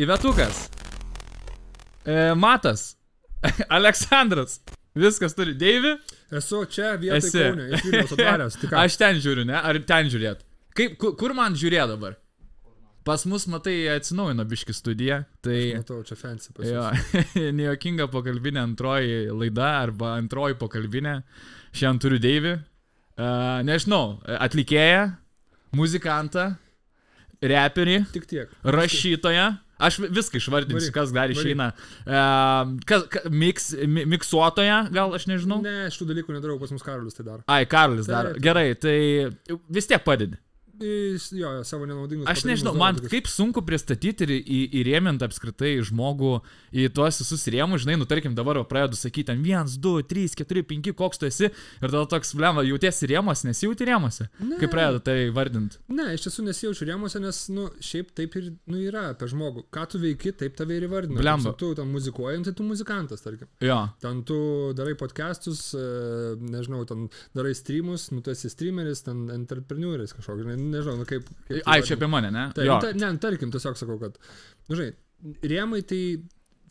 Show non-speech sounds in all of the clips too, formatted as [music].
Ivetukas. E, Matas. Aleksandras. Viskas turi. Deivi. Esu čia vietoj Esi. Kaune, iš Vilniaus atvaręs. Tik. Aš ten žiūriu, ne? Ar ten žiūrėt? Kaip, ku- kur man žiūrėt dabar? Pas mus, matai, atsinaujino biški studija. Tai... Matau, čia fancy pas jus. nejokinga pokalbinė antroji laida arba antroji pokalbinė. Šiandien turiu Deivį. Uh, nežinau, atlikėją, muzikantą, reperį, Tik tiek. rašytoją. Aš vi- viską išvardinsiu, Varyk, kas dar išeina. Uh, kas, ka, mix, mi, miksuotoją, gal aš nežinau. Ne, šitų dalykų nedarau, pas mus Karolis tai daro. Ai, Karolis dar. Taip. Gerai, tai vis tiek padedi. Jo, jo, savo nenaudingus. Aš nežinau, man tokius. kaip sunku pristatyti ir į, įrėminti apskritai žmogų į tuos visus rėmus, žinai, nu tarkim dabar pradedu sakyti, ten 1, 2, 3, 4, 5, koks tu esi, ir tada toks, blema, jautiesi rėmos, nesijauti rėmose, Ne. kaip pradedu tai vardinti. Ne, iš tiesų nesijaučiu rėmuose, nes, nu, šiaip taip ir, nu, yra apie žmogų. Ką tu veiki, taip tave ir įvardina. Blemba. Tu ten muzikuojant, tai tu muzikantas, tarkim. Jo, Ten tu darai podcastus, e, nežinau, ten darai streamus, nu, tu esi streameris, ten entrepreneuris kažkoks, ne, nežinau, nu, kaip. kaip tai ai, čia apie mane, ne? Tai, ta, ne, tarkim, tiesiog sakau, kad, nu, žinai, rėmai tai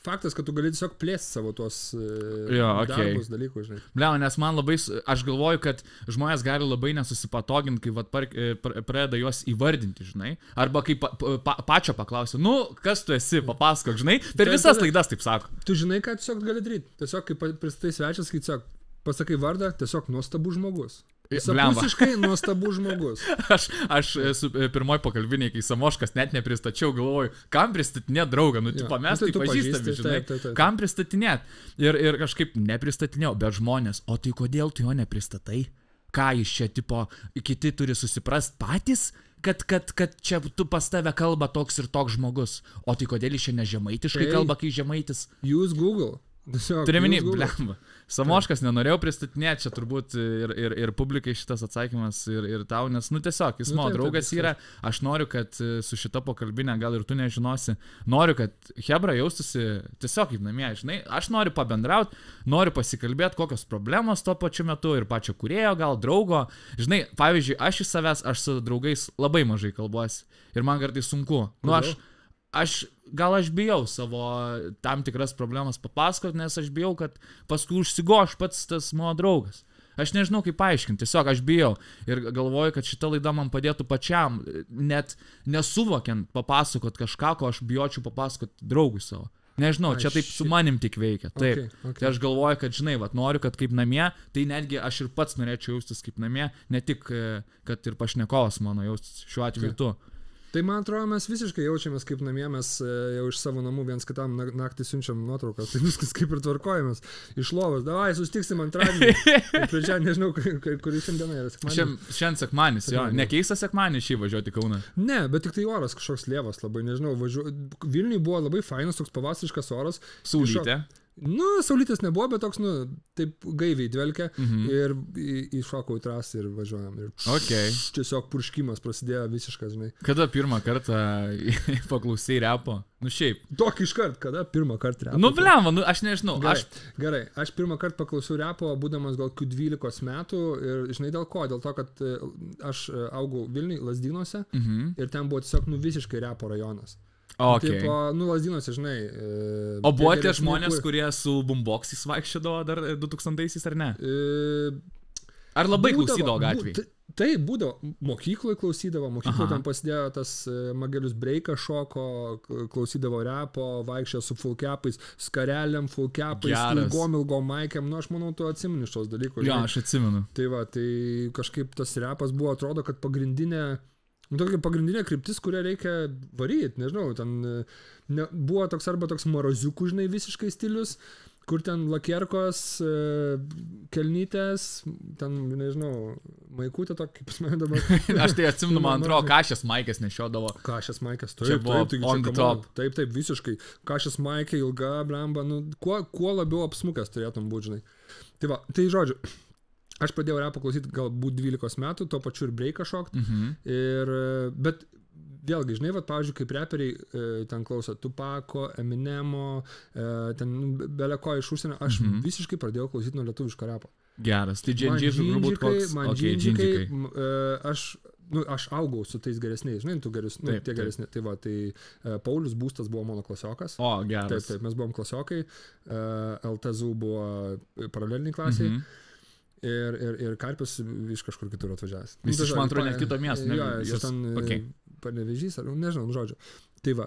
faktas, kad tu gali tiesiog plėsti savo tuos uh, Jo, darbus, dalykus, žinai. blema, nes man labai, aš galvoju, kad žmonės gali labai nesusipatoginti, kai vat, par, e, pr- pradeda juos įvardinti, žinai, arba kai pa, pa, pačio paklausia, nu, kas tu esi, papasakok, žinai, per Tai visas tada- laidas taip sako. Tu žinai, ką tiesiog gali daryti. Tiesiog, kai pristatai svečias, kai tiesiog pasakai vardą, tiesiog nuostabus žmogus. Visapusiškai nuostabus žmogus. [laughs] Aš, aš esu pirmoji pokalbinė, kai Samoškas net nepristačiau, galvoju, kam pristatinėt draugą, nu, tipo, Nu, mes tai tai tu pažįstami, žinai, taip, taip, taip. kam pristatinėt. Ir, ir kažkaip nepristatinėjau, bet žmonės, o tai kodėl tu jo nepristatai? Ką iš čia, tipo, kiti turi susiprast patys, kad, kad, kad čia tu pas tave kalba toks ir toks žmogus. O tai kodėl jis čia nežemaitiškai Tai- kalba, kai žemaitis? Use Google. Tiesiog. Turiu minį, use Google. blemba. Samoškas nenorėjau pristatinėti, čia turbūt ir, ir, ir publikai šitas atsakymas ir, ir tau, nes, nu tiesiog, jis Nu, mano taip, taip, draugas viskas. yra, aš noriu, kad e, su šita pokalbinė, gal ir tu nežinosi, noriu, kad Hebra jaustųsi tiesiog kaip namie, žinai, aš noriu pabendrauti, noriu pasikalbėti, kokios problemos tuo pačiu metu ir pačio kurėjo, gal draugo, žinai, pavyzdžiui, aš iš savęs, aš su draugais labai mažai kalbuosi ir man kartais sunku, nu aš, Kodėl? Aš gal aš bijau savo tam tikras problemas papasakoti, nes aš bijau, kad paskui užsigoš pats tas mano draugas. Aš nežinau kaip paaiškinti, tiesiog aš bijau ir galvoju, kad šita laida man padėtų pačiam, net nesuvokiant papasakot kažką, ko aš bijočiau papasakot draugui savo. Nežinau, Ai, čia taip su shit. manim tik veikia. Taip. Okay, okay. Tai aš galvoju, kad, žinai, vat, noriu, kad kaip namie, tai netgi aš ir pats norėčiau jaustis kaip namie, ne tik, e, kad ir pašnekovas mano jaustis šiuo atveju tu. Tai man atrodo, mes visiškai jaučiamės kaip namie, mes e, jau iš savo namų viens kitam nak- naktį siunčiam nuotraukas, tai viskas kaip ir tvarkojamės. Iš lovos, davai, sustiksim antradienį. Ir Pradžia, nežinau, kuri šiandien yra. sekmadienis. Šiandien šiandien sekmanis, jo, nekeista sekmanis šį važiuoti Kauną. Ne, bet tik tai oras kažkoks lievas labai, nežinau, važiuoju. Vilniui buvo labai fainas toks pavasariškas oras. Saulytė. Nu, saulytės nebuvo, bet toks, nu, taip gaiviai dvelkia. Mhm. Ir į- įšokau į trasą ir važiuojam. Ir Ok. tiesiog purškimas prasidėjo visiškas, žinai. Kada pirmą kartą [laughs] paklausai repo? Nu šiaip. Tokį iškart, kada pirmą kartą repo. Nu blemva, nu aš nežinau. Gerai, Aš... gerai, aš pirmą kartą paklausiau repo, būdamas gal kokių 12 metų ir žinai dėl ko? Dėl to, kad e, aš e, augau Vilniui, Lasdynuose Mhm. ir ten buvo tiesiog, nu, visiškai repo rajonas. Ok. Taip, nu, Lasdynuose, žinai. E, O buvo tie žmonės, kur- kurie su boomboxais vaikščiodavo dar 2000-aisiais ar ne? E, Ar labai būdavo, klausydavo gatvėje? ta- Taip, būdavo, mokykloje klausydavo, mokykloje ten pasidėjo tas e, magelius breikas šoko, klausydavo repo, vaikščiojo su fulkepais, skareliam, fulkepais, ilgom, ilgom maikiam, nu aš manau, tu atsimeni šios dalykus. Jo, žinai. aš atsimenu. Tai va, tai kažkaip tas repas buvo, atrodo, kad pagrindinė, tokia pagrindinė kryptis, kurią reikia varyti, nežinau, ten e, ne, buvo toks arba toks maroziukų, žinai, visiškai stilius, kur ten lakierkos, e, kelnytės, ten, nežinau, maikutė tokia, kaip pas mane dabar. [laughs] Aš tai atsimenu, man atrodo, kašės maikės nešiodavo. Kašės maikės, Čia taip, buvo taip, on čia the top. Taip, taip, visiškai. Kašės maikė, ilga, blemba, nu, kuo, kuo labiau apsmukęs turėtum būti, žinai. Tai va, tai žodžiu, aš pradėjau repą klausyti galbūt 12 metų, tuo pačiu ir breiką šokti. Mhm. Ir, e, bet vėlgi, žinai, va, pavyzdžiui, kaip reperiai e, ten klauso Tupako, Eminemo, e, ten nu, beleko iš užsienio, aš Mhm. mhm. visiškai pradėjau klausyti nuo lietuviško repo. Geras. Tai džindžiai turbūt koks. Man Okay, m, e, aš nu, aš augau su tais geresniais, žinai, tu geres, nu, Taip, tie taip. geresni. Tai va, tai uh, Paulius Būstas buvo mano klasiokas. O, Taip, geras. taip, mes buvom klasiokai, uh, LTZU buvo paraleliniai klasiai. Mhm. Mhm. Ir, ir, ir Karpius iš kažkur kitur atvažiavęs. Nu, Jis iš, man atrodo, net kito miesto, ne? Jo, jis ten okei. okay. panevežys, ar nu, nežinau, nu, žodžiu. Tai va.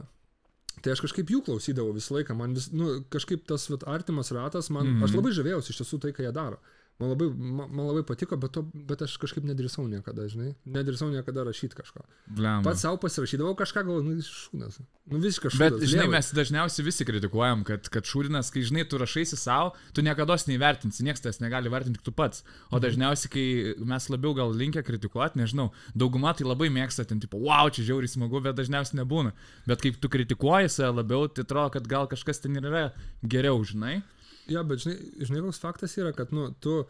Tai aš kažkaip jų klausydavau visą laiką, man vis, nu, kažkaip tas vat, artimas ratas, man, Mhm. mm -hmm. aš labai žavėjausi iš tiesų tai, ką jie daro. Man labai, man, man labai patiko, bet, to, bet aš kažkaip nedrįsau niekada, žinai, nedrįsau niekada rašyti kažko. Bliam. Pats savo pasirašydavau kažką, galvoju, nu, šūnas. Nu, visiškai šūnas. Bet, žinai, mes dažniausiai visi kritikuojam, kad, kad šūdinas, kai, žinai, tu rašaisi savo, tu niekada neįvertinsi, niekas tas negali vertinti, tik tu pats. O dažniausiai, kai mes labiau gal linkę kritikuoti, nežinau, dauguma tai labai mėgsta ten, tipo, wow, čia žiauriai smagu, bet dažniausiai nebūna. Bet kaip tu kritikuoji save labiau, tai atrodo, kad gal kažkas ten yra geriau, žinai. Jo, bet žinai, žinai, koks faktas yra, kad, nu, tu,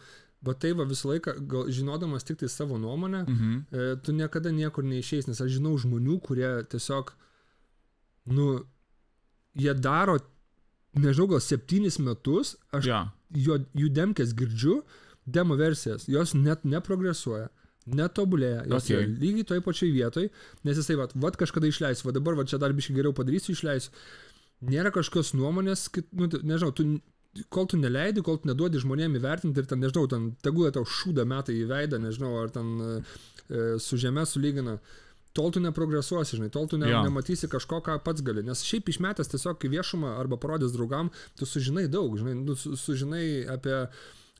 bet tai va visą laiką, gal, žinodamas tik tai savo nuomonę, Mhm. e, tu niekada niekur neišeis, nes aš žinau žmonių, kurie tiesiog, nu, jie daro, nežinau, gal septynis metus, aš Jo. jo, jų demkės girdžiu, demo versijas, jos net neprogresuoja. Netobulėja, jos Okay. lygiai toj pačioj vietoj, nes jisai, va, va kažkada išleisiu, va dabar, va čia dar biškai geriau padarysiu, išleisiu. Nėra kažkokios nuomonės, kit, nu, nežinau, tu, kol tu neleidi, kol tu neduodi žmonėms įvertinti ir ten, nežinau, ten tegul tau šūdą metai į veidą, nežinau, ar ten e, e, su žeme sulygina, tol tu neprogresuosi, žinai, tol tu ne, Jo. nematysi kažko, ką pats gali. Nes šiaip išmetęs tiesiog į viešumą arba parodęs draugam, tu sužinai daug, žinai, nu, su, sužinai apie,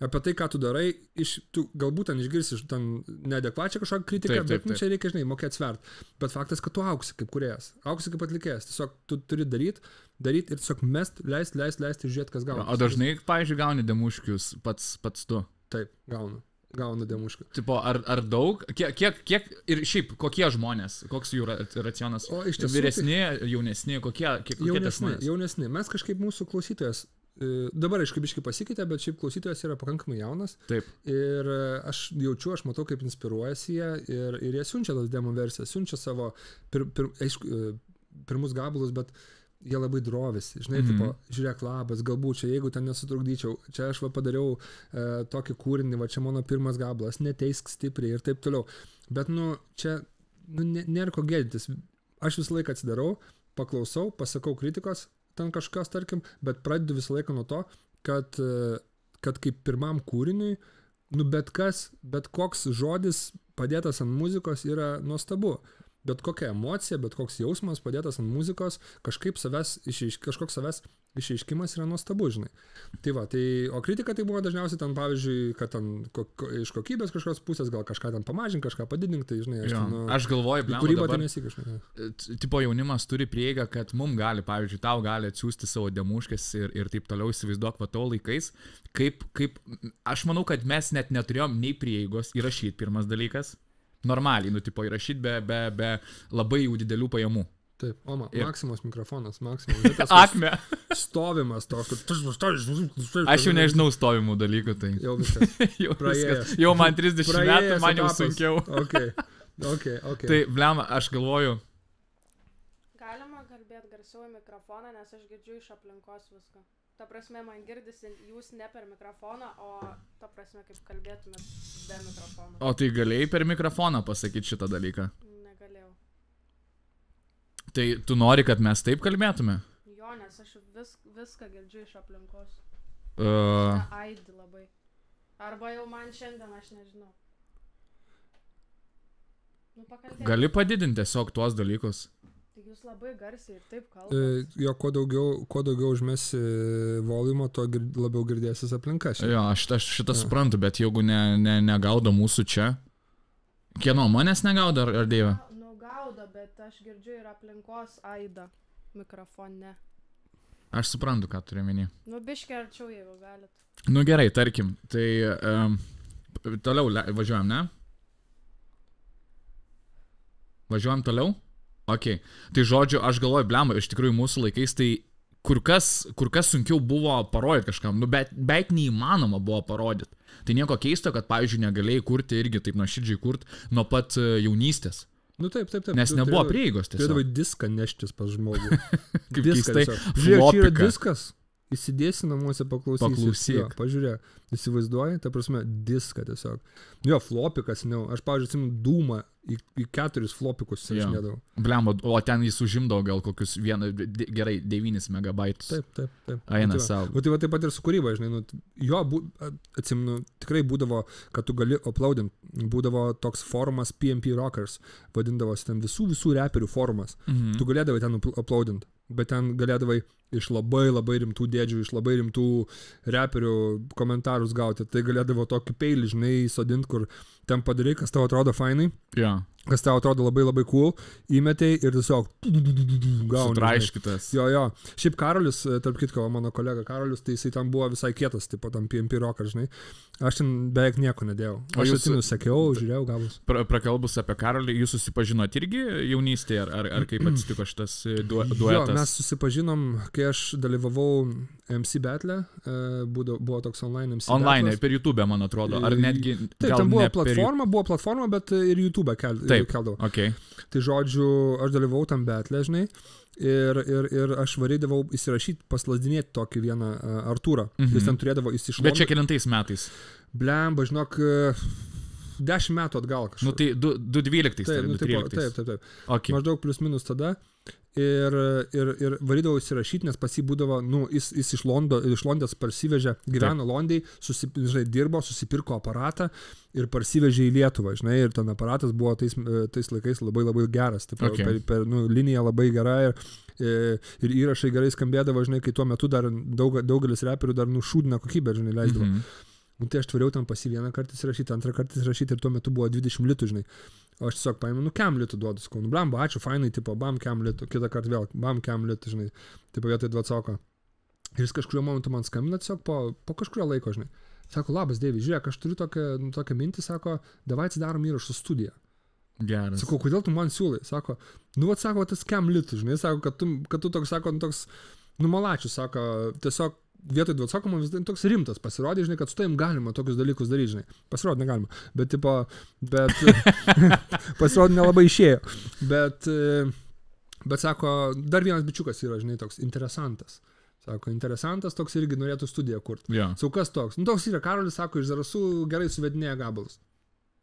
apie tai, ką tu darai, iš, tu galbūt ten išgirsi iš ten neadekvačią kažkokią kritiką, Taip, taip, bet nu, taip. čia reikia, žinai, mokėti svert. Bet faktas, kad tu auksi kaip kuriejas, auksi kaip atlikėjas, tiesiog tu turi daryti, daryti ir tiesiog mest, leist, leist, leist ir žiūrėti, kas gauna. O dažnai, pavyzdžiui, gauni demuškius pats, pats tu. Taip, gaunu. Gaunu demuškių. Tipo, ar, ar daug, kiek, kiek, kiek ir šiaip kokie žmonės, koks jų ra- racionas? O iš tiesų. Vyresni, jaunesni, kokie, kiek, kokie Jaunesni, jaunesni. Mes kažkaip mūsų klausytojas, e, dabar aišku, biškai pasikeitė, bet šiaip klausytojas yra pakankamai jaunas. Taip. Ir e, aš jaučiu, aš matau, kaip inspiruojasi jie ir, ir jie siunčia tas demo versijas, siunčia savo, pir, pir, aišku, e, pirmus gabalus, bet jie labai drovisi. Žinai, Mhm. mm -hmm. tipo, žiūrėk, labas, galbūt čia, jeigu ten nesutrukdyčiau, čia aš va padariau e, tokį kūrinį, va čia mano pirmas gabalas, neteisk stipriai ir taip toliau. Bet, nu, čia, nu, nė- nėra ko gėdytis. Aš visą laiką atsidarau, paklausau, pasakau kritikos, ten kažkas, tarkim, bet pradedu visą laiką nuo to, kad, e, kad kaip pirmam kūriniui, nu bet kas, bet koks žodis padėtas ant muzikos yra nuostabu. Bet kokia emocija, bet koks jausmas padėtas ant muzikos, kažkaip savęs, išreiš, kažkoks savęs išreiškimas yra nuostabu, žinai. Tai va, tai, o kritika tai buvo dažniausiai ten, pavyzdžiui, kad ten ko, ko, iš kokybės kažkokios pusės gal kažką ten pamažink, kažką padidink, tai žinai, aš, Jo. ten, nu, Aš galvoju, kūrybą dabar, tai nesikišu. t- tipo jaunimas turi prieigą, kad mum gali, pavyzdžiui, tau gali atsiųsti savo demuškės ir, ir taip toliau įsivaizduok va to laikais, kaip, kaip, aš manau, kad mes net neturėjom nei prieigos įrašyti pirmas dalykas, normaliai, nu, tipo įrašyti be, be, be labai jau didelių pajamų. Taip, o man, Ir- Maksimos mikrofonas, Maksimos. [laughs] Akme. Stovimas toks, kad... Aš jau nežinau stovimų dalykų, tai Jau viskas. [laughs] jau, viskas, jau man 30 metų, Praėjęs man jau etapas. sunkiau. [laughs] Ok, ok, ok. Tai, blema, aš galvoju, Galima kalbėti garsiau į mikrofoną, nes aš girdžiu iš aplinkos viską. Ta prasme, man girdisi jūs ne per mikrofoną, o ta prasme, kaip kalbėtumėt be mikrofono. o tai galėjai per mikrofoną pasakyti šitą dalyką. Negalėjau. Tai tu nori, kad mes taip kalbėtume? Jo, nes aš vis, viską girdžiu iš aplinkos. Uh, aidi labai. Arba jau man šiandien, aš nežinau. Nu, pakalbėk. gali padidinti tiesiog tuos dalykus. Tai jūs labai garsiai ir taip E, kalbate. Jo, kuo daugiau, kuo daugiau užmesi volumo, tuo gir, labiau girdėsis aplinka. šiaip. Jo, aš, aš šitą Jo. suprantu, bet jeigu ne, ne, negaudo mūsų čia, kieno manęs negaudo, ar, ar Dieve? Nu, gaudo, bet aš girdžiu ir aplinkos aidą mikrofone. Aš suprantu, ką turiu menį. Nu, biškiai arčiau, jeigu galit. Nu gerai, tarkim, tai um, toliau le, važiuojam, ne? Važiuojam toliau? Ok. Tai žodžiu, aš galvoju, blemba, iš tikrųjų mūsų laikais tai kur kas, kur kas sunkiau buvo parodyti kažkam, nu, bet beveik neįmanoma buvo parodyti. Tai nieko keisto, kad, pavyzdžiui, negalėjai kurti irgi taip nuoširdžiai kurti nuo pat e, jaunystės, Nu taip, taip, taip. nes tu nebuvo turėdavai- prieigos Turėdavai tiesiog. diską neštis pas žmogų. [laughs] Kaip keistai. tiesiog. Žiūrėk, čia yra diskas. Įsidėsi namuose paklausysi. Paklausyk. Jo, pažiūrėk, įsivaizduoji, ta prasme, diską tiesiog. Jo, flopikas, ne, aš, pavyzdžiui, atsimenu, dūmą į, į keturis flopikus Jo. išnėdavau. Blemba, o ten jis užimdavo gal kokius vieną, de- gerai, 9 megabaitus. Taip, taip, taip. Eina Nu, tai va. tai va taip pat ir su kūryba, žinai, nu, jo, bu, atsimenu, tikrai būdavo, kad tu gali uploadint, būdavo toks forumas PMP Rockers, vadindavosi ten visų, visų reperių forumas. Mhm. Tu galėdavai ten uploadint, bet ten galėdavai iš labai labai rimtų dėdžių, iš labai rimtų reperių komentarus gauti. Tai galėdavo tokį peilį, žinai, sodint, kur ten padarai, kas tau atrodo fainai, Jo, kas tau atrodo labai labai cool, įmetei ir tiesiog gauni. žinai. sutraiškytas. Jo, jo. Šiaip Karolis, e, tarp kitko, mano kolega Karolis, tai jisai tam buvo visai kietas, tipo tam PMP rocker, žinai. Aš ten beveik nieko nedėjau. O Aš jūs- atsimenu, sekiau, žiūrėjau gabus. Pra, prakalbus apie Karolį, jūs susipažinot irgi jaunystėje, ar, ar, ar kaip [clears throat] atsitiko šitas e, du, Jo, duetas? mes susipažinom, kai aš dalyvavau MC Battle, e, buvo toks online MC Online, battles. per YouTube, man atrodo, ar E, netgi... Taip, ten buvo ne per platforma, buvo platforma, bet e, ir YouTube kel, Taip. keldavau. Ok, Tai žodžiu, aš dalyvavau tam betlė, žinai. Ir, ir, ir aš varydavau įsirašyti, paslasdinėti tokį vieną uh, Artūrą. Mhm. Jis ten turėdavo, iš bet čia kelintais metais. Blemba, žinok, e, dešimt metų atgal kažkur. Nu tai 212, taip, nu, taip, 2013. taip, taip, taip. Okay. Maždaug plus minus tada. Ir, ir, ir varydavau įsirašyti, nes pas jį būdavo, nu, jis, jis iš, Londo, iš Londės parsivežė, gyveno Londai, susip, žinai, dirbo, susipirko aparatą ir parsivežė į Lietuvą, žinai, ir ten aparatas buvo tais, e, tais laikais labai labai geras, taip, Okay. per, per nu, liniją labai gera ir, e, ir įrašai gerai skambėdavo, žinai, kai tuo metu dar daug, daugelis reperių dar nušūdina kokybę, žinai, leisdavo. Mhm. Nu, tai aš tvariau ten pasi vieną kartą įsirašyti, antrą kartą įsirašyti ir tuo metu buvo 20 litų, žinai. O aš tiesiog paėmiau, nu, kem litų duodu, sakau, nu, blam, ačiū, fainai, tipo, bam, kem litų, kitą kartą vėl, bam, kem litų, žinai, tipo, vietoj dvacoko. Ir jis kažkurio momentu man skambina tiesiog po, po kažkurio laiko, žinai. Sako, labas, Dėvi, žiūrėk, aš turiu tokią, nu, tokią mintį, sako, davai atsidarom įrašų studiją. Geras. Sakau, kodėl tu man siūlai? Sako, nu, vat, sako, tas kem litų, žinai, sako, kad tu, kad tu toks, sako, nu, toks, nu, malačius, sako, tiesiog vietoj dvacoko man vis toks rimtas pasirodė, žinai, kad su tavim galima tokius dalykus daryti, žinai. Pasirodė negalima, bet, tipo, bet, [laughs] pasirodė nelabai išėjo. Bet, bet, sako, dar vienas bičiukas yra, žinai, toks interesantas. Sako, interesantas toks irgi norėtų studiją kurti. Jo. Sau kas toks? Nu, toks yra Karolis, sako, iš Zarasų gerai suvedinėja gabalus.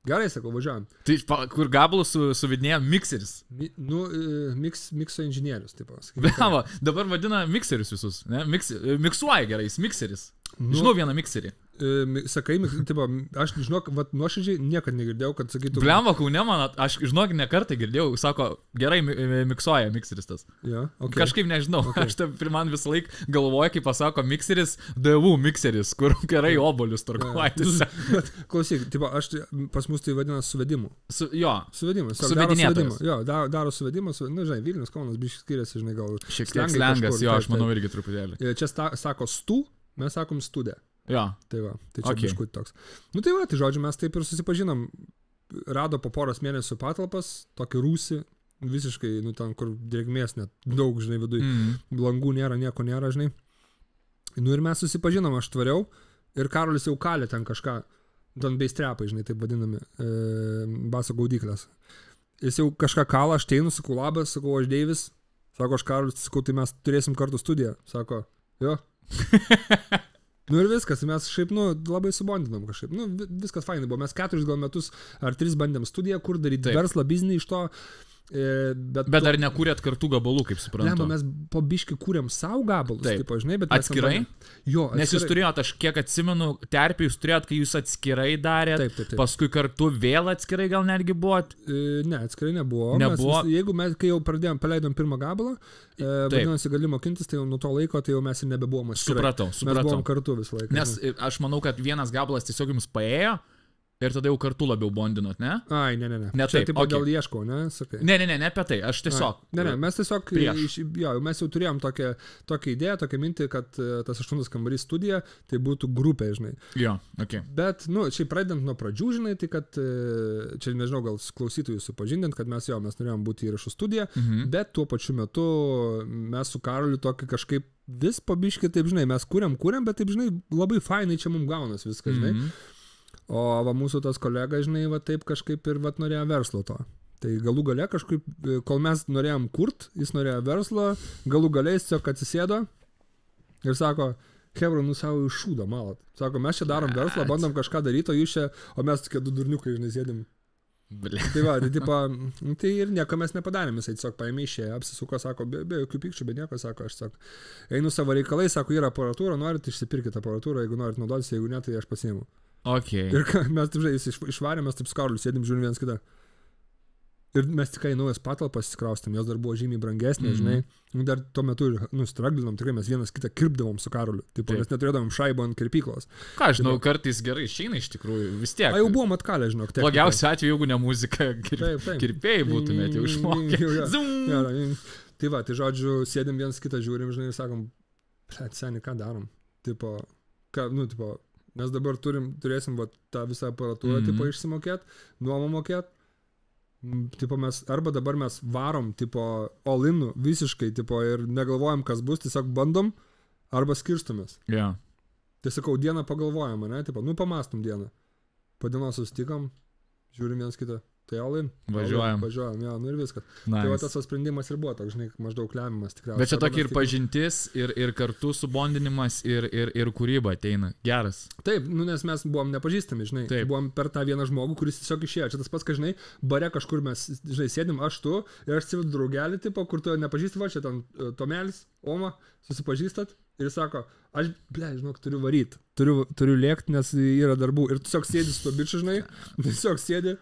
Gerai, sakau, važiuojam. Tai kur gabalus su, suvidinėjo mikseris. Mi, nu, e, miks, mikso inžinierius, taip pasakyti. [laughs] Beva, dabar vadina mikserius visus. Ne? Mix, miksuoja gerai, jis mikseris. Nu, Žinau vieną mikserį. E, sakai, taip, aš žinok, vat, nuoširdžiai niekada negirdėjau, kad sakytų. Blemba, kaune man, aš žinok, ne kartą girdėjau, sako, gerai mi- miksuoja mikseris tas. Ja, okay. Kažkaip nežinau, Okay. aš taip, man visą laiką galvoju, kai pasako mikseris, DV mikseris, kur gerai obolius tarkuotis. [laughs] Bet klausyk, tipo, aš, tai- pas mus tai vadina suvedimu. Su, jo, Suvedimas. suvedimą. Jo, daro, daro suvedimus, na, nu, žinai, Vilnius, Kaunas, biškai skiriasi, žinai, gal. šiek tiek slengas, jo, aš manau irgi truputėlį. E, Čia sta, sako stu, mes sakom studė. Jo, Tai va, tai čia Okay. biškut toks. Nu tai va, tai žodžiu, mes taip ir susipažinom. Rado po poros mėnesių patalpas, tokį rūsį, visiškai, nu ten, kur drėgmės net daug, žinai, viduje. mm. langų nėra, nieko nėra, žinai. Nu ir mes susipažinom, aš tvariau ir Karolis jau kalė ten kažką, ten beistrepai, žinai, taip vadinami, e, baso gaudyklės. Jis jau kažką kalą, aš teinu, sakau labas, sakau aš Deivis, sako aš Karolis, sakau, tai mes turėsim kartu studiją, sako, jo. [laughs] Nu ir viskas, mes šiaip, nu, labai subondinom kažkaip. Nu, vi- viskas fainai buvo. Mes keturis gal metus ar tris bandėm studiją, kur daryti Taip. verslą, biznį iš to. E, bet Bet tuo- ar nekūrėt kartu gabalų, kaip suprantu? Lemba, mes po biški kūrėm savo gabalus, Taip. taip, žinai, bet mes Atskirai? bandėm- Jo, Nes jūs atskirai. turėjot, aš kiek atsimenu, terpį jūs turėjot, kai jūs atskirai darėt, Taip, taip, taip. paskui kartu vėl atskirai gal netgi buvot. E, Ne, atskirai nebuvo. Nebuvo. Mes, jeigu mes, kai jau pradėjom, paleidom pirmą gabalą, e, vadinasi, gali mokintis, tai jau nuo to laiko, tai jau mes ir nebebuvom atskirai. Supratau, Mes supratau. buvom kartu visą laiką. Nes e, aš manau, kad vienas gabalas tiesiog jums paėjo ir tada jau kartu labiau bondinot, ne? Ai, ne, ne, ne. Ne taip, taip, okei. dėl ieško, ne, sakai. Ne, ne, ne, ne apie tai, aš tiesiog. Ai, Ne, ne, mes tiesiog, prieš. iš, jo, mes jau turėjom tokią, tokią idėją, tokią mintį, kad e, tas aštuntas kambarys studija, tai būtų grupė, žinai. Jo, ok. Bet, nu, šiaip pradedant nuo pradžių, žinai, tai kad, e, čia nežinau, gal klausytojų supažindint, kad mes jo, mes norėjom būti įrašų studija, Mhm. bet tuo pačiu metu mes su Karoliu tokį kažkaip vis pabiški, taip žinai, mes kuriam, kuriam, bet taip žinai, labai fainai čia mums gaunas viskas, žinai. Mhm. O va mūsų tas kolega, žinai, va taip kažkaip ir va norėjo verslo to. Tai galų gale kažkaip, kol mes norėjom kurt, jis norėjo verslo, galų gale jis tiesiog atsisėdo ir sako, Hebra, nu savo iš šūdo malat. Sako, mes čia darom verslą, bandom kažką daryti, o jūs čia, o mes tokie du durniukai, žinai, sėdim. Ble. Tai va, tai, [laughs] tipo, nu, tai ir nieko mes nepadarėme, jis tiesiog paėmė išėję, apsisuko, sako, be, be jokių pykčių, be nieko, sako, aš sako, einu savo reikalai, sako, yra aparatūra, norit išsipirkite aparatūrą, jeigu norit naudotis, jeigu ne, tai aš pasiimu. Ok. Ir ką, mes, taip, žinai, jis iš, išvarė, mes taip skarliu, sėdim, žiūrim vienas kitą. Ir mes tik į naujas patalpas įsikraustėm, jos dar buvo žymiai brangesnės, Mhm. žinai. Nu, dar tuo metu ir, nu, straglinom, tikrai mes vienas kitą kirpdavom su karoliu. Taip, Taip. mes neturėdavom šaibo ant kirpyklos. Ką žinau, kartais gerai išeina iš tikrųjų, vis tiek. A, jau buvom atkalę, žinok. techniką. Blogiausiu atveju, jeigu ne muzika, kir... Taip, taip. kirpėjai būtumėte jau išmokę. Zum. Jo, jo. Tai va, tai žodžiu, sėdim vienas kitą žiūrim, žinai, ir sakom, seniai, ką darom? Tipo, ką, nu, tipo, mes dabar turim, turėsim va, tą visą aparatūrą, mm. tipo, išsimokėt, nuomą mokėt. Tipo, mes, arba dabar mes varom, tipo, all-in visiškai, tipo, ir negalvojam, kas bus, tiesiog bandom, arba skirstomės. Jo. Tai sakau, dieną pagalvojam, ne, tipo, nu, pamastom dieną. Po dienos susitikom, žiūrim vienas kitą. Tai all-in. Važiuojam. All-in, Važiuojam, jo, nu ir viskas. Tai va Nice. tas sprendimas ir buvo toks, žinai, maždaug lemiamas tikriausiai. Bet čia tokia ir tik- pažintis, ir, ir kartu subondinimas, ir, ir, ir kūryba ateina. Geras. Taip, nu nes mes buvom nepažįstami, žinai. Taip. Buvom per tą vieną žmogų, kuris tiesiog išėjo. Čia tas pats, kad, žinai, bare kažkur mes, žinai, sėdim aš tu ir aš atsivedu draugelį, tipo, kur tu nepažįsti, va, čia ten e, Tomelis, Oma, susipažįstat ir sako, aš, ble, žinok, turiu varyti, turiu, turiu lėkti, nes yra darbų. Ir tiesiog sėdi su to bičiu, žinai, [laughs] tiesiog sėdi.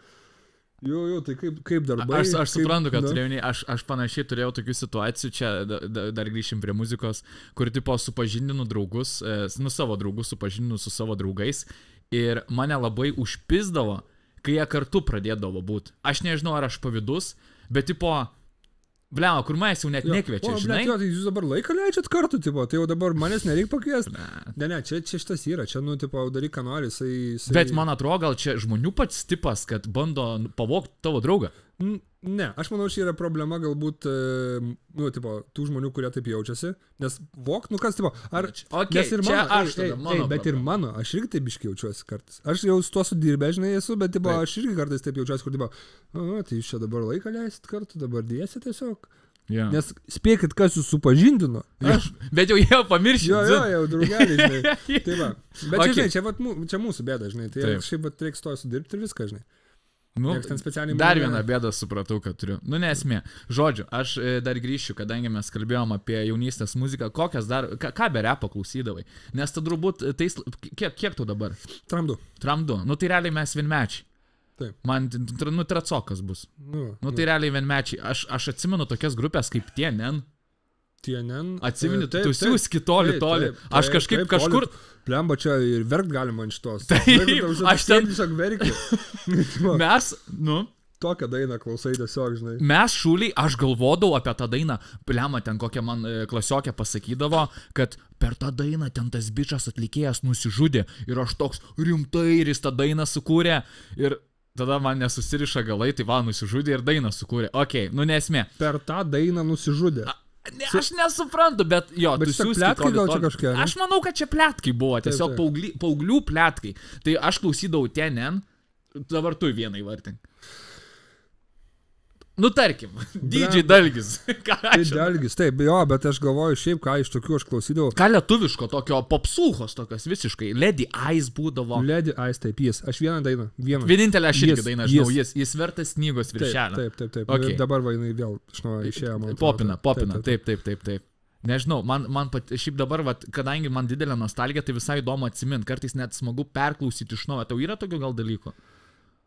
Jo, jo, tai kaip, kaip darbai. Aš, aš kaip, suprantu, kad nu. turėjau, aš, aš panašiai turėjau tokių situacijų, čia da, da, dar grįšim prie muzikos, kur tipo supažindinu draugus, e, nu savo draugus supažindinu su savo draugais ir mane labai užpizdavo, kai jie kartu pradėdavo būti. Aš nežinau, ar aš pavydus, bet tipo, blema, kur manęs jau net Jo. nekviečia, o, žinai. Jo, tai jūs dabar laiką leidžiat kartu, tipo, tai jau dabar manęs nereikia pakviesti. Ne. Ne, čia, čia šitas yra, čia, nu, tipo, daryk, ką nori, jisai... jisai... Bet man atrodo, gal čia žmonių pats tipas, kad bando pavokti tavo draugą. N- Ne, aš manau, čia yra problema galbūt, nu, tipo, tų žmonių, kurie taip jaučiasi, nes vok, nu kas, tipo, ar... Okay, nes ir mano, aš ei, ei, mano ei, bet ir problema. mano, aš irgi taip biškai jaučiuosi kartais. Aš jau su tuo sudirbę, žinai, esu, bet, tipo, Taip. aš irgi kartais taip jaučiuosi, kur, tipo, o, tai jūs čia dabar laiką leisit kartu, dabar dėsit tiesiog. Ja. Nes spėkit, kas jūs supažindino. Aš, bet jau jie pamiršė. Jo, jo, jau draugeliai, žinai. [laughs] Tai va. Bet okay. Žinai, čia, vat, čia mūsų bėda, žinai. Tai šiaip vat reiks to sudirbti ir viską, žinai. Nu, dar vieną bėdą supratau, kad turiu. Nu, nesmė. Žodžiu, aš e, dar grįšiu, kadangi mes kalbėjom apie jaunystės muziką, kokias dar, ką, ką be repo klausydavai. Nes tu turbūt tais, kiek, kiek tu dabar? Tramdu. Tramdu. Nu, tai realiai mes vienmečiai. Taip. Man, nu, tracokas bus. Nu, Nu, tai realiai vienmečiai. Aš, aš atsimenu tokias grupės kaip tie, nen. Tienen. Atsimeni, e, tu siūski toli, taip, taip, Aš taip, kažkaip taip, kažkur... Plemba čia ir verkt galima ant šitos. Taip, aš ten- Tiesiog verkiu. [laughs] Mes, nu, Tokią dainą klausai tiesiog, žinai. mes šūliai, aš galvodavau apie tą dainą, plema ten kokią man e, klasiokė pasakydavo, kad per tą dainą ten tas bičias atlikėjas nusižudė ir aš toks rimtai ir jis tą dainą sukūrė ir tada man nesusiriša galai, tai va nusižudė ir dainą sukūrė. Ok, nu nesmė. Per tą dainą nusižudė. Ne, aš nesuprantu, bet jo, Bet tu kažkokie, ne? Aš manau, kad čia plėtkai buvo, tiesiog taip. paauglių, paauglių plėtkai. Tai aš klausydavau tenen, dabar tu vieną įvartink. Nu tarkim, [laughs] dydžiai dalgis. [laughs] Delgis, taip, jo, bet aš galvoju šiaip, ką iš tokių aš klausydavau. ką lietuviško, tokio popsūhos, tokios visiškai. Lady Eyes būdavo. Lady Ice, taip, jis. Aš vieną dainą. Vieną. Vienintelė aš irgi Jis, dainą žinau, jis. jis, vertas knygos Taip, viršelio. taip, taip. taip. Okay. Okay. Dabar va jinai vėl iš naujo išėjo. Popina, popina, Taip, taip, taip, taip, taip. Nežinau, man, man pat, šiaip dabar, vat, kadangi man didelė nostalgija, tai visai įdomu atsiminti, kartais net smagu perklausyti iš naujo. Tau yra tokio gal dalyko?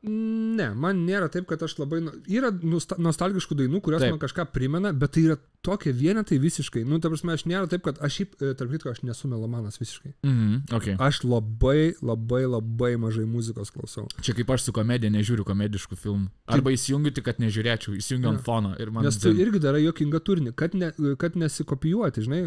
Ne, man nėra taip, kad aš labai... Yra nostalgiškų dainų, kurios Taip. taip. man kažką primena, bet tai yra tokie vienetai visiškai. Nu, ta prasme, aš nėra taip, kad aš e, tarp kitko, aš nesu melomanas visiškai. Mhm, ok. Aš labai, labai, labai mažai muzikos klausau. Čia kaip aš su komedija nežiūriu komediškų filmų. Arba įsijungiu tik, kad nežiūrėčiau, įsijungiu ant Jo. fono ir man... Nes tu irgi darai jokingą turinį, kad, ne, kad nesikopijuoti, žinai,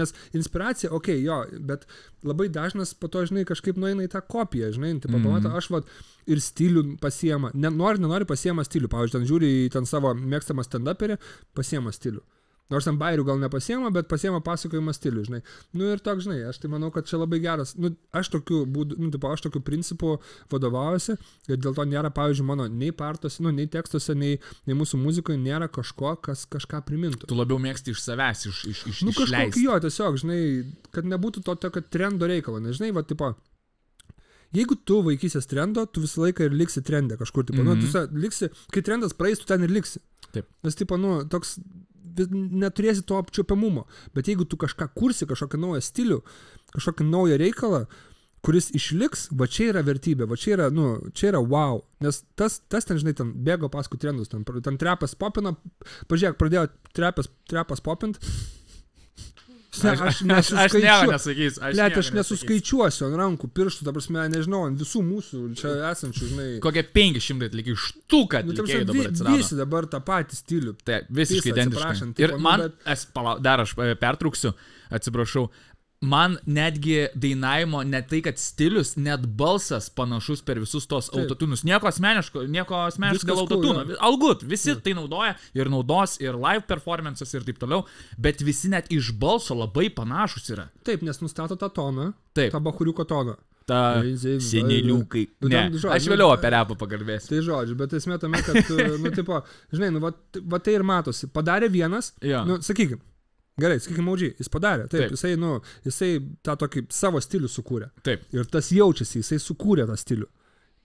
nes inspiracija, okei, okay, jo, bet labai dažnas po to, žinai, kažkaip nueina į tą kopiją, žinai, tai pamato, aš vad ir stilių pasiema, nenori, nenori pasiema stilių, pavyzdžiui, ten žiūri į ten savo mėgstamą stand-uperį, pasiema stilių. Nors ten bairių gal nepasiema, bet pasiema pasakojimo stilių, žinai. Nu ir toks, žinai, aš tai manau, kad čia labai geras. Nu, aš tokiu būdu, nu, tipo, aš tokiu principu vadovaujuosi ir dėl to nėra, pavyzdžiui, mano nei partuose, nu, nei tekstuose, nei, nei mūsų muzikoje nėra kažko, kas kažką primintų. Tu labiau mėgsti iš savęs, iš, iš, iš Nu išleisti. jo, tiesiog, žinai, kad nebūtų to tokio trendo reikalo, nežinai, va, tipo, jeigu tu vaikysės trendo, tu visą laiką ir liksi trendė kažkur, tipo, mm -hmm. nu, Mhm. tu liksi, kai trendas praeis, tu ten ir liksi. Taip. Nes, tipo, nu, toks, neturėsi to apčiopiamumo, bet jeigu tu kažką kursi, kažkokį naują stilių, kažkokį naują reikalą, kuris išliks, va čia yra vertybė, va čia yra, nu, čia yra wow. Nes tas, tas ten, žinai, ten bėgo paskui trendus, ten, ten trepas popina, pažiūrėk, pradėjo trepas, trepas popint. Aš, aš, [laughs] aš, aš nieko nesakysiu. Aš, nieko aš nesuskaičiuosiu ant rankų, pirštų, ta prasme, nežinau, ant visų mūsų čia esančių, žinai. Kokie 500 atlikėjų štuką Nu, ta atlikėjų prasme, dabar atsirado. visi dabar tą patį stilių. Tai visiškai atsiprašant, Ir nu, man, bet- es, pala, dar aš e, pertrauksiu, atsiprašau, man netgi dainavimo ne tai, kad stilius, net balsas panašus per visus tos Taip. autotunus. Nieko asmeniško, nieko asmeniško dėl cool, autotuno. jo. Algut, visi tai naudoja ir naudos, ir live performances ir taip toliau, bet visi net iš balso labai panašus yra. Taip, nes nustato tą toną, Taip. tą bahuriuko toną. Ta seneliukai. Nu, Ne, žodžiu, aš vėliau apie repą pakalbėsiu. Tai žodžiu, bet esmė tame, kad, [laughs] nu, tipo, žinai, nu, va, va tai ir matosi. Padarė vienas, Jo. nu, sakykim, gerai, sakykim, maudžiai, jis padarė, taip, Taip. taip, jisai, nu, jisai tą tokį savo stilių sukūrė. Taip. Ir tas jaučiasi, jisai sukūrė tą stilių.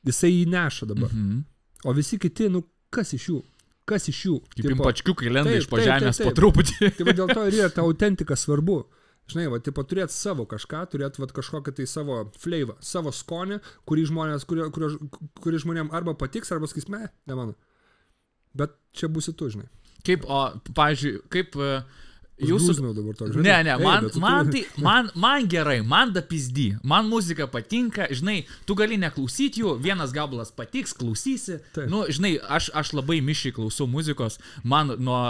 Jisai jį neša dabar. Mhm. O visi kiti, nu, kas iš jų? Kas iš jų? Kaip Tipo, impačkiukai lenda taip, iš po taip, žemės taip, po taip. truputį. [laughs] Tai va dėl to ir yra ta [laughs] autentika svarbu. Žinai, va, tipo, turėti savo kažką, turėti va, kažkokią tai savo flavą, savo skonį, kurį žmonės, kurio, kurio, kurį žmonėm arba patiks, arba sakys, ne, ne mano. Bet čia būsi tu, žinai. Kaip, o, pavyzdžiui, kaip e, jūsų... Jūsų dabar toks. Ne, ne, man, man tai, man, man gerai, man da pizdy, man muzika patinka, žinai, tu gali neklausyti jų, vienas gabalas patiks, klausysi. Taip. Nu, žinai, aš, aš labai mišiai klausau muzikos, man nuo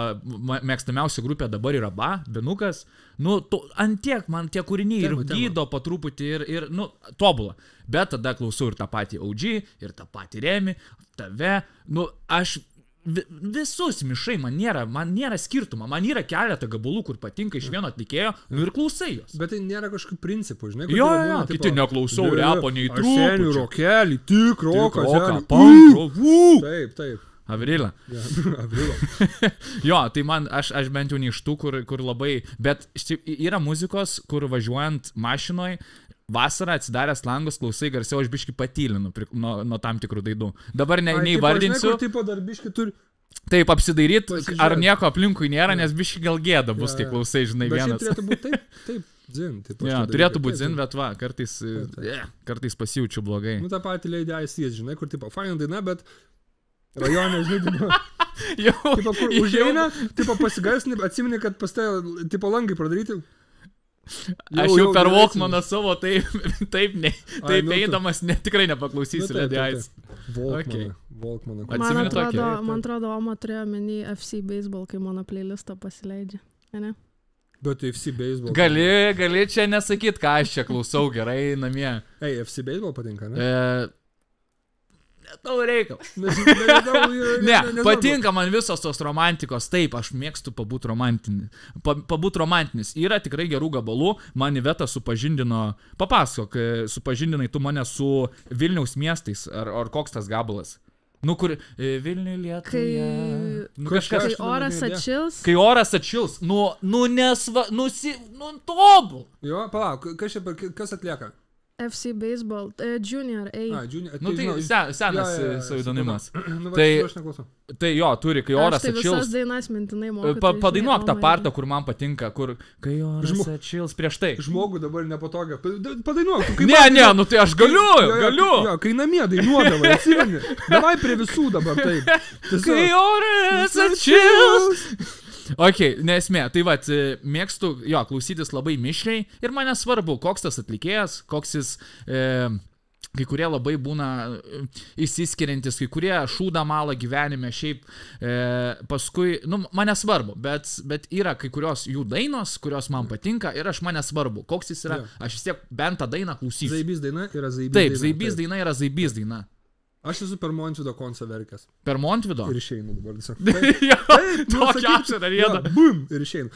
mėgstamiausia grupė dabar yra Ba, Benukas, nu, tu, antiek man tie kūriniai ir Tema, tema. gydo po truputį ir, ir, nu, tobulą. Bet tada klausau ir tą patį OG, ir tą patį Remi, tave, nu, aš visus mišai, man nėra, man nėra skirtumo, man yra keletą gabalų, kur patinka iš vieno atlikėjo, nu ir klausai juos. Bet tai nėra kažkokių principų, žinai. Jo, jo, nu, kiti tipo, neklausau "Ne, repo nei trupučio." rokelį, tik roką, Roką! Taip, taip. Avrila. Ja, [laughs] Avrilo. [laughs] Jo, tai man, aš, aš bent jau ne iš tų, kur, kur labai, bet yra muzikos, kur važiuojant mašinoj, vasarą atsidaręs langus, klausai garsiau, aš biški patylinu pri- nuo, nuo tam tikrų daidų. Dabar ne, neįvardinsiu, tipo, dar biški turi. taip apsidairyt, Pasižiūrėt. ar nieko aplinkui nėra, nes biški gal gėda bus, kai klausai, žinai, vienas. turėtų būti taip, taip, zin. [laughs] Taip, Jo, turėtų būti zin, bet va, kartais, Taip, taip. yeah, kartais pasijaučiu blogai. Nu, tą patį Lady ICS, žinai, kur, tipo, faina daina, bet rajone, žinai, [laughs] tipo, Jau, tipo kur jau- užeina, tipo, pasigarsini, atsimeni, kad pas tai, tipo, langai pradaryti. Aš jau per Walkmaną savo taip, [laughs] taip, ne, Ai, taip nu tu- eidamas ne, tikrai Nu, nepaklausysiu taip, Lady Ice. Walkmaną. Okay. Walkmaną. Man atrodo, man atrodo, Oma turėjo menį FC baseball, kai mano playlistą pasileidžia. Ne? Bet FC baseball. Gali, gali čia nesakyti, ką aš čia klausau gerai namie. Ei, FC baseball patinka, ne? E, Tau reikia. Ne, patinka man visos tos romantikos. Taip, aš mėgstu pabūti romantinis. Pa, pabūt romantinis. Yra tikrai gerų gabalų. Man Iveta supažindino. Papasakok, e, supažindinai tu mane su Vilniaus miestais. Ar, ar koks tas gabalas? Nu, kur e, Vilnių lietuvą. Kai- Nu, Kažkas-. Kai oras atšils, Kai oras atšils, nu, nu nesva, nusi, nu tobul. Jo, palauk, kas, čia, kas atlieka? FC baseball, uh, junior, A. A, junior. Nu, tai žinau, sen, senas Jo, jo, jo, pseudonimas. [clears throat] Nu, va, tai- tai... Tai jo, turi, kai oras tai atšils. visas dainas mintinai moku. Pa, tai, žinai, padainuok tą oh partą, kur man patinka, kur kai oras Žmo- atšils prieš tai. Žmogų dabar nepatogiai. Pa- Padainuok, tu kaip... Ne, ne, nu tai aš galiu, Jo, jo, galiu. Jo, kai namie dainuodavai, atsimeni. [laughs] Davai prie visų dabar taip. Kai oras atšils. Ok, nesmė, tai va, mėgstu jo klausytis labai mišriai ir man nesvarbu, koks tas atlikėjas, koks jis... E, Kai kurie labai būna e, išsiskiriantis, kai kurie šūdą malą gyvenime, šiaip e, paskui, nu, man nesvarbu, bet, bet yra kai kurios jų dainos, kurios man patinka ir aš man nesvarbu, koks jis yra, Jo. aš vis tiek bent tą dainą klausysiu. Zaibys daina yra zaibys Taip, daina. zaibys daina yra zaibys daina. Aš esu per Montvido koncą verkęs. Per Montvido? Ir išeinu dabar [laughs] jo, nu, tokia Jo, rieda. Bum, ir išeinu.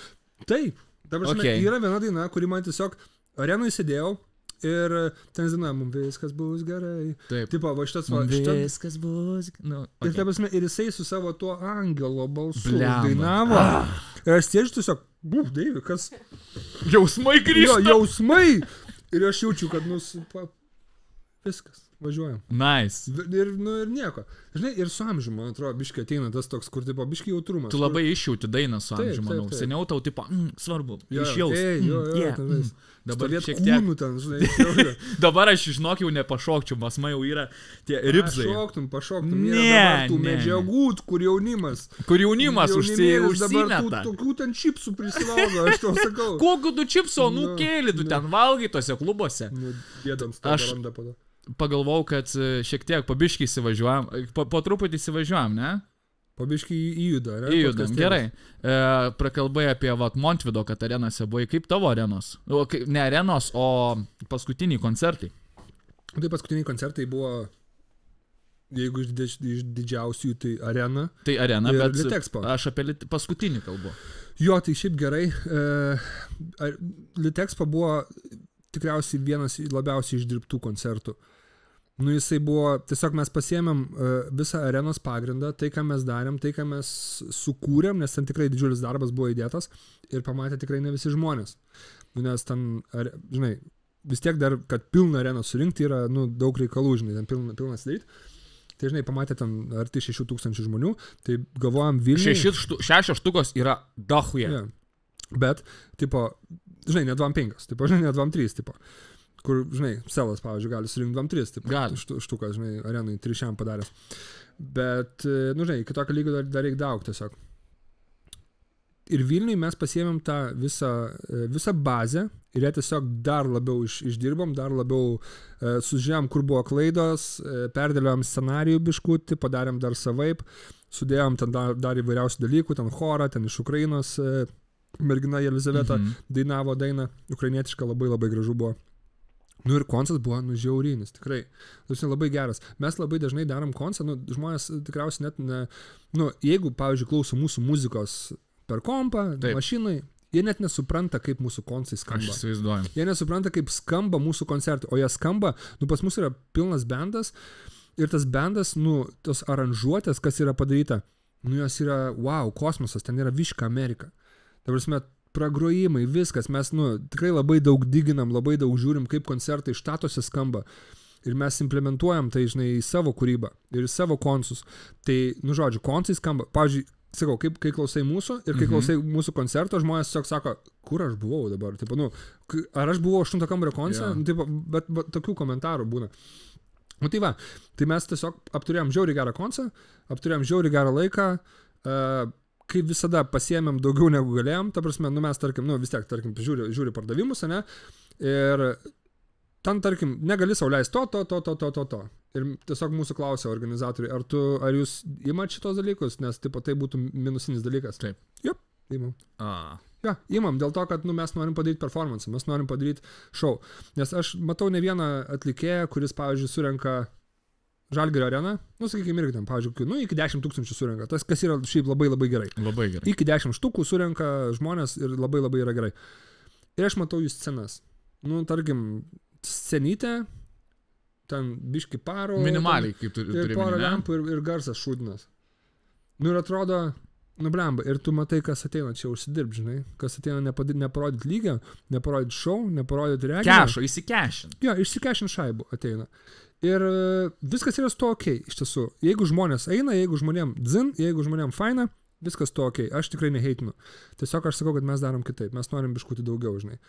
Taip. Ta prasme, Okay. yra viena daina, kuri man tiesiog arenui sėdėjau ir ten žinoma, mums viskas bus gerai. Taip. Tipo, va šitas, va, šitas, Viskas bus. Nu, Ir, okay. ta prasme, ir jisai su savo tuo angelo balsu Blemba. dainavo. Ir aš sėdžiu tiesiog, būk, Deivi, kas. Jausmai Jo, grįžta. jausmai. Ir aš jaučiu, kad, nu, pa- viskas, važiuojam. Nice. Ir, nu, ir nieko. Žinai, ir su amžiumi, man atrodo, biški ateina tas toks, kur, tipo, biški jautrumas. Tu labai išjauti dainą su amžiumi, manau. Seniau tau, tipo, mm, svarbu. Jo, Išjaus. ei, jo, jo, yeah, mm. Dabar Stovėt šiek tiek. ten, žinai. [laughs] Dabar aš žinok jau nepašokčiau, masma jau yra tie ribzai. Pašoktum, pašoktum. Ne, dabar tų medžiagų, kur jaunimas. Kur jaunimas užsi, Jaunimėlis dabar tų, tokių ten čipsų prisivalgo, aš tau sakau. Kokiu tu čipso, nu Nu, kėlį, tu nu. ten valgai tose klubuose. Nu, Dėdams Aš- randą pada. Pagalvau, kad e, šiek tiek pabiškiai įsivažiuojam, e, po, po truputį įsivažiuojam, ne? Pabiškai įjuda, ne? Įjudam, Podcastėlis. gerai. E, prakalbai apie Vat Montvido, kad arenose buvai, kaip tavo arenos? O, ne arenos, o paskutiniai koncertai. Tai paskutiniai koncertai buvo, jeigu iš, didž, iš didžiausių, tai arena. Tai arena, bet Litexpo. aš apie lit, paskutinį kalbu. Jo, tai šiaip gerai. E, Litexpo buvo tikriausiai vienas labiausiai išdirbtų koncertų. Nu, jisai buvo, tiesiog mes pasiėmėm uh, visą arenos pagrindą, tai, ką mes darėm, tai, ką mes sukūrėm, nes ten tikrai didžiulis darbas buvo įdėtas ir pamatė tikrai ne visi žmonės. Nu, nes ten, ar, žinai, vis tiek dar, kad pilną areną surinkti yra, nu, daug reikalų, žinai, ten pilna, pilnas daryti. Tai, žinai, pamatė ten arti 6 tūkstančių žmonių, tai galvojam Vilniuje. Šeši Šešios štukos yra dahuje. Jo. Bet, tipo, žinai, ne 2-5, tipo, žinai, ne 2-3, tipo. Kur, žinai, selas, pavyzdžiui, gali surinkti 2-3, tipo, Gali. štu, štukas, žinai, arenai 3 šiam padaręs. Bet, e, nu, žinai, iki tokio lygio dar, dar reikia daug tiesiog. Ir Vilniui mes pasiėmėm tą visą, e, visą bazę ir ją tiesiog dar labiau iš, išdirbom, dar labiau e, sužiūrėjom, kur buvo klaidos, e, perdėliojom scenarijų biškutį, padarėm dar savaip, sudėjom ten dar, dar įvairiausių dalykų, ten chorą, ten iš Ukrainos e, mergina Jelizaveta. Mhm. dainavo dainą, ukrainietiška labai labai gražu buvo. Nu ir koncas buvo nužiaurinis, tikrai. Tusi labai geras. Mes labai dažnai darom koncą, nu, žmonės tikriausiai net ne, nu, jeigu, pavyzdžiui, klauso mūsų muzikos per kompą, Taip. mašinai, jie net nesupranta, kaip mūsų koncai Aš skamba. įsivaizduoju. Jie nesupranta, kaip skamba mūsų koncertai, o jie skamba, nu pas mus yra pilnas bendas ir tas bendas, nu, tos aranžuotės, kas yra padaryta, nu jos yra, wow, kosmosas, ten yra viška Amerika. Ta prasme, pragrojimai, viskas, mes, nu, tikrai labai daug diginam, labai daug žiūrim, kaip koncertai štatuose skamba. Ir mes implementuojam tai, žinai, į savo kūrybą ir į savo konsus. Tai, nu, žodžiu, koncai skamba. Pavyzdžiui, sakau, kaip, kai klausai mūsų ir kai Mhm. klausai mūsų koncerto, žmonės tiesiog sako, kur aš buvau dabar. Taip, nu, ar aš buvau 8 kambario konce, Jo. yeah. taip, bet, bet tokių komentarų būna. Nu tai va, tai mes tiesiog apturėjom žiauriai gerą koncą, apturėjom žiauriai gerą laiką, uh, kaip visada pasiemėm daugiau negu galėjom, ta prasme, nu mes tarkim, nu vis tiek, tarkim, žiūri, žiūri pardavimus, ne, ir ten, tarkim, negali sauliaisti to, to, to, to, to, to, to. Ir tiesiog mūsų klausia organizatoriai, ar, tu, ar jūs imat šitos dalykus, nes taip, tai būtų minusinis dalykas. Taip. Jop, imam. A, Ja, imam, dėl to, kad nu, mes norim padaryti performance, mes norim padaryti show. Nes aš matau ne vieną atlikėją, kuris, pavyzdžiui, surenka Žalgirio areną, nu, sakykime, irgi ten, pavyzdžiui, nu, iki 10 tūkstančių surenka, tas, kas yra šiaip labai labai gerai. labai gerai. Iki 10 štukų surenka žmonės ir labai labai yra gerai. Ir aš matau jų scenas. Nu, tarkim, scenytė, ten biški paro. Minimaliai, kaip tu Ir turi porą minėti. lempų ir, ir garsas šūdinas. Nu ir atrodo, nu blemba, ir tu matai, kas ateina čia užsidirb, žinai, kas ateina nepadaryti, neparodyti lygio, neparodyti šou, neparodyti reakciją. Kešo, įsikešin. Jo, išsikešint šaibų ateina. Ir e, viskas yra to ok, iš tiesų. Jeigu žmonės eina, jeigu žmonėm dzin, jeigu žmonėm faina, viskas to ok. Aš tikrai neheitinu. Tiesiog aš sakau, kad mes darom kitaip. Mes norim biškutį daugiau, žinai.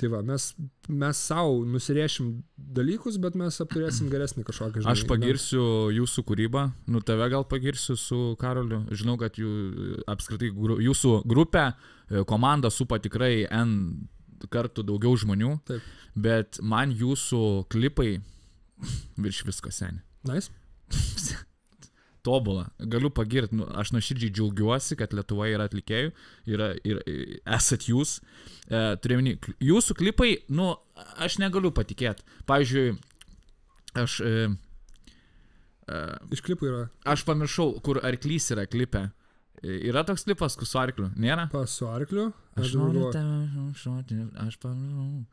Tai va, mes, mes savo nusiriešim dalykus, bet mes apturėsim geresnį kažkokį žinai. Aš pagirsiu jūsų kūrybą, nu tave gal pagirsiu su Karoliu. Žinau, kad jų, apskritai jūsų grupę, e, komandą supa tikrai N kartų daugiau žmonių, Taip. bet man jūsų klipai [laughs] virš visko seniai. Nice. [laughs] Tobulą. Galiu pagirti, nu, aš nuoširdžiai džiaugiuosi, kad Lietuvoje yra atlikėjų, yra, ir esat jūs. E, Turėjau, jūsų klipai, nu, aš negaliu patikėti. Pavyzdžiui, aš, e, Uh, Iš klipų yra aš pamiršau, kur arklys yra klipe. Yra toks klipas, su arkliu, nėra? pas su arkliu. Aš dabar noriu tave šoti, aš pamiršau.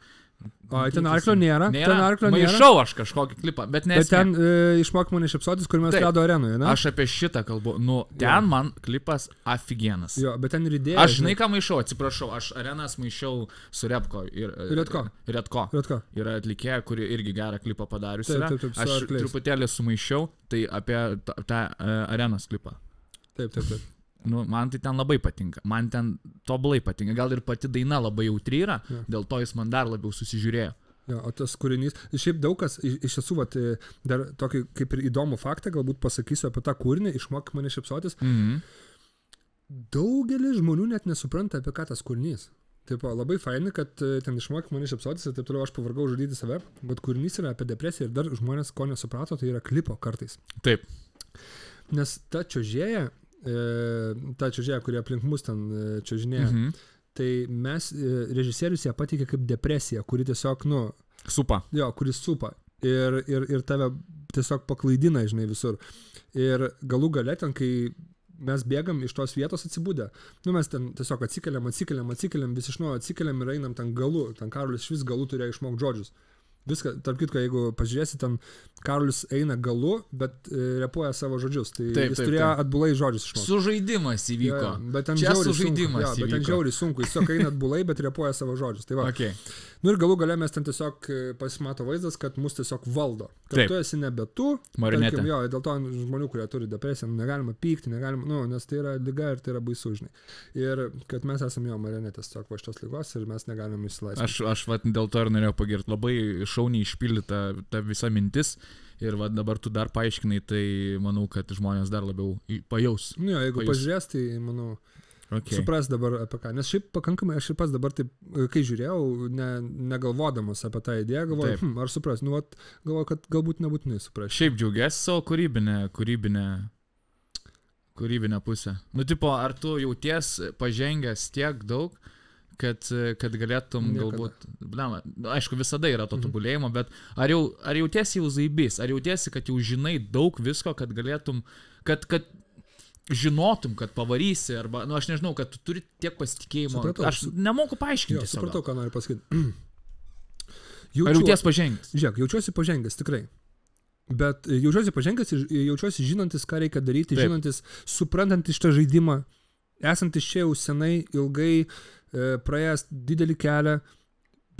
Ai, ten arklio nėra. Nėra. Ten arklio nėra. Maišau aš kažkokį klipą, bet Bet nes ten e, išmok mane šipsotis, kur mes ledo arenoje, ne? Aš apie šitą kalbu. Nu, ten man klipas afigienas. Jo, bet ten ir idėja. Aš žinai, ką maišau, atsiprašau, aš arenas maišiau su Repko. Ir, Redko. Redko. Bet ką? Yra atlikėja, kuri irgi gerą klipą padariusi. Taip, taip, taip, aš arkliais. truputėlį sumaišiau, tai apie tą, uh, arenos klipą. Taip, taip, taip. Nu, man tai ten labai patinka. Man ten tobulai patinka. Gal ir pati daina labai jautri yra, Jo. dėl to jis man dar labiau susižiūrėjo. Jo, o tas kūrinys, šiaip daug kas, iš tiesų, vat, e, dar tokį kaip ir įdomų faktą, galbūt pasakysiu apie tą kūrinį, išmok mane šipsotis. Mhm. Daugelis žmonių net nesupranta, apie ką tas kūrinys. Taip, labai faini, kad e, ten išmok mane šipsotis ir taip toliau aš pavargau žudyti save, bet kūrinys yra apie depresiją ir dar žmonės ko nesuprato, tai yra klipo kartais. Taip. Nes ta čiužėja, e, ta čiužėja, kurie aplink mus ten e, čiužinėja, mhm. Mhm. tai mes, e, režisierius ją pateikė kaip depresiją, kuri tiesiog, nu, Supa. jo, kuris supa ir, ir, ir tave tiesiog paklaidina, žinai, visur. Ir galų gale ten, kai mes bėgam iš tos vietos atsibūdę, nu mes ten tiesiog atsikeliam, atsikeliam, atsikeliam, vis iš naujo atsikeliam ir einam ten galu, ten Karolis iš vis galų turėjo išmokti žodžius. Viską, tarp kitko, jeigu pažiūrėsi, ten Karolis eina galu, bet e, repuoja savo žodžius. Tai Taip, jis taip, turėjo taip. atbulai žodžius išmokti. Sužaidimas įvyko. Jo, jo, bet ten Čia sužaidimas sunku, jo, bet ten žiauriai sunku, jis tiesiog eina atbulai, bet repuoja savo žodžius. Tai va, Okay. Nu ir galų gale mes ten tiesiog e, pasimato vaizdas, kad mus tiesiog valdo. Kad Taip. tu esi nebe tu. Marionetė. tarkim, Jo, dėl to žmonių, kurie turi depresiją, nu, negalima pykti, negalima, nu, nes tai yra lyga ir tai yra baisu, žinai. Ir kad mes esame jo marionetės tiesiog va šitos lygos ir mes negalim išsilaisvinti. Aš, aš vat, dėl to ir norėjau pagirti. Labai šauniai išpildyta ta visa mintis. Ir va, dabar tu dar paaiškinai, tai manau, kad žmonės dar labiau pajaus. Nu, jo, jeigu pajus. pažiūrės, tai, manau, Okay. supras dabar apie ką. Nes šiaip pakankamai, aš ir pats dabar taip, e, kai žiūrėjau, ne, negalvodamas apie tą idėją, galvoju, Taip. hm, ar supras, nu, vat, galvoju, kad galbūt nebūtinai supras. Šiaip džiaugiasi savo kūrybinę, kūrybinę, kūrybinę pusę. Nu, tipo, ar tu jauties pažengęs tiek daug, kad, kad galėtum Niekada. galbūt, na, aišku, visada yra to Mhm. tobulėjimo, bet ar, jau, ar jautiesi jau zaibys, ar jautiesi, kad jau žinai daug visko, kad galėtum, kad, kad žinotum, kad pavarysi, arba, nu, aš nežinau, kad tu turi tiek pasitikėjimo. Supratau, aš nemoku Jo, paaiškinti. supratau, ką noriu pasakyti. [clears throat] Ar jauties pažengęs? Žiūrėk, jaučiuosi pažengęs tikrai. Bet e, jaučiuosi pažengęs ir e, jaučiuosi žinantis, ką reikia daryti, Taip. žinantis, suprantantis šitą žaidimą, esantis čia jau senai, ilgai, e, praėjęs didelį kelią,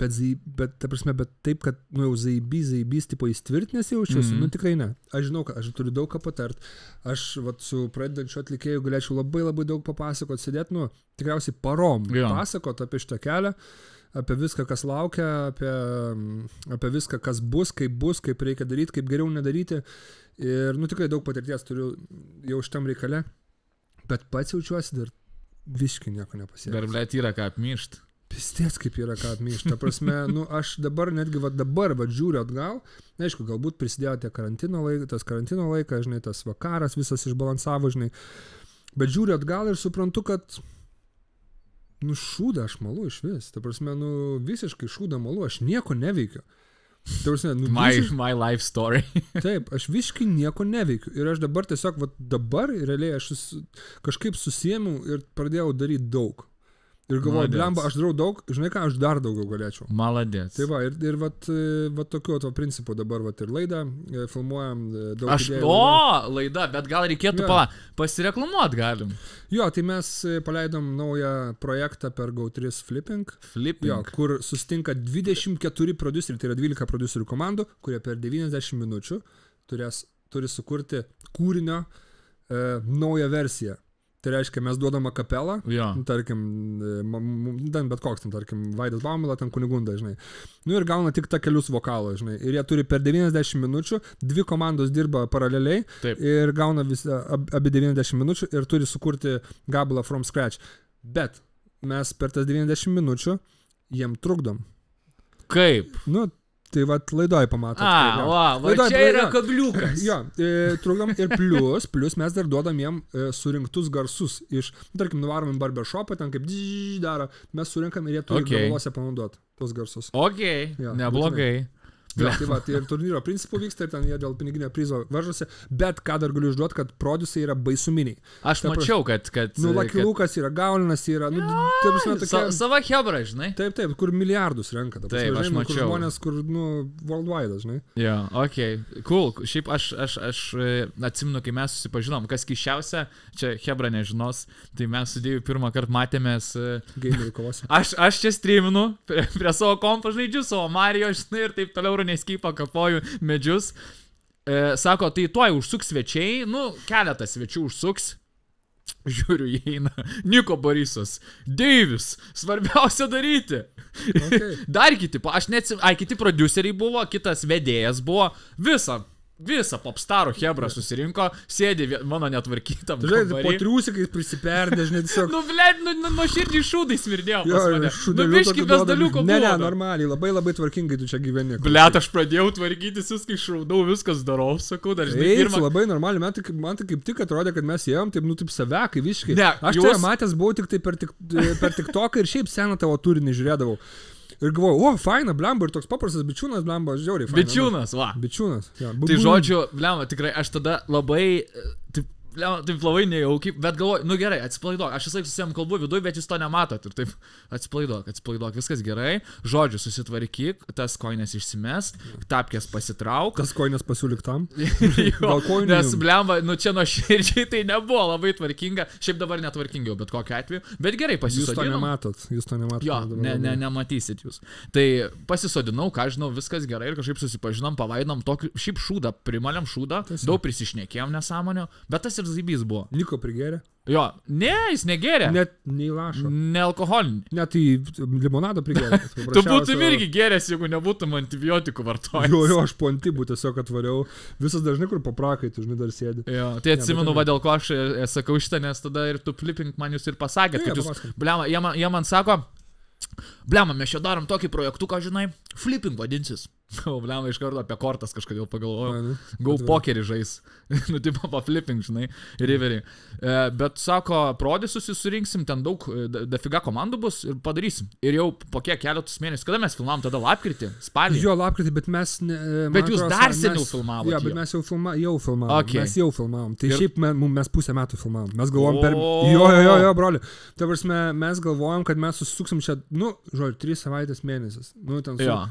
bet, bet, ta prasme, bet taip, kad, nu jau zaibys, zaibys, tipo įstvirtinęs jaučiuosi, mm. -hmm. nu tikrai ne. Aš žinau, kad aš turiu daug ką patart. Aš, vat, su pradedančiu atlikėju galėčiau labai labai daug papasakot, sėdėt, nu, tikriausiai parom, Jo. pasakot apie šitą kelią apie viską, kas laukia, apie, apie viską, kas bus, kaip bus, kaip reikia daryti, kaip geriau nedaryti. Ir, nu, tikrai daug patirties turiu jau šitam reikale, bet pats jaučiuosi dar visiškai nieko nepasiekęs. Dar, blėt, yra ką apmyšti. Pistės kaip yra ką apmyšti. Ta prasme, nu, aš dabar netgi va dabar, va žiūriu atgal, aišku, galbūt prisidėjo tie karantino laikas, tas karantino laikas, žinai, tas vakaras visas išbalansavo, žinai. Bet žiūriu atgal ir suprantu, kad nu šūda aš malu iš vis. Ta prasme, nu visiškai šūda malu, aš nieko neveikiu. Prasme, nu, My, visiš... my life story. [laughs] Taip, aš visiškai nieko neveikiu. Ir aš dabar tiesiog, va dabar, realiai aš sus, kažkaip susėmiau ir pradėjau daryti daug. Ir galvoju, blemba, aš darau daug, žinai ką, aš dar daugiau galėčiau. Maladės. Tai va, ir, ir vat, vat tokiu to principu dabar vat, ir laidą filmuojam Aš, idėjų. o, laida, bet gal reikėtų Jo. pala, pasireklamuot galim. Jo, tai mes paleidom naują projektą per GO3 Flipping. Flipping. Jo, kur sustinka 24 produceriai, tai yra 12 producerių komandų, kurie per 90 minučių turės, turi sukurti kūrinio e, naują versiją. Tai reiškia, mes duodam kapelą, Jo. nu, tarkim, e, ten bet koks, ten, tarkim, Vaidas Baumila, ten kunigunda, žinai. Nu ir gauna tik tą kelius vokalą, žinai. Ir jie turi per 90 minučių, dvi komandos dirba paraleliai Taip. ir gauna visą, ab, abi 90 minučių ir turi sukurti gabalą from scratch. Bet mes per tas 90 minučių jiem trukdom. Kaip? Nu, tai vad laidoj pamatot. A, jo. va, va Laidoj, čia yra laidoj. kabliukas. [laughs] Jo, e, trukdom ir plus, plus mes dar duodam jiem e, surinktus garsus iš, tarkim, nuvarom į barbershopą, ten kaip daro, mes surinkam ir jie turi Okay. galvose panaudoti tos garsus. Ok, Jo, neblogai. Jo, tai va, tai ir turnyro principų vyksta, ir ten jie dėl piniginio prizo varžosi, bet ką dar galiu išduoti, kad produsai yra baisuminiai. Aš Ta mačiau, kad... kad Nu, kad- Lakilukas yra Gaulinas, yra, nu, taip, žinai, Sa, tokie... sava hebra, žinai. Taip, taip, kur milijardus renka. ta Taip, aš žinai, nu, kur mačiau. Žmonės, kur, nu, worldwide, žinai. Jo, ok, cool. Šiaip aš, aš, aš e, atsimenu, kai mes susipažinom, kas kišiausia, čia Hebra nežinos, tai mes su Dievu pirmą kartą matėmės. e, Gamerių kovose. [laughs] Aš, aš čia streaminu, prie, prie savo kompo žaidžiu, savo Mario, žinai, ir taip toliau runeskypą kapoju medžius. E, sako, tai tuoj užsuks svečiai, nu, keletas svečių užsuks. Žiūriu, įeina Niko Borisas, Deivis, svarbiausia daryti. Okay. [laughs] Dar kiti, aš neatsimenu, ai, kiti produceriai buvo, kitas vedėjas buvo, visą, visą popstaro Hebra susirinko, sėdi mano netvarkytam. Žinai, po kambary. triusikai prisiperdė, žinai, tiesiog. Nu, blėd, nu, nu, nuo širdžiai šūdai smirdėjo. Jo, šūdelių Nu, biški duoda. daliuko. Ne, ne, normaliai, labai labai tvarkingai tu čia gyveni. Blet, aš pradėjau tvarkytis, viską išraudau, viskas darau, sakau, dar žinai, Eik, pirmą. labai normaliai, man tai, man tai kaip tik atrodė, kad mes ėjom, taip, nu, taip savekai visiškai. Ne, aš jūs- tai matęs buvau tik tai per, tik, per tik toką ir šiaip seną tavo turinį žiūrėdavau. Ir galvojau, o, faina, blemba, ir toks paprastas bičiūnas, blemba, žiauriai. faina, Bičiūnas, va. nu. Bičiūnas. Ja, Tai žodžiu, blemba, tikrai aš tada labai, e, taip, taip labai nejaukiai, bet galvoju, nu gerai, atsipalaiduok, aš visą laiką su savim kalbu viduje, bet jūs to nematot ir taip, atsipalaiduok, atsipalaiduok, viskas gerai, žodžiu, susitvarkyk, tas koinės išsimes, tapkės pasitrauk. Tas koinės pasiūlyk tam. [laughs] Gal kojinių Nes, blemba, nu čia nuo širdžiai tai nebuvo labai tvarkinga, šiaip dabar netvarkingiau, bet kokiu atveju, bet gerai Jūs to nematot, jūs to nematot. Jo, ne, ne, nematysit jūs. Tai pasisodinau, ką žinau, viskas gerai ir kažkaip susipažinom, pavaidinom tokį, šiaip šūdą, primalėm šūdą, daug prisišnekėjom nesąmonę, bet tas ir zybys buvo. Niko prigeria. Jo, ne, jis negeria. Net neįlašo. Nealkoholinį. Net į limonado prigeria. [laughs] Tu būtum irgi geręs, jeigu nebūtum antibiotikų vartojęs. Jo, jo, aš po antibų tiesiog atvariau. Visas dažnai, kur paprakai, tu žinai, dar sėdi. Jo, tai atsimenu, bet- va dėl ko aš e, sakau šitą, nes tada ir tu flipink man jūs ir pasakėt, kad jūs, blema, jie man, jie man sako, blema, mes čia darom tokį projektuką, žinai, flipping vadinsis. [laughs] O, blema, iš karto apie kortas kažkodėl pagalvojau. Go pokerį žais. [laughs] nu, tipo, pa flipping, žinai, riverį. E, bet sako, prodisus susirinksim, ten daug, e, da- dafiga komandų bus ir padarysim. Ir jau po kiek keletus mėnesių, kada mes filmavom, tada lapkritį, spalį. Jo, lapkritį, bet mes... Ne, man Bet jūs atrodo, dar seniau filmavot Jo, bet mes jau, filma, jau filmavom. Okay. Mes jau filmavom. Tai Ir- šiaip me, mes pusę metų filmavom. Mes galvojom per... Jo, jo, jo, jo broli. Ta prasme, mes galvojom, kad mes susisuksim čia, nu, žodžiu, 3 savaitės mėnesis. Nu, ten su... Jo.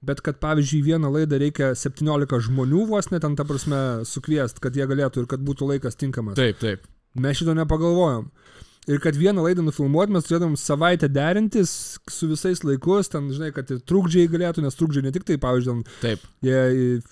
Bet kad, pavyzdžiui, vieną laidą reikia 17 žmonių vos net, ta prasme, sukviest, kad jie galėtų ir kad būtų laikas tinkamas. Taip, taip. Mes šito nepagalvojom. Ir kad vieną laidą nufilmuot, mes turėtum savaitę derintis su visais laikus, ten, žinai, kad ir trukdžiai galėtų, nes trukdžiai ne tik tai, pavyzdžiui, ten Taip, jie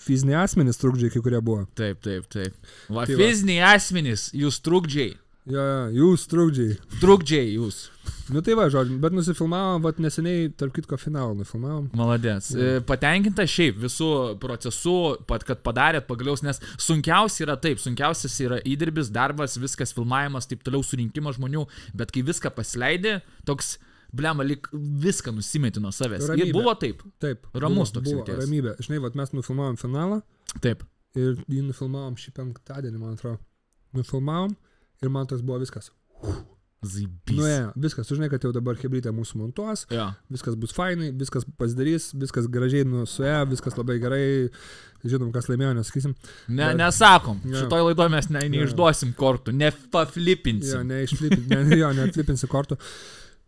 fiziniai asmenys trukdžiai kai kurie buvo. taip, taip, taip. Va, Tai va. fiziniai asmenys, jūs trukdžiai. Jo, jo, jūs trukdžiai. Trukdžiai jūs. Nu tai va, žodžiu, bet nusifilmavom, va, neseniai, tarp kitko, finalą nufilmavom. Maladės. E, Patenkinta šiaip visų procesų, pat, kad padarėt pagaliaus, nes sunkiausia yra taip, sunkiausias yra įdirbis, darbas, viskas, filmavimas, taip toliau surinkimas žmonių, bet kai viską pasileidai, toks, blema, lik viską nusimeti nuo savęs. Ramybė. Ir buvo taip. Taip. Ramus buvo, toks buvo, jauties. Ramybė. Žinai, va, mes nufilmavom finalą Taip. ir jį nufilmavom šį penktadienį, man atrodo. Nufilmavom ir man toks buvo viskas. Zaibys. Nu, ja, viskas, žinai, kad jau dabar hebrytė mūsų montuos, Jo. viskas bus fainai, viskas pasidarys, viskas gražiai nusuoja, viskas labai gerai, žinom, kas laimėjo, nesakysim. Ne, Bet- nesakom, Jo. šitoj laidoje mes ne, neišduosim kortų, Jo, nepaflipinsim. neišflipinsi, ne, jo, neatflipinsi kortų.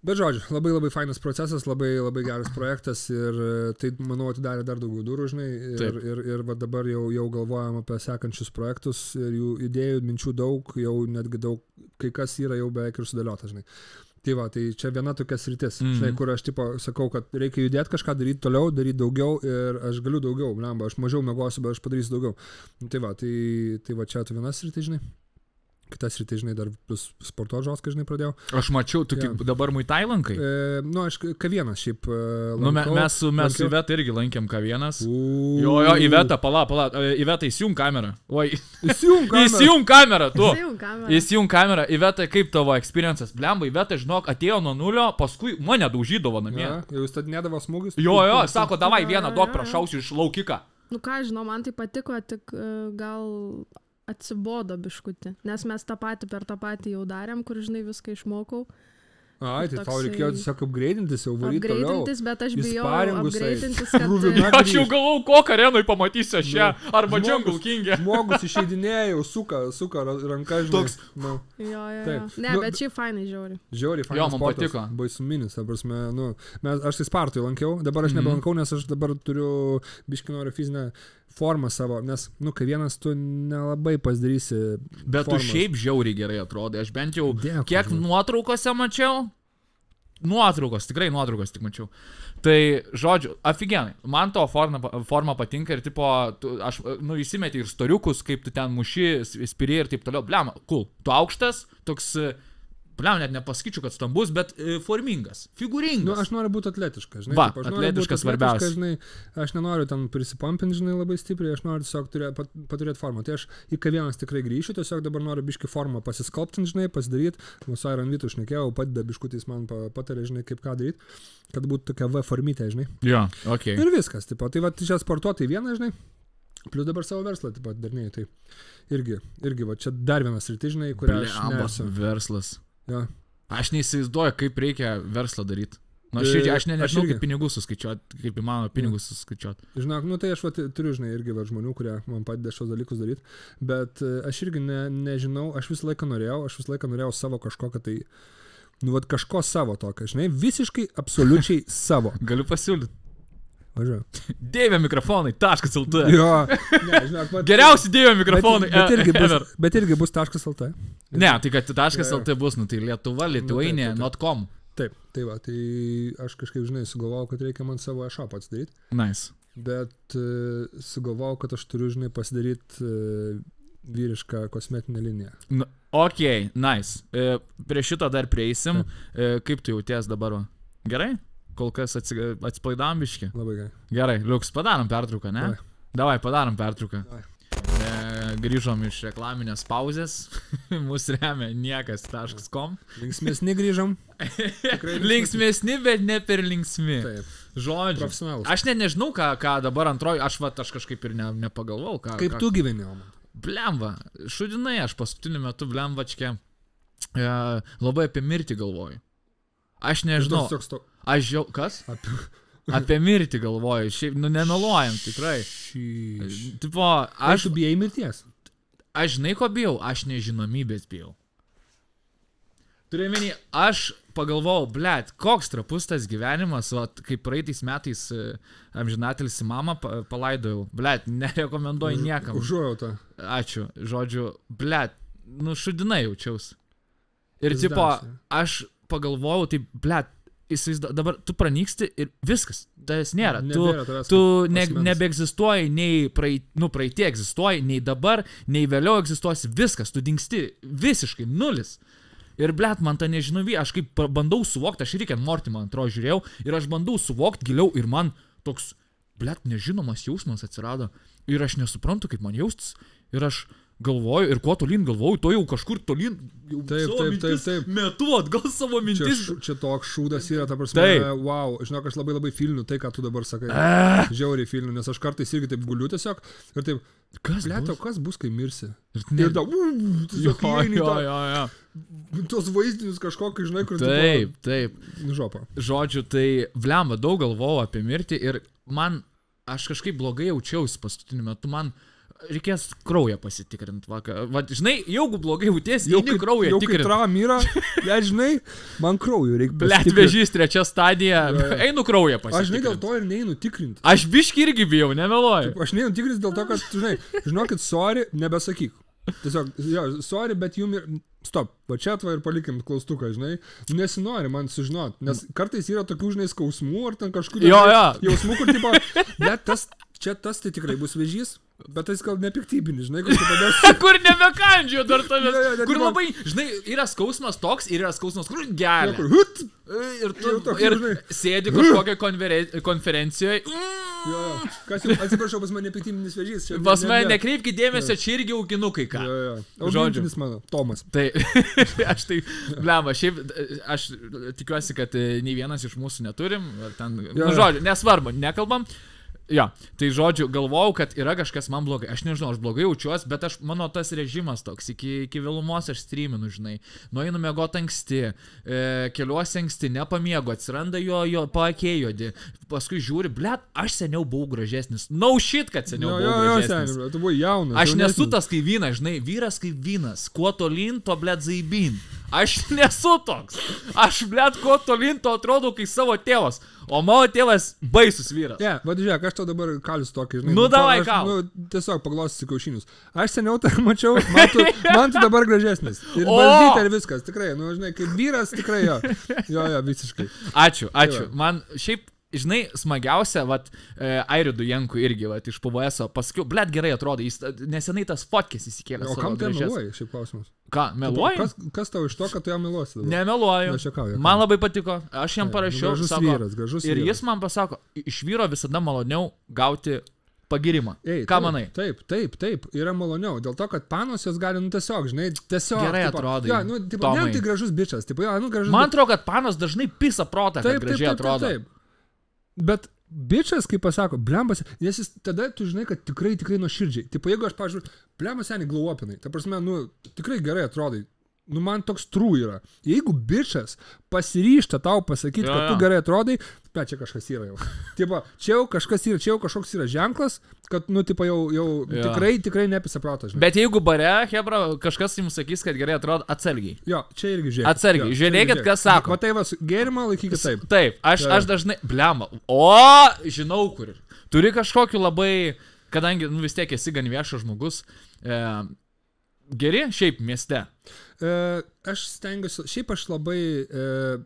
Bet žodžiu, labai labai fainas procesas, labai labai geras projektas ir e, tai, manau, atidarė dar daugiau durų, žinai. Ir, Taip. ir, ir va dabar jau, jau galvojam apie sekančius projektus ir jų idėjų, minčių daug, jau netgi daug, kai kas yra jau beveik ir sudėliota, žinai. Tai va, tai čia viena tokia sritis, Mhm. mm. žinai, kur aš tipo sakau, kad reikia judėti kažką, daryti toliau, daryti daugiau ir aš galiu daugiau, blemba, aš mažiau mėgosiu, bet aš padarysiu daugiau. Nu, Tai va, tai, tai va čia tu vienas sritis, žinai. Kitas sritis, žinai, dar plus sporto žoską, žinai, pradėjau. Aš mačiau, tu kaip dabar muitai lankai. E, nu, aš kavienas šiaip. E, Nu, me, lankau. mes su, mes su. Iveta irgi lankėm ką vienas. Uuu. Jo, jo, Iveta, pala, pala, e, Iveta įsijung kamerą. Oi, Įsijung kamerą. įsijung kamerą, tu. Įsijunk kamerą. Įsijung kamerą, Iveta, kaip tavo experiences? Blemba, Iveta, žinok, atėjo nuo nulio, paskui mane daužydavo namie. Ja, jau jūs stadinėdavo smūgius. Jo, jo, sako, davai Jo, vieną jo. prašausiu iš laukiką. Nu ką, žinau, man tai patiko, tik e, gal atsibodo biškuti, nes mes tą patį per tą patį jau darėm, kur, žinai, viską išmokau. Ai, tai tau Toksai- reikėjo tiesiog upgraidintis, jau varyti. Upgraidintis, bet aš bijau upgraidintis, kad... [laughs] Aš jau galvau, kokią arenui pamatysiu aš ją, arba Žmogus- Jungle King'e. Žmogus [laughs] išeidinėja, jau suka, suka ra- ranka, žinai. Toks- Nu, Jo, jo, jo. Ne, Nu, bet šiaip fainai žiauri. žiauriai, Jo, fainas man sportas. patiko. Baisuminis, ta prasme, nu, mes, aš tai Spartui lankiau, dabar aš Mhm. nebelankau, nes aš dabar turiu biški noriu fizinę formą savo, nes, nu, kai vienas tu nelabai pasidarysi. Bet tu formos. šiaip žiauriai gerai atrodai. Aš bent jau Dėkui, kiek žinok. nuotraukose mačiau. Nuotraukos, tikrai nuotraukos tik mačiau. Tai, žodžiu, aфиgenai. Man to forma, forma patinka ir, tipo, tu, aš, nu, įsimeti ir storiukus, kaip tu ten muši, spiri ir taip toliau. Bliam, cool. Tu aukštas, toks, bliam, net nepasakyčiau, kad stambus, bet e, formingas, figūringas. Nu, aš noriu būti atletiškas, žinai. Va, kaip aš atletiškas svarbiausia. Žinai, aš nenoriu ten prisipampinti, žinai, labai stipriai, aš noriu tiesiog turė, pat, paturėti formą. Tai aš į K1 tikrai grįšiu, tiesiog dabar noriu biški formą pasiskalptinti, žinai, pasidaryti. Mūsų Iron Vytų šnekėjau, padeda biškutis man pa- patarė, žinai, kaip ką daryti, kad būtų tokia V formitė, žinai. Jo, ok. Ir viskas, tipo, tai va, čia sportuotai viena, žinai. Plius dabar savo verslą, taip pat darniai, tai irgi, irgi, va, čia dar vienas rytis, žinai, kurią aš nesu. verslas. Jo. Aš neįsivaizduoju, kaip reikia verslą daryti. Na, aš, E, širdžiai- aš ne, aš nežinau, irgi. kaip pinigų suskaičiuoti, kaip įmanoma pinigus suskaičiuoti. Žinok, nu tai aš va, turiu, žinai, irgi va, žmonių, kurie man padeda šios dalykus daryti, bet e, aš irgi ne, nežinau, aš visą laiką norėjau, aš visą laiką norėjau savo kažkokią tai, nu, va, kažko savo tokio, žinai, visiškai, absoliučiai savo. [laughs] Galiu pasiūlyti. Važiuoju. Dėvė mikrofonai, taškas LT. Jo, ne, [laughs] žinok, va, Geriausi dėvė bet, mikrofonai. bet, irgi e- ever. bus, bet irgi bus taškas LT. Ne, tai kad taškas. LT bus, nu tai Lietuva, Lietuvainė, taip, taip. not com. Taip, tai va, tai aš kažkaip, žinai, sugalvojau, kad reikia man savo e-shop atsidaryti, Nice. bet uh, sugalvojau, kad aš turiu, žinai, pasidaryti uh, vyrišką kosmetinę liniją. Nu, ok, nice. E, prie šito dar prieisim. E, kaip tu jauties dabar? va? Gerai? Kol kas atsi- atsipalaidam biški. Labai gerai. Gerai, liuks, padarom pertrauką, ne? Davai. Davai, padarom pertrauką. Davai. E, grįžom iš reklaminės pauzės. [laughs] Mūsų remia niekas.com. Linksmėsni grįžom. [laughs] Linksmėsni, bet ne per linksmi. Taip, Žodžiu. Aš net nežinau, ką, ką dabar antroji, aš, va, aš kažkaip ir ne, nepagalvojau, ką. Kaip ką, tu gyveni, Oma? Blemba, šudinai, aš paskutiniu metu blembačke e, labai apie mirtį galvoju. Aš nežinau, Toks, toks, toks, aš jau, kas? apie... Apie mirtį galvoju, šiaip, nu nemeluojam, tikrai. Šyš. Tipo, Aš aš, bijai mirties. aš žinai ko bijau, aš nežinomybės bijau. Turiu menį, aš pagalvojau, blėt, koks trapus tas gyvenimas, o kaip praeitais metais e, amžinatelis mamą pa- palaidojau, blėt, nerekomenduoju niekam. Užuojautą. Ačiū, žodžiu, blėt, nu šudinai jaučiausi. Ir Pizda, tipo, čia. aš pagalvojau, tai blėt, įsivaizduoju, dabar tu pranyksti ir viskas, tas nėra. Nebėra tu, tu ne, nebeegzistuoji, nei praeit, nu, praeitie egzistuoji, nei dabar, nei vėliau egzistuosi, viskas, tu dingsti visiškai nulis. Ir blėt, man ta nežinomybė, aš kaip bandau suvokti, aš reikia Morty, man atrodo, žiūrėjau, ir aš bandau suvokti giliau ir man toks, blėt, nežinomas jausmas atsirado. Ir aš nesuprantu, kaip man jaustis. Ir aš galvoju, ir kuo tolyn galvoju, to jau kažkur tolyn. Jau Taip, taip, taip, taip. Metu atgal savo Čia, mintis. šu- čia toks šūdas yra, ta prasme, Taip. wow, žinok, aš labai labai filinu tai, ką tu dabar sakai. Ah, Žiauriai filinu, nes aš kartais irgi taip guliu tiesiog ir taip, kas? blėt, o bus? kas bus, kai mirsi? Ir Ir ne- da, uu, Jo, jo, jo, jo. tos vaizdinius kažkokį, žinai, kur Taip, taip. Nu, žopa. Žodžiu, tai vlemba daug galvojau apie mirtį ir man, aš kažkaip blogai jaučiausi paskutiniu metu, man reikės kraują pasitikrinti vakar. Va, žinai, jeigu blogai jautiesi, jau kai- kraują jau kai tikrinti. trauma yra, ja, žinai, man kraujo reikia. Blet, pasitikrint. vežys trečia stadija, Jo, jo. einu kraują pasitikrinti. Aš žinai, dėl to ir neinu tikrinti. Aš biški irgi bijau, nemeluoju. Aš neinu tikrinti dėl to, kad, žinai, žinokit, sorry, nebesakyk. Tiesiog, jo, sorry, bet jum ir... Stop, va čia atva ir palikim klaustuką, žinai. Nesinori man sužinot, nes kartais yra tokių, žinai, skausmų ar ten kažkokių... Jo, jo. Jausmų, kur, tipo, bet tas, čia tas tai tikrai bus vežys, bet tas gal nepiktybinis, žinai, kur [laughs] padės. Kur nebekandžio dar tavęs. Jo, jo, net Kur man- labai, žinai, yra skausmas toks ir yra skausmas, kur kur, hut, Ir tu Jau toks, ir žinai. sėdi kažkokią konferen- konferencijoje. jo, jo. Kas jau, atsiprašau, pas mane nepiktybinis vežys. čia Pas ne- mane ne- nekreipkite dėmesio, čia irgi auginukai ką. Jo, jo. Žodžiu. Augentinis mano, Tomas. Tai [laughs] aš tai, blema, šiaip aš tikiuosi, kad e, nei vienas iš mūsų neturim. Ten, Jo, nu, jo. žodžiu, nesvarbu, nekalbam. Jo, tai žodžiu, galvojau, kad yra kažkas man blogai. Aš nežinau, aš blogai jaučiuosi, bet aš, mano tas režimas toks, iki, iki vėlumos aš streaminu, žinai. Nueinu mėgoti anksti, e, keliuosi anksti, nepamiegu, atsiranda jo, jo paakėjodi. Paskui žiūri, blėt, aš seniau buvau gražesnis. No shit, kad seniau Jo, jo, buvau jo, gražesnis. seniai, tu buvai jaunas. Aš nesu jaunesnis. tas kaip vynas, žinai, vyras kaip vynas. Kuo tolyn, to blėt zaibin. Aš nesu toks. Aš blėt, kuo tolyn, to atrodo kaip savo tėvas. O mano tėvas baisus vyras. Ne, yeah, žiūrėk, aš tau dabar kalius tokį, žinai. Nu, to davai, kal. Nu, tiesiog paglostysi kiaušinius. Aš seniau tai [laughs] mačiau, man tu, man tu dabar gražesnis. Ir O! baldytė ir viskas, tikrai, nu, žinai, kaip vyras, tikrai jo. Jo, jo, visiškai. Ačiū, ačiū. Tai. Man šiaip, žinai, smagiausia, vat, e, Airidų Jankų irgi, vat, iš PVS, pasakiau, blėt gerai atrodo, jis e, nesenai tas fotkės įsikėlė. O kam tai meluoji, šiaip klausimas? Ką, meluoji? Kas, kas tau iš to, kad tu jam meluosi? dabar? Nemeluoju. Aš juokauju, juokauju. Man labai patiko, aš jam Ne, parašiau. nu, gražus sako, vyras, gražus ir vyras. jis man pasako, iš vyro visada maloniau gauti pagirimą. Ei, Ką taip, manai? Taip, taip, taip, yra maloniau. Dėl to, kad panos jos gali, nu tiesiog, žinai, tiesiog. Gerai tipo, atrodai, Jo, nu, tipo, ne, tai gražus bičias, tipo, jo, nu, gražus. Man atrodo, kad panos dažnai pisa protą, taip, taip, gražiai taip, atrodo. taip, taip. Bet bičias, kaip pasako, blembas, nes jis tada tu žinai, kad tikrai, tikrai nuoširdžiai. Tipo, jeigu aš, pažiūrėjau, blembas seniai glauopinai, ta prasme, nu, tikrai gerai atrodai. Nu, man toks trū yra. Jeigu bičias pasiryšta tau pasakyti, Jo, kad tu jo. gerai atrodai, bet čia kažkas yra jau. [laughs] tipo, čia jau kažkas yra, čia jau kažkoks yra ženklas, kad, nu, tipo, jau, jau Jo. tikrai, tikrai nepisa protą, žinai. Bet jeigu bare, Hebra, kažkas jums sakys, kad gerai atrodo, atsargiai. Jo, čia irgi žiūrėk. Atsargiai, žiūrėkit, kas sako. Matai, va, su- gėrimą laikykit taip. Taip, aš, Jo. aš dažnai, blema, o, žinau kur. Turi kažkokiu labai, kadangi, nu vis tiek esi gan viešas žmogus, e, geri šiaip mieste. E, aš stengiuosi, šiaip aš labai, e,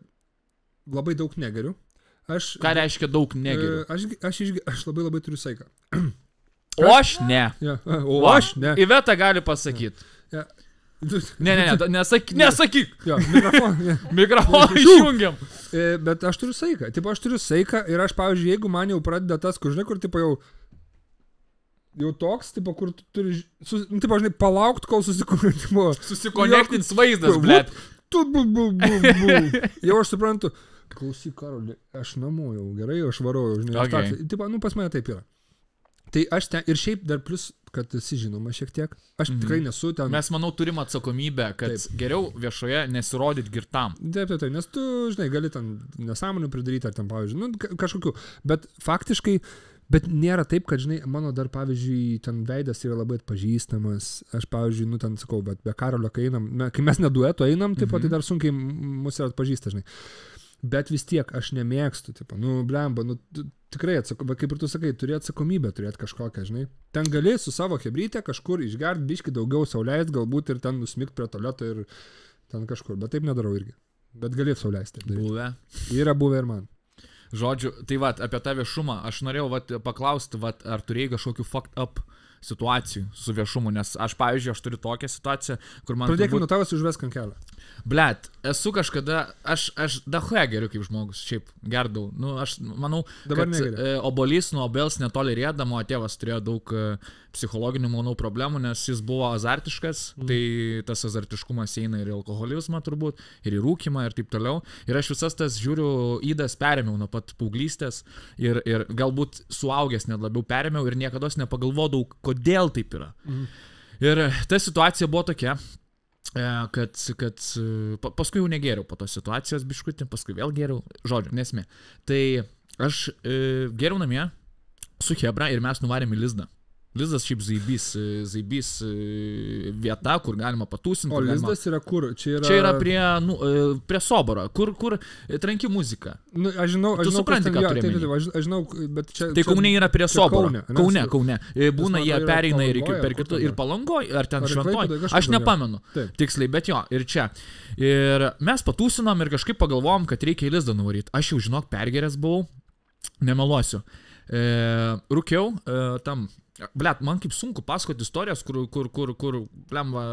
labai daug negeriu. Aš, Ką reiškia daug negerių? E, aš, aš, išge- aš labai labai turiu saiką. [clears throat] O aš ne. Ja. O Va, aš ne. Iveta gali pasakyti. Ja. Ne, ne, ne, [laughs] nesakyk, nesakyk. Jo, mikrofoną. Ja. Mikrofoną Šių. [laughs] išjungiam. E, bet aš turiu saiką. Tipo, aš turiu saiką ir aš, pavyzdžiui, jeigu man jau pradeda tas, kur žinai, kur, tipo, jau jau toks, tipo, kur tu turi, sus, nu, tipo, žinai, palaukti, kol susikūrė, [laughs] tipo, Susikonektins vaizdas, blėt. tu, bu, bu, bu, bu. [laughs] Jau aš suprantu, klausyk, Karoli, aš namo jau, gerai, aš varau, žinai, Okay. okay. tipo, nu, pas mane taip yra. Tai aš ten, ir šiaip dar plus, kad esi žinoma šiek tiek, aš Mhm. tikrai nesu ten. Mes, manau, turim atsakomybę, kad Taip. geriau viešoje nesirodyti girtam. Taip, taip, taip, nes tu, žinai, gali ten nesąmonių pridaryti ar ten, pavyzdžiui, nu, ka- kažkokių. Bet faktiškai, bet nėra taip, kad, žinai, mano dar, pavyzdžiui, ten veidas yra labai atpažįstamas. Aš, pavyzdžiui, nu, ten sakau, bet be karolio, kai einam, me, kai mes nedueto einam, taip, mhm. tai dar sunkiai mus ir atpažįsta, žinai. Bet vis tiek aš nemėgstu, tipo, nu, blemba, nu, tikrai atsako, kaip ir tu sakai, turi atsakomybę turėti kažkokią, žinai. Ten gali su savo hebrytė kažkur išgert biški daugiau sauliais, galbūt ir ten nusmigt prie toleto ir ten kažkur, bet taip nedarau irgi. Bet galėt sauliaisti. taip daryt. Buvę. Yra buvę ir man. Žodžiu, tai va, apie tą viešumą. Aš norėjau vat, paklausti, vat, ar turėjai kažkokių fucked up situacijų su viešumu, nes aš, pavyzdžiui, aš turiu tokią situaciją, kur man... Pradėkime turbūt- nuo tavęs užvesk ant kelio. Blet, esu kažkada, aš, aš dahoje geriu kaip žmogus, šiaip gerdau. Nu, aš manau, Dabar kad e, obolys nuo obels netoli rėda, mano tėvas turėjo daug e, psichologinių, manau, problemų, nes jis buvo azartiškas, mm. tai tas azartiškumas eina ir į alkoholizmą turbūt, ir į rūkimą ir taip toliau. Ir aš visas tas žiūriu įdas perėmiau nuo pat paauglystės ir, ir galbūt suaugęs net labiau perėmiau ir niekada nepagalvodavau, kodėl taip yra. Mhm. Ir ta situacija buvo tokia, kad, kad e, pa- paskui jau negeriau po tos situacijos biškutį, paskui vėl geriau, žodžiu, nesmė. Tai aš e, geriau namie su Hebra ir mes nuvarėm į Lizdą. Lizdas šiaip zaibys, e, zaibys e, vieta, kur galima patūsinti. O galima- lizdas yra kur? Čia yra... Čia yra prie, nu, e, prie soboro, kur, kur tranki muzika. Nu, aš žinau, aš Tu žinau, supranti, ką jo, turi taip, omeny. taip, aš, aš žinau, bet čia... Tai Kaune yra prie soboro. Kaune? Kaune, Kaune. Būna jie pereina ir iki Palangoje, per kitų. Ir yra? palangoj, ar ten Ar į šventoj. Klaipėdoj, kažkur Aš nepamenu. Taip. Tiksliai, bet jo, ir čia. Ir mes patūsinom ir kažkaip pagalvojom, kad reikia į lizdą nuvaryti. Aš jau žinok, pergeręs buvau, nemeluosiu. E, rūkiau e, tam. Blet, man kaip sunku pasakoti istorijas, kur, kur, kur, kur, blem, va,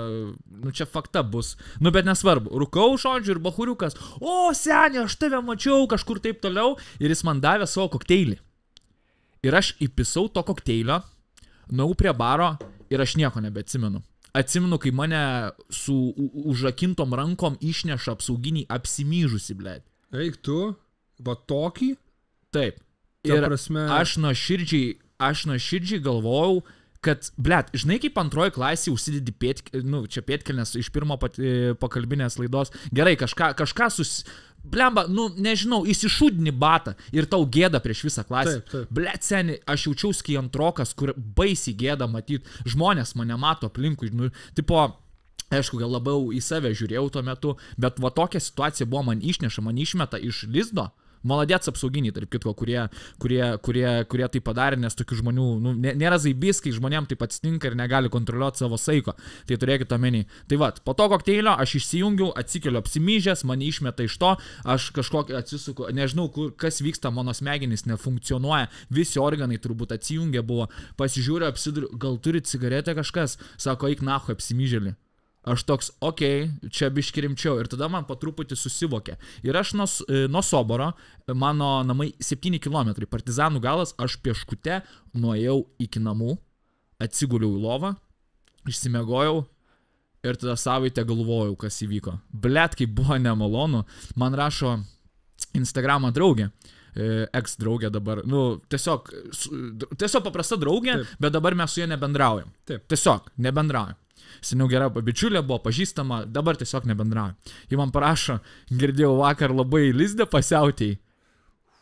nu čia fakta bus. Nu bet nesvarbu. Rūkau žodžiu ir bahuriukas. O, senė, aš tave mačiau kažkur taip toliau. Ir jis man davė savo kokteilį. Ir aš įpisau to kokteilio, nuėjau prie baro ir aš nieko nebeatsimenu. Atsimenu, kai mane su užrakintom rankom išneša apsauginiai apsimyžusi, blėt. Eik tu, va tokį, Taip. ta Ir prasme, aš nuoširdžiai, aš nuoširdžiai galvojau, kad, blėt, žinai, kaip antroji klasė užsidedi pėt, nu, čia pėtkelnes iš pirmo pat, e, pakalbinės laidos. Gerai, kažką, kažką sus... Blemba, nu, nežinau, įsišūdini batą ir tau gėda prieš visą klasę. Taip, taip. Blet, seniai, aš jaučiausi kai antrokas, kur baisiai gėda matyti, žmonės mane mato aplinkui, nu, tipo, aišku, gal labiau į save žiūrėjau tuo metu, bet va tokia situacija buvo man išneša, man išmeta iš lizdo. Maladėts apsauginiai, tarp kitko, kurie, kurie, kurie, kurie tai padarė, nes tokių žmonių nu, nė- nėra zaibys, kai žmonėm taip atsitinka ir negali kontroliuoti savo saiko. Tai turėkite omeny. Tai va, po to kokteilio aš išsijungiau, atsikeliu apsimyžęs, mane išmeta iš to, aš kažkokį atsisuku, nežinau, kur, kas vyksta, mano smegenys nefunkcionuoja, visi organai turbūt atsijungia buvo, pasižiūriu, apsiduriu, gal turi cigaretę kažkas, sako, eik nahu apsimyžėlį. Aš toks, okei, okay, čia biški rimčiau. Ir tada man po truputį susivokė. Ir aš nuo, e, nuo Soboro, e, mano namai 7 km, partizanų galas, aš pieškute nuėjau iki namų, atsiguliau į lovą, išsimegojau ir tada savaitę galvojau, kas įvyko. Blet, kaip buvo nemalonu, man rašo Instagramo draugė. e, Ex draugė dabar, nu, tiesiog, tiesiog paprasta draugė, Taip. bet dabar mes su ja nebendraujam. Taip. Tiesiog nebendraujam. Seniau gera bičiulė buvo pažįstama, dabar tiesiog nebendrauja. Ji man parašo, girdėjau vakar labai lizdę pasiautėjai.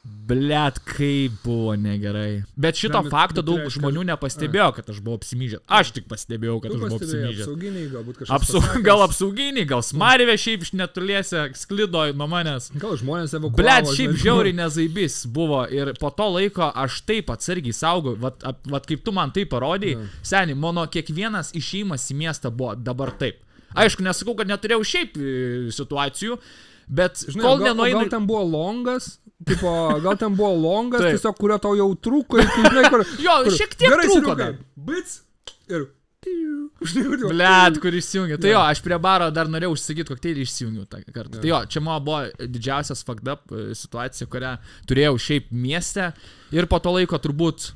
Blet, kaip buvo negerai. Bet šito Ne, bet- fakto bet daug reiškia- žmonių nepastebėjo, kad aš buvau apsimyžęs. Aš tik pastebėjau, kad aš buvau apsimyžęs. apsauginiai, galbūt kažkas. Apsau, pasakęs. gal apsauginiai, gal smarvė šiaip iš netoliese sklido nuo manęs. Gal žmonės evakuavo. Blet, šiaip žinai, žiauriai nezaibys buvo ir po to laiko aš taip atsargiai saugau, vat, ap- vat kaip tu man tai parodėjai, Jo. seniai, mano kiekvienas išėjimas į miestą buvo dabar taip. Aišku, nesakau, kad neturėjau šiaip e, situacijų, bet Žinai, kol nenueinu... gal ten buvo longas, tipo, gal ten buvo longas, Taip. tiesiog kurio tau jau trūko, iki, žinai, kur... Jo, kur, šiek tiek gerai, trūko. Bits ir... Blet, [laughs] kur išsijungiu. Tai Jo. aš prie baro dar norėjau užsakyti kokteilį, išsijungiu tą kartą. Tai jo, čia mano buvo didžiausias fucked up e, situacija, kurią turėjau šiaip mieste. Ir po to laiko turbūt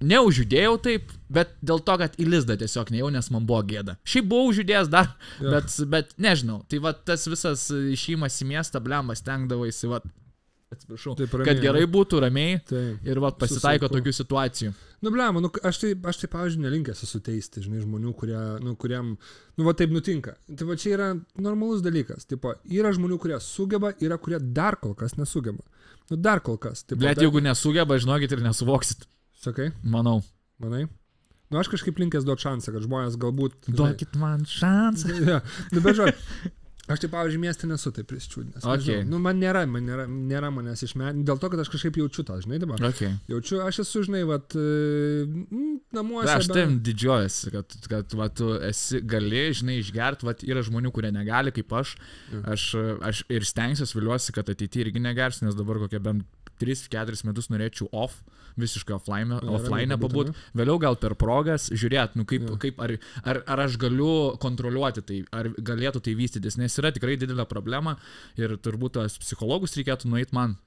neužjudėjau taip, bet dėl to, kad į lizdą tiesiog neėjau, nes man buvo gėda. Šiaip buvau užjudėjęs dar, Jo. bet, bet nežinau. Tai va tas visas išėjimas į miestą, blemas, tenkdavaisi, va, atsiprašau, Taip, ramiai, kad gerai būtų ramiai. Taip. Ir va pasitaiko saiku. tokių situacijų. Nu, blem, nu, aš tai, aš tai, pavyzdžiui, nelinkęs esu teisti, žinai, žmonių, kurie, nu, kuriam, nu, va taip nutinka. Tai va čia yra normalus dalykas. Tipo, yra žmonių, kurie sugeba, yra kurie dar kol kas nesugeba. Nu, dar kol kas. Tipo, Bet jeigu nesugeba, žinokit ir nesuvoksit. Sakai, Manau. manai? Nu, aš kažkaip linkęs duoti šansą, kad žmonės galbūt... Duokit man šansą. [laughs] Ja, nu, bet žodžiu, [laughs] aš tai, pavyzdžiui, miestė nesu taip prisičiūdinęs. Okay. Nu, man nėra, man nėra, nėra manęs išmetę, dėl to, kad aš kažkaip jaučiu tą, žinai, dabar. Okay. Jaučiu, aš esu, žinai, vat, e, namuose. Da, aš tavim didžiuojasi, kad, kad va, tu esi, gali, žinai, išgert, va, yra žmonių, kurie negali, kaip aš. Jo. Aš, aš ir stengsiuosi, viliuosi, kad ateityje irgi negersiu, nes dabar kokie bent 3-4 metus norėčiau off, visiškai offline, offline pabūt. Vėliau gal per progas žiūrėt, nu kaip, Jo. kaip ar, ar, ar aš galiu kontroliuoti tai, ar galėtų tai vystytis, nes yra tikrai didelė problema ir turbūt tas psichologus reikėtų nueiti man.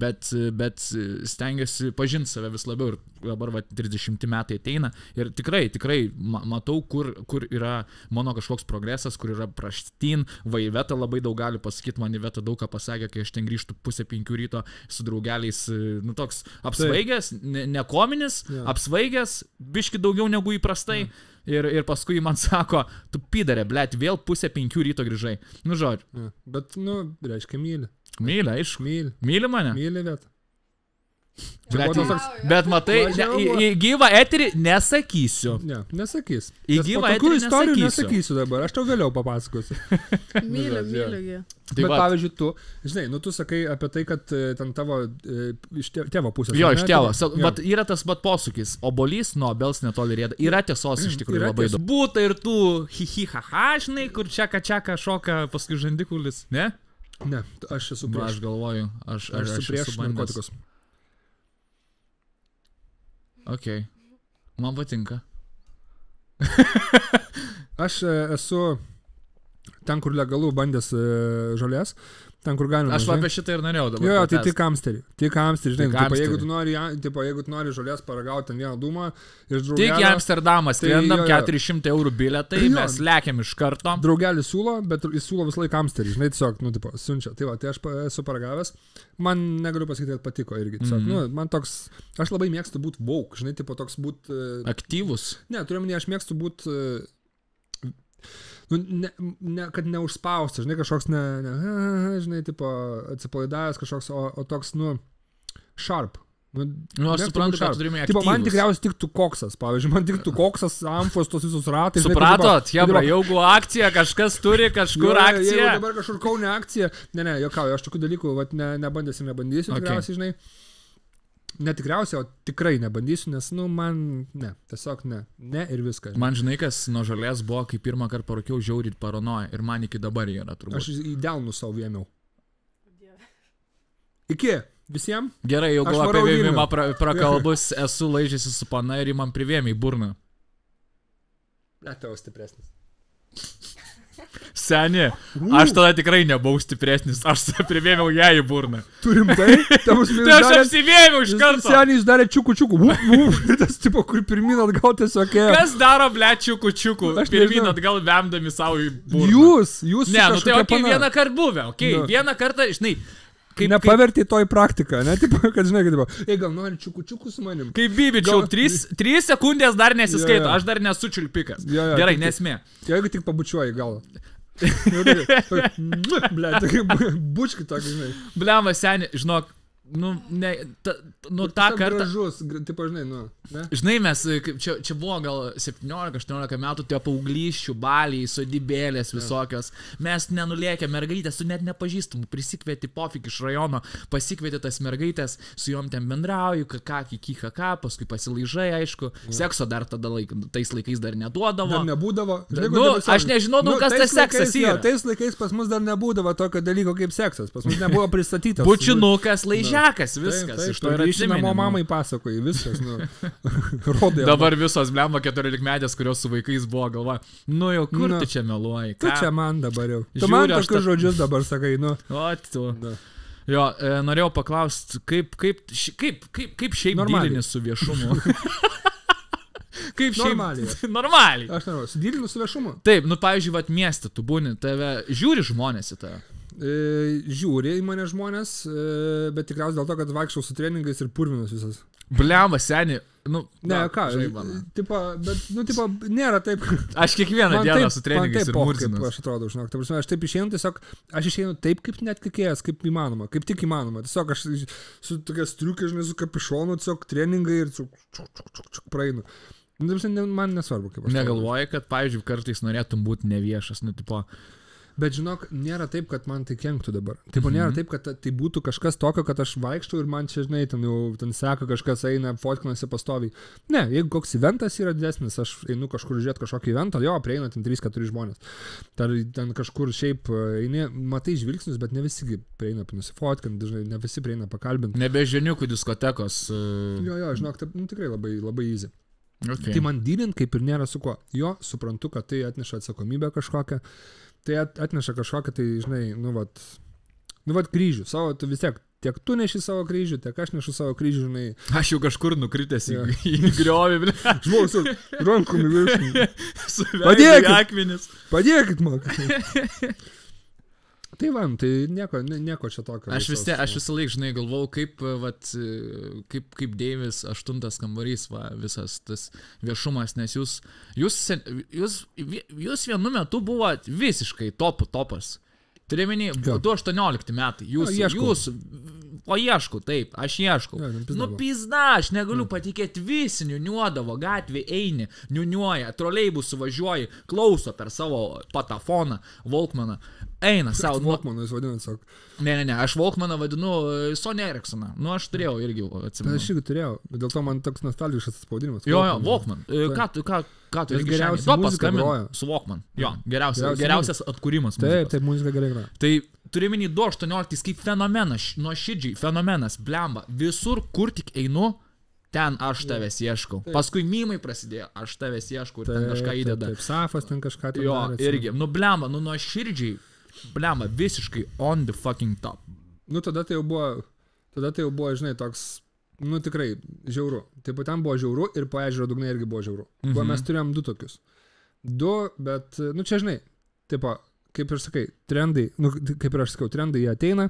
Bet, bet stengiuosi pažinti save vis labiau ir dabar va 30 metai ateina ir tikrai, tikrai ma matau, kur, kur yra mano kažkoks progresas, kur yra praštyn, va Iveta labai daug gali pasakyti, man Iveta daug ką pasakė, kai aš ten grįžtu pusę penkių ryto su draugeliais, nu toks apsvaigęs, ne, ne kominis, Jo. apsvaigęs, biški daugiau negu įprastai. Ir, ir paskui man sako, tu pidarė, blėt, vėl pusę penkių ryto grįžai. Nu, žodžiu, Ja. Bet, nu, reiškia, myli. Myli, aišku. Myli. Myli mane. Myli vietą. Bet, toks- bet matai, ne, į, į gyvą eterį nesakysiu. Ne, nesakys. Į gyvą eterį istorijų nesakysiu. nesakysiu dabar, aš tau vėliau papasakosiu. [laughs] Myliu, myliu jį. Tai Bet va, pavyzdžiui, tu, žinai, nu tu sakai apie tai, kad e, ten tavo e, iš tė- tėvo pusės. jo, iš tėvo. Bet yra tas bat posūkis. Obolys nuo obels netoli rėda. Yra tiesos iš [clears throat] tikrųjų Yra labai daug. Būta ir tų hihi haha, žinai, kur čia kačiaka šoka paskui žandikulis. Ne? Ne, aš esu prieš. aš galvoju, aš, Aš aš, aš prieš esu bandęs. narkotikus. Ok. Man patinka. [laughs] Aš e, esu ten, kur legalų bandęs e, žolės. Ten kur galima. Aš apie šitą ir norėjau dabar. Jo, tai tik amsterį. Tik amsterį, žinai. Tik Tipo, jeigu tu nori, tipo, jeigu tu nori žolės paragauti ten vieną dūmą iš Tik į. Amsterdamą Tai skrendam, jo, jo. 400 eurų biletai, Jo. mes lekiam iš karto. Draugelis siūlo, bet jis siūlo visą laiką amsterį, žinai, tiesiog, nu, tipo, siunčia. Tai va, tai aš esu paragavęs. Man negaliu pasakyti, kad patiko irgi. Tiesiog, mm -hmm. nu, man toks, aš labai mėgstu būti bauk, žinai, tipo, toks būti... Uh, Aktyvus. ne, turiu minėti, aš mėgstu būti... Uh, Nu, ne, ne, kad neužspausti, žinai, kažkoks, ne, ne, žinai, tipo, atsipalaidavęs kažkoks, o, o toks, nu, sharp. Nu, Nu, aš suprantu, tu turime Tipo, man aktyvus. tikriausiai tiktų koksas, pavyzdžiui, man tiktų koksas, amfos, tos visus ratai. Supratot, tipo, jeigu akcija, kažkas turi kažkur jo, akciją. dabar kažkur kaunė akcija, ne, ne, jokauju, aš tokių dalykų, vat, ne, nebandęs ir nebandysiu, okay. tikriausiai, žinai. Netikriausiai, o tikrai nebandysiu, nes, nu, man, ne, tiesiog ne, ne ir viskas. Man žinai, kas nuo žalės buvo, kai pirmą kartą parūkiau žiauriai paranoja ir man iki dabar yra turbūt. Aš į delnų savo ėmiau. Dieve. Iki, visiems? Gerai, jeigu Aš apie vėmimą pra, prakalbus esu laižėsi su pana ir man privėmė į burną. Ne, tavo stipresnis. Seni, aš tada tikrai nebuvau stipresnis, aš privėmiau ją į burną. Turim tai? [laughs] Tai aš apsivėmiau iš karto. Seniai jis darė čiukų čiukų. Tas tipo, kur pirmin atgal tiesiog. Kas daro blečiukų čiukų? Aš Pirmin atgal vemdami savo į burną. Jūs, jūs. Ne, nu tai okei, pana. vieną kartą buvę, okei, Nu. vieną kartą, žinai, kaip, kaip, Nepavertė to į praktiką, ne, [laughs] tipo, kad žinai, kad, ei, gal nori čiukų čiukų su manim. kaip bibičiau, Gal- 3 sekundės dar nesiskaito, Jo, jo. aš dar nesu čiulpikas. Jo, jo, Gerai, tik- nesmė. Jeigu tik pabučiuoji gal. [laughs] [laughs] Ble, tai bučki tokį, žinai. Blema, seni, žinok, nu, ne, ta, nu tą Tiesiog kartą. Gražus, gr- tipo, žinai, nu. Ne? Žinai, mes, e, kaip čia, čia buvo gal 17-18 metų, tie paauglysčių, baliai, sodybėlės visokios. Mes nenulėkė mergaitės, tu net nepažįstamų, prisikvieti pofik iš rajono, pasikvieti tas mergaitės, su juom ten bendrauju, ką, kiki, ką, paskui pasilaižai, aišku. Sekso dar tada laik, tais laikais dar neduodavo. Dar nebūdavo. Nu, dabar sako- aš nežinodavau, kas tas seksas laikais, jo, yra. Tais laikais pas mus dar nebūdavo tokio dalyko kaip seksas. Pas mus nebuvo pristatytas. Bučinukas, laižiakas, viskas. Taip, Iš to ir grįžti namo atsimenu. mamai pasakoji, viskas, nu. [laughs] Rodai. Dabar visos blemba 14 metės, kurios su vaikais buvo galva, nu jau kur Nu. tu čia meluoji? Tu ką? čia man dabar jau. Tu Žiūriu, man tokius ta- žodžius dabar sakai, nu. O, tu. Na. Jo, e, norėjau paklausti, kaip, kaip, kaip, kaip, kaip šiaip Normaliai. dylini su viešumu? [laughs] kaip šiaip? Normaliai. [laughs] Normaliai. Aš nežinau, sudylinu su viešumu. Taip, nu pavyzdžiui, vat mieste tu būni, tave žiūri žmonės į tave. E, žiūri į mane žmonės, e, bet tikriausiai dėl to, kad vaikščiau su treningais ir purvinus visas. Blemba, seni, nu, Ne, na, ką, žaibana. tipo, bet, nu, tipo, nėra taip. Aš kiekvieną Man dieną taip- su man treningais ir pof, murzinu. kaip Aš atrodo, žinok, ta prasme, aš taip išeinu, tiesiog, aš išeinu taip, kaip net atlikėjas, kaip įmanoma, kaip tik įmanoma. Tiesiog aš su tokia striukė, žinai, su kapišonu, tiesiog treningai ir su čuk, čuk, čuk, čuk, praeinu. Nu, Man nesvarbu, kaip aš. Negalvoji, kad, pavyzdžiui, kartais norėtum būti neviešas, nu, tipo, Bet žinok, nėra taip, kad man tai kenktų dabar. Taip, mhm. nėra taip, kad tai būtų kažkas tokio, kad aš vaikštau ir man čia, žinai, ten jau ten seka kažkas eina, fotkinasi pastoviai. Ne, jeigu koks eventas yra didesnis, aš einu kažkur žiūrėti kažkokį eventą, jo, prieina ten 3-4 žmonės. Dar ten kažkur šiaip e, eini, matai žvilgsnius, bet ne visi prieina nusifotkinti, dažnai ne visi prieina pakalbinti. nebežiniukų diskotekos. Uh, Jo, jo, žinok, taip, nu, tikrai labai, labai easy. okay. Tai man dylint kaip ir nėra su kuo. Jo, suprantu, kad tai atneša atsakomybę kažkokią. Tai at, atneša kažkokią, tai, žinai, nu, vat, nu, vat kryžių. Savo, tu vis tiek, tiek tu neši savo kryžių, tiek aš nešu savo kryžių, žinai. Aš jau kažkur nukritęs į, Jo. į griovį. Žmogus rankom į viršų. [laughs] Padėkit! akmenis. Padėkit man. [laughs] tai van, tai nieko, nieko čia tokio. Aš vis tiek, aš visą laiką, žinai, galvau, kaip, e, vat, e, kaip, kaip Deivis aštuntas kambarys, va, visas tas viešumas, nes jūs, jūs, jūs, jūs vienu metu buvot visiškai top, topas. Turiuomenį, Jo. 2018 metai, jūs, jūs, o ieškau, taip, aš ieškau. Pizda nu, pizda, aš negaliu patikėti, visi niuniuodavo, gatvė eini, niuniuoja, troleibus važiuoji, klauso per savo patafoną, Volkmaną, eina savo, nu, Volkmanų jis vadina, sak. Ne, ne, ne, aš Volkmaną vadinu e, Sony Ericssoną. Nu, aš turėjau irgi, Bet atsimenu. aš irgi turėjau, dėl to man toks nostalgiškas spaudimas. Jo, jo, Walkman. E. Ką tu, ką, ką tu groja. su Walkman. Jo, geriausias, Geriausia geriausias atkūrimas. Taip, taip, muzika gerai groja. Tai turi minį 2.18 kaip fenomenas, nuo širdžiai, fenomenas, blemba. Visur, kur tik einu, ten aš tavęs ieškau. Paskui mymai prasidėjo, aš tavęs ieškau ir ten kažką įdeda. Taip, Safas ten kažką ten Jo, darė, irgi, nu blemba, nu nuo širdžiai. blema, visiškai on the fucking top. Nu, tada tai jau buvo, tada tai jau buvo, žinai, toks, nu, tikrai žiauru. Taip pat ten buvo žiauru ir po ežero dugne irgi buvo žiauru. Mhm. Buvo, mes turėjom du tokius. Du, bet, nu, čia, žinai, taip, kaip ir sakai, trendai, nu, kaip ir aš sakau, trendai jie ateina,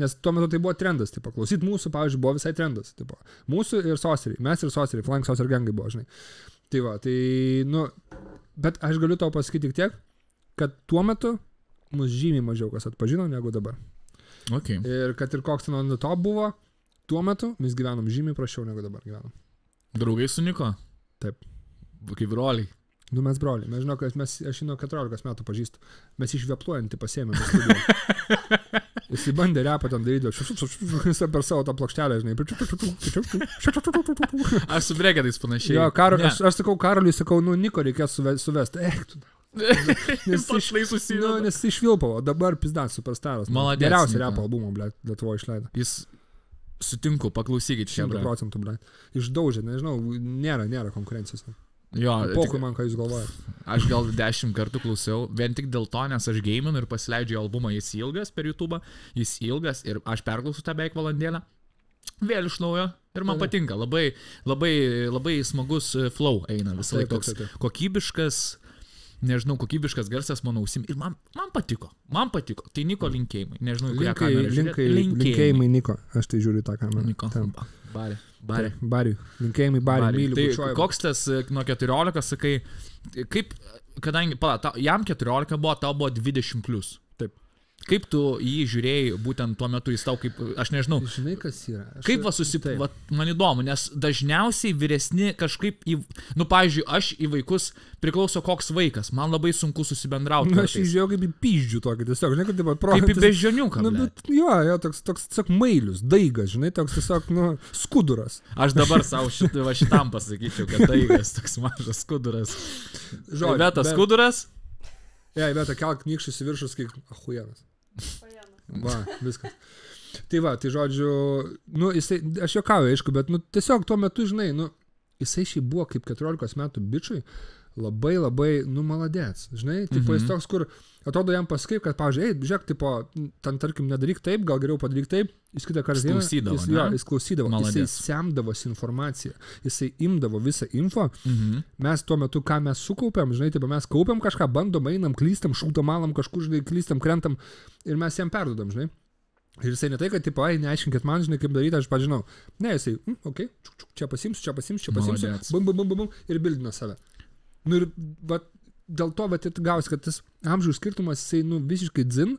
nes tuo metu tai buvo trendas, tipo, klausyt mūsų, pavyzdžiui, buvo visai trendas, tipo, mūsų ir soseriai, mes ir soseriai, flank soseriai gangai buvo, žinai. Tai va, tai, nu, bet aš galiu tau pasakyti tik tiek, kad tuo metu mus žymiai mažiau kas atpažino negu dabar. Okay. Ir kad ir koks ten the top buvo, tuo metu mes gyvenom žymiai prašiau negu dabar gyvenam. Draugai su Niko? Taip. Kaip broliai. Nu mes broliai, mes žinau, kad mes, aš nuo 14 metų pažįstu, mes išvepluojantį pasėmėme. Jis įbandė repą ten daryti, visą per savo tą plokštelę, žinai. Aš su bregetais panašiai. Jo, karo, aš, aš sakau, Karoliui sakau, nu, Niko reikės suve, suvesti. Eh, tu. Nes iš nu, nes jis išvilpavo, dabar pizdas superstaras. Nu, Maladėc, Geriausią repo albumą, ble, Lietuvo išleido. Jis sutinku, paklausykit čia. 100 procentų, ble. Išdaužė, nežinau, nėra, nėra konkurencijos. Jo, Pokui man, ką jūs galvojate. aš gal dešimt kartų klausiau, vien tik dėl to, nes aš gaminu ir pasileidžiu albumą, jis ilgas per YouTube, jis ilgas ir aš perklausiu tą beveik valandėlę. Vėl iš naujo ir man patinka, labai, labai, labai smagus e, flow eina visą laiką toks kokybiškas, nežinau, kokybiškas garsas mano ausim ir man, man patiko, man patiko. Tai Niko linkėjimai, nežinau, Linkai, linkai, linkėjimai Niko. Aš tai žiūriu tą kamerą. Niko. Barė, barė. Taip, Bariui. Linkėjimai Bariui. Barį. Myliu, Tai bučiuoju. koks tas e, nuo 14, sakai, kaip, kadangi, pala, tau, jam 14 buvo, tau buvo 20 plus. Kaip tu jį žiūrėjai, būtent tuo metu jis tau kaip, aš nežinau, Žinai, kas yra. Aš, kaip va susip... Taip. Va, man įdomu, nes dažniausiai vyresni kažkaip, į, nu, pavyzdžiui, aš į vaikus priklauso koks vaikas, man labai sunku susibendrauti. Nu, aš įžiūrėjau kaip į pyždžių tokį, tiesiog, žinai, kad taip pat Kaip į beždžioniuką. Nu, Nu, bet jo, jo, toks, toks, tiesiog mailius, daigas, žinai, toks tiesiog, nu, skuduras. aš dabar savo šit, va, šitam pasakyčiau, kad taigas toks mažas skuduras. Žodžiu. Bet- skuduras, Jei, bet kelk knygščius į viršus, kaip ahujenas. Va, viskas. Tai va, tai žodžiu, nu, jisai, aš juokauju, aišku, bet, nu, tiesiog tuo metu, žinai, nu, jisai šiaip buvo kaip 14 metų bičiui, labai labai, nu, maladėts, žinai, tipo, Mhm. jis toks, kur atrodo jam pasakai, kad, pavyzdžiui, ei, žiūrėk, tipo, ten, tarkim, nedaryk taip, gal geriau padaryk taip, jis kitą kartą klausydavo, jis, jo, jis klausydavo, Maladėc. jisai semdavosi informaciją, jisai imdavo visą info, mhm. mes tuo metu, ką mes sukaupėm, žinai, taip, mes kaupiam kažką, bandom, einam, klystam, šūktam, malam kažkur, žinai, klystam, krentam ir mes jam perdodam, žinai. Ir jisai ne tai, kad, tipo, ai, neaiškinkit man, žinai, kaip daryti, aš pažinau. Ne, jisai, mm, okei, okay, čia pasimsiu, čia pasimsiu, čia pasimsiu, bum, bum, bum, bum, ir bildina save. Nu ir, va, dėl to, va, ir gausi, kad tas amžiaus skirtumas, jisai, nu, visiškai dzin,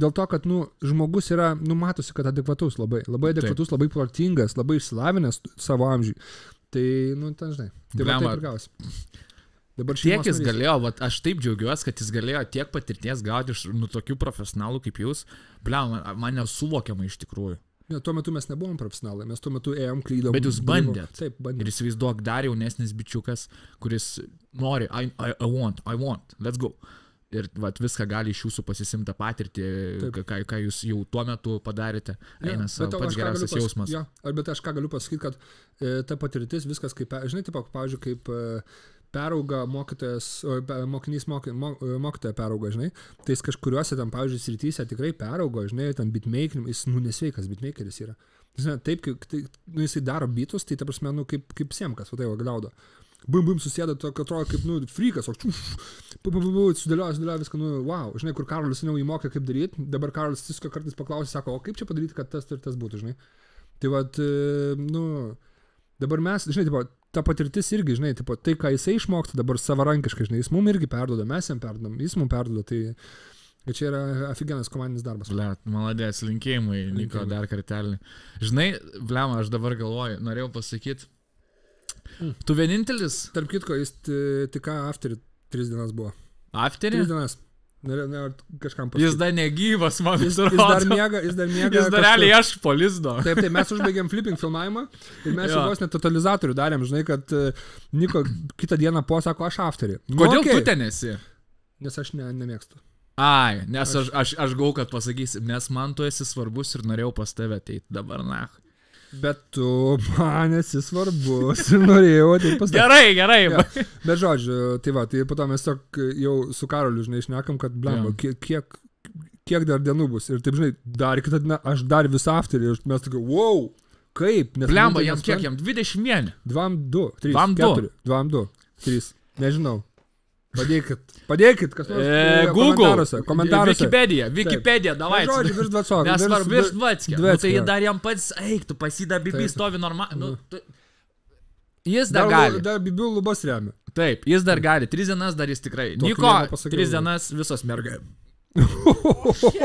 dėl to, kad, nu, žmogus yra, nu, matosi, kad adekvatus labai, labai Taip. adekvatus, labai protingas, labai išsilavinęs savo amžiui. Tai, nu, ten, žinai, tai va, Blemba. taip ir gausi. Dabar Tiek jis narys. galėjo, vat, aš taip džiaugiuosi, kad jis galėjo tiek patirties gauti iš nu, tokių profesionalų kaip jūs. Bliam, man, man nesuvokiama iš tikrųjų. Ne, tuo metu mes nebuvom profesionalai, mes tuo metu ėjom, klydom. Bet jūs bandėt. Taip, Ir bandėt. įsivaizduok dar jaunesnis bičiukas, kuris nori, I, I, I want, I want, let's go. Ir vat, viską gali iš jūsų pasisimta patirtį, ką, ką- jūs jau tuo metu padarėte. Eina savo bet pats geriausias pas- jausmas. Jo, ar bet aš ką galiu pasakyti, kad e, ta patirtis, viskas kaip, žinai, taip, pavyzdžiui, kaip e, perauga mokytojas, o, mokinys moky, mo, e, mokytoja perauga, žinai, tai jis kažkuriuose tam, pavyzdžiui, srityse tikrai peraugo, žinai, ten beatmaking, jis, nu, nesveikas beatmakeris yra. Žinai, taip, kaip, tai, nu, jisai daro bitus, tai ta prasme, nu, kaip, kaip siemkas, va tai va gliaudo. Bum, bum, susėda, to, atrodo kaip, nu, freakas, o čiūš, sudėlioja, sudėlioja viską, nu, wow, žinai, kur Karolis seniau įmokė, kaip daryti, dabar Karolis tiesiog kartais paklausė, sako, o kaip čia padaryti, kad tas ir tas būtų, žinai. Tai vad, nu, dabar mes, žinai, tipo, ta patirtis irgi, žinai, tipo, tai, ką jisai išmoksta dabar savarankiškai, žinai, jis mums irgi perduoda, mes jam perdodam, jis mums perduoda, tai čia yra aфиgenas komandinis darbas. Blet, maladės, linkėjimai, Niko, Linkėjimai. dar kartelį. Žinai, blema, aš dabar galvoju, norėjau pasakyti. Mm. Tu vienintelis Tarp kitko, jis ti- tik ką afterį tris dienas buvo. afterį? Tris dienas. Norėjau norėjau kažkam Jis pasakyti. dar negyvas, man Jis, jis dar miega, jis dar miega. Jis dar realiai aš polizdo. Taip, tai mes užbaigėm flipping filmavimą ir mes jau vos net totalizatorių darėm, žinai, kad e, Niko kitą dieną po sako, aš afterį. Nu, Kodėl okei. tu ten esi? Nes aš ne, nemėgstu. Ai, nes aš, aš, aš gau, kad pasakysi, nes man tu esi svarbus ir norėjau pas tave ateiti dabar, na. Bet tu [laughs] man esi svarbus ir norėjau ateiti pas tave. Gerai, gerai. Jo. Bet žodžiu, tai va, tai po to mes tiesiog jau su Karoliu, žinai, išnekam, kad blemba, Jo. kiek, kiek, kiek dar dienų bus. Ir taip, žinai, dar kitą dieną aš dar visą afterį ir mes tokie, wow, kaip? Nes Blemba, tai jam kiek, jam 20 mėnesių. Dvam du, trys, Dvam du. keturi, dvam du, trys, nežinau. Padėkit, padėkit, kas nors. E, Google. Komentaruose, komentaruose. Wikipedia, Wikipedia, davai. Na, žodžiu, virš dvatsoko. Nesvarbu, virš dvatskio. Nu, tai dar jam pats, eik, tu pasida bibi, Taip. stovi normaliai. Nu, tu... Jis dar Dar, gali. dar bibių lubas remia. Taip, jis dar gali. Tris dienas dar jis tikrai. Niko, tris dienas visos mergaitės. [laughs]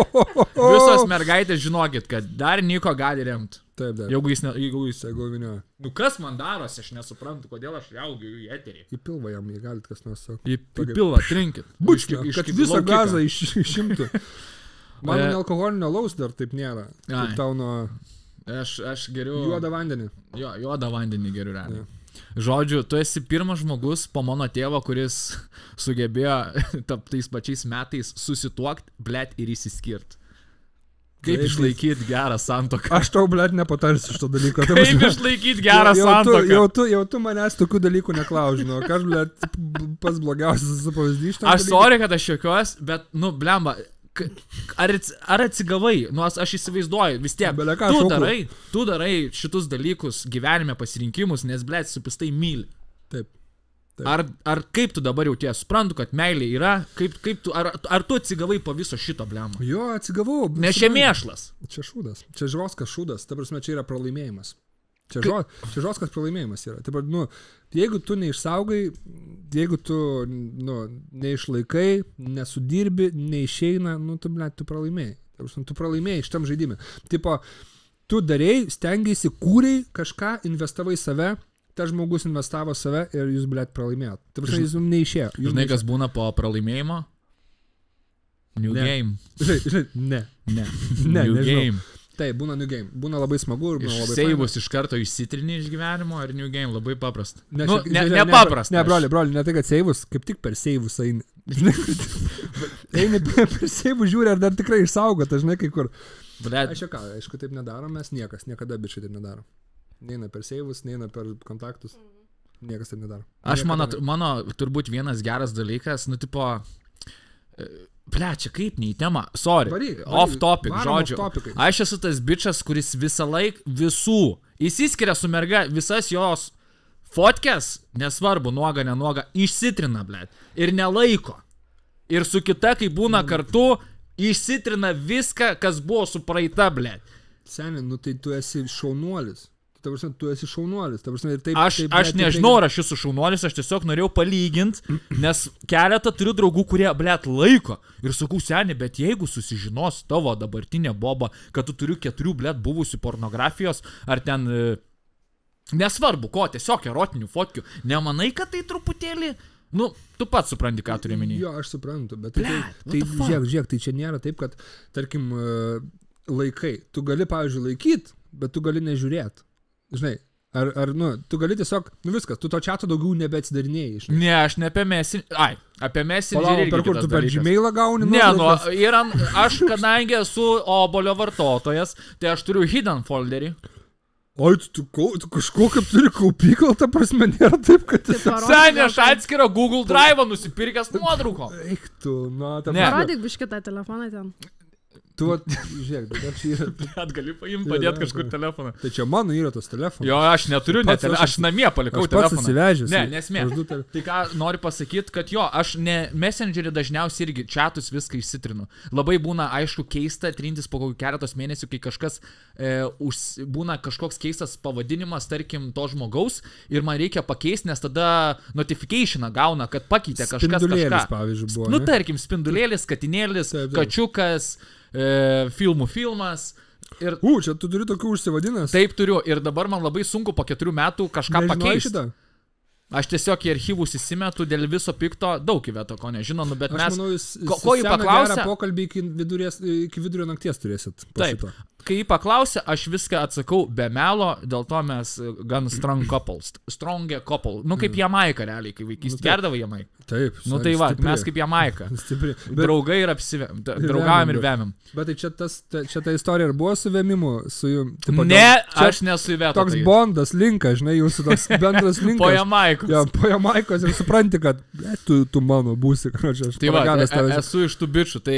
Visos mergaitės žinokit, kad dar Niko gali remti. Taip, dar. Jeigu jis, ne, jeigu jis... Jeigu vinio. Nu kas man darosi, aš nesuprantu, kodėl aš jaugiu į eterį. Į pilvą jam, jei galit kas nors sako. Į, į pilvą trinkit. [laughs] Iš- kad visą gazą iš, išimtų. [laughs] Man E. nealkoholinio laus dar taip nėra. Ai. Kaip tau nuo Aš, aš geriau... juodą vandenį. Jo, juodą vandenį geriu realiai. Žodžiu, tu esi pirmas žmogus po mano tėvo, kuris [laughs] sugebėjo [laughs] tap, tais pačiais metais susituokti, blėt, ir įsiskirti. Kaip Taip, išlaikyti gerą santoką? Aš tau, blėt, nepatarsiu šito dalyko. Kaip prasme, išlaikyti gerą jau, tu, santoką? jau, tu, jau tu manęs tokių dalykų neklaužino. Aš, blėt, pats blogiausias pavyzdys. Aš dalykui. sorry, kad aš jokiuos, bet, nu, blemba, ar, ar atsigavai? Nu, aš, aš įsivaizduoju, vis tiek. Bele ką, Tu šaukau. darai, tu darai šitus dalykus gyvenime pasirinkimus, nes, blėt, supistai myli. Taip. Taip. Ar, ar kaip tu dabar jauties? Suprantu, kad meilė yra, kaip, kaip tu, ar, ar tu atsigavai po viso šito blembo? Jo, atsigavau. Nes čia mėšlas. Čia šūdas. Čia žoskas šūdas. Ta prasme, čia yra pralaimėjimas. Čia, žo, čia žoskas pralaimėjimas yra. Taip, nu, jeigu tu neišsaugai, jeigu tu nu, neišlaikai, nesudirbi, neišeina, nu, tu, ble, tu pralaimėjai. Tu pralaimėjai šitam žaidimui. Tipo, tu darėjai, stengiai, kūrėjai kažką, investavai save, tas žmogus investavo save ir jūs, ble, pralaimėjot. Tai prasme, jis jums neišėjo. Jūs Žinai, kas būna po pralaimėjimo? New Ne. game. Žinai, žinai, ne. Ne. Ne, New nežinau. game. Taip, būna new game. Būna labai smagu ir būna Iš labai seivus iš karto išsitrini iš gyvenimo ir new game labai paprasta. Ne, nu, ne, žiūrėk, ne paprasta. Ne, broli, broli, ne tai, kad seivus, kaip tik per seivus eini. [laughs] Eini per seivus žiūri, ar dar tikrai išsaugota, žinai, kai kur. Blet, Aš jau ką, aišku, taip nedarom, mes niekas, niekada bičiai taip nedaro. Neina per seivus, neina per kontaktus. Niekas taip nedaro. Aš mano, mano turbūt vienas geras dalykas, nu tipo, ble, čia kaip nei tema, sorry, Varyk, varyk, off topic, varom žodžiu. off topicai. Aš esu tas bičias, kuris visą laiką visų įsiskiria su merga, visas jos fotkės, nesvarbu, nuoga, nenuoga, išsitrina, ble, ir nelaiko. Ir su kita, kai būna Mm. kartu, išsitrina viską, kas buvo su praeita, ble. Seniai, nu tai tu esi šaunuolis. Ta prasme, tu esi šaunuolis. Ta prasme, taip, Aš, taip, aš nežinau, ar aš esu šaunuolis, aš tiesiog norėjau palyginti, [clears throat] nes keletą turiu draugų, kurie, blėt, laiko. Ir sakau, seniai, bet jeigu susižinos tavo dabartinė boba, kad tu turiu keturių, blėt, buvusių pornografijos, ar ten... e, Nesvarbu, ko, tiesiog erotinių fotkių. Nemanai, kad tai truputėlį... Nu, tu pats supranti, ką turi minėti. Jo, aš suprantu, bet tai, Blet, tai, tai fuck? žiūrėk, žiūrėk, tai čia nėra taip, kad, tarkim, e, laikai. Tu gali, pavyzdžiui, laikyti, bet tu gali nežiūrėti. Žinai, ar, ar, nu, tu gali tiesiog, nu viskas, tu to čia daugiau nebeatsidarinėjai. Žinai. Ne, aš ne apie mesin... Ai, apie mesin... Palauk, per kur tu per Gmailą gauni? Ne, nu, yra, aš kadangi esu obolio vartotojas, tai aš turiu hidden folderį. Oi, tu, tu, tu kažko kaip turi kaupyklą, ta prasme, nėra taip, kad... Tai parodyk Seniai, aš atskirą Google Drive nusipirkęs nuotrauko. Eik tu, na, ta Ne. Parodyk biškitą telefoną ten. Tu, vat, žiūrėk, bet čia yra... [laughs] Net gali paimti, padėti kažkur telefoną. Tai čia mano yra tas telefonas. Jo, aš neturiu, net, tele... aš namie palikau Aš telefoną. atsivežęs. Ne, nesmė. Tele- Tai ką noriu pasakyti, kad jo, aš ne Messengerį dažniausiai irgi čatus viską išsitrinu. Labai būna, aišku, keista trintis po kokių keletos mėnesių, kai kažkas e, už, būna kažkoks keistas pavadinimas, tarkim, to žmogaus ir man reikia pakeisti, nes tada notifikationą gauna, kad pakeitė kažkas Spindulėlis, kažką. pavyzdžiui, buvo. Nu, ne? tarkim, spindulėlis, katinėlis, Taip, taip. kačiukas, e, filmų filmas. Ir U, čia tu turi tokių užsivadinęs. taip turiu. Ir dabar man labai sunku po keturių metų kažką Nežinojai pakeisti. šitą? Aš tiesiog į archyvus įsimetu dėl viso pikto, daug įvieto, ko nežinau, nu, bet Aš mes... manau, jūs ko- ko jį paklausė? pokalbį iki, vidurės, iki vidurio nakties turėsit. Taip. šito. Kai jį paklausė, aš viską atsakau be melo, dėl to mes e, gan strong couples. Strong couple. Nu, kaip Jamaika realiai, kai vaikystė Mm. Nu, taip. gerdavo Jamai. Taip. Nu, tai va, mes kaip Jamaika. Stipri. Bet, Draugai ir apsivėm. Draugavom ir vėmėm. bet tai čia, tas, ta, čia ta istorija ir buvo su vėmimu, su jum. tipo, Ne, čia aš nesu įvėtas. Toks bondas, linkas, žinai, jūsų toks [laughs] bendras linkas. Po Jamaikos. Jo, po Jamaikos ir supranti, kad "Ble, tu, tu mano būsi, [laughs] karočią, aš Tai va, e- esu iš tų bičių, tai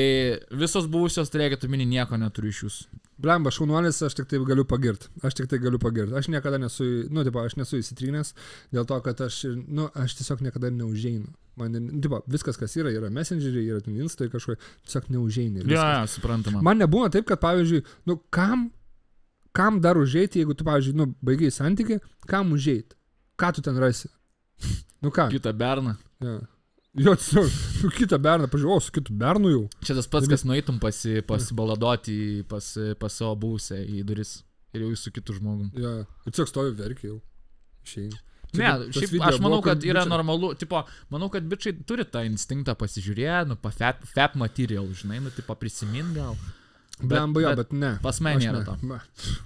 visos buvusios turėkite minį nieko neturiu iš jūsų. Blemba, šaunuolis, aš tik taip galiu pagirti. Aš tik tai galiu pagirti. Aš niekada nesu, nu, tipo, aš nesu įsitrynęs, dėl to, kad aš, nu, aš tiesiog niekada neužeinu. Man, nu, tipo, viskas, kas yra, yra messengeriai, yra ten instai kažkokie, tiesiog Jo, viskas. ja, suprantama. Man nebūna taip, kad, pavyzdžiui, nu, kam, kam dar užeiti, jeigu tu, pavyzdžiui, nu, baigiai santyki, kam užeiti? Ką tu ten rasi? Nu ką? Kitą berną. Ja. Jo, tiesiog, nu, kitą berną, pažiūrėjau, su kitu bernu jau. Čia tas pats, kas nueitum pasi, pasibaladoti pas, pas savo buvusią į duris. Ir jau su kitu žmogum. Ja. Ir tiesiog stovi verkiai jau. Čia Ne, šiaip aš manau, kad yra bičias- normalu, tipo, manau, kad bičiai turi tą instinktą pasižiūrėję, nu, pa fap, fap material, žinai, nu, tipo, prisimint gal. Blemba jo, bet bet ne. Pas mane nėra to. Va,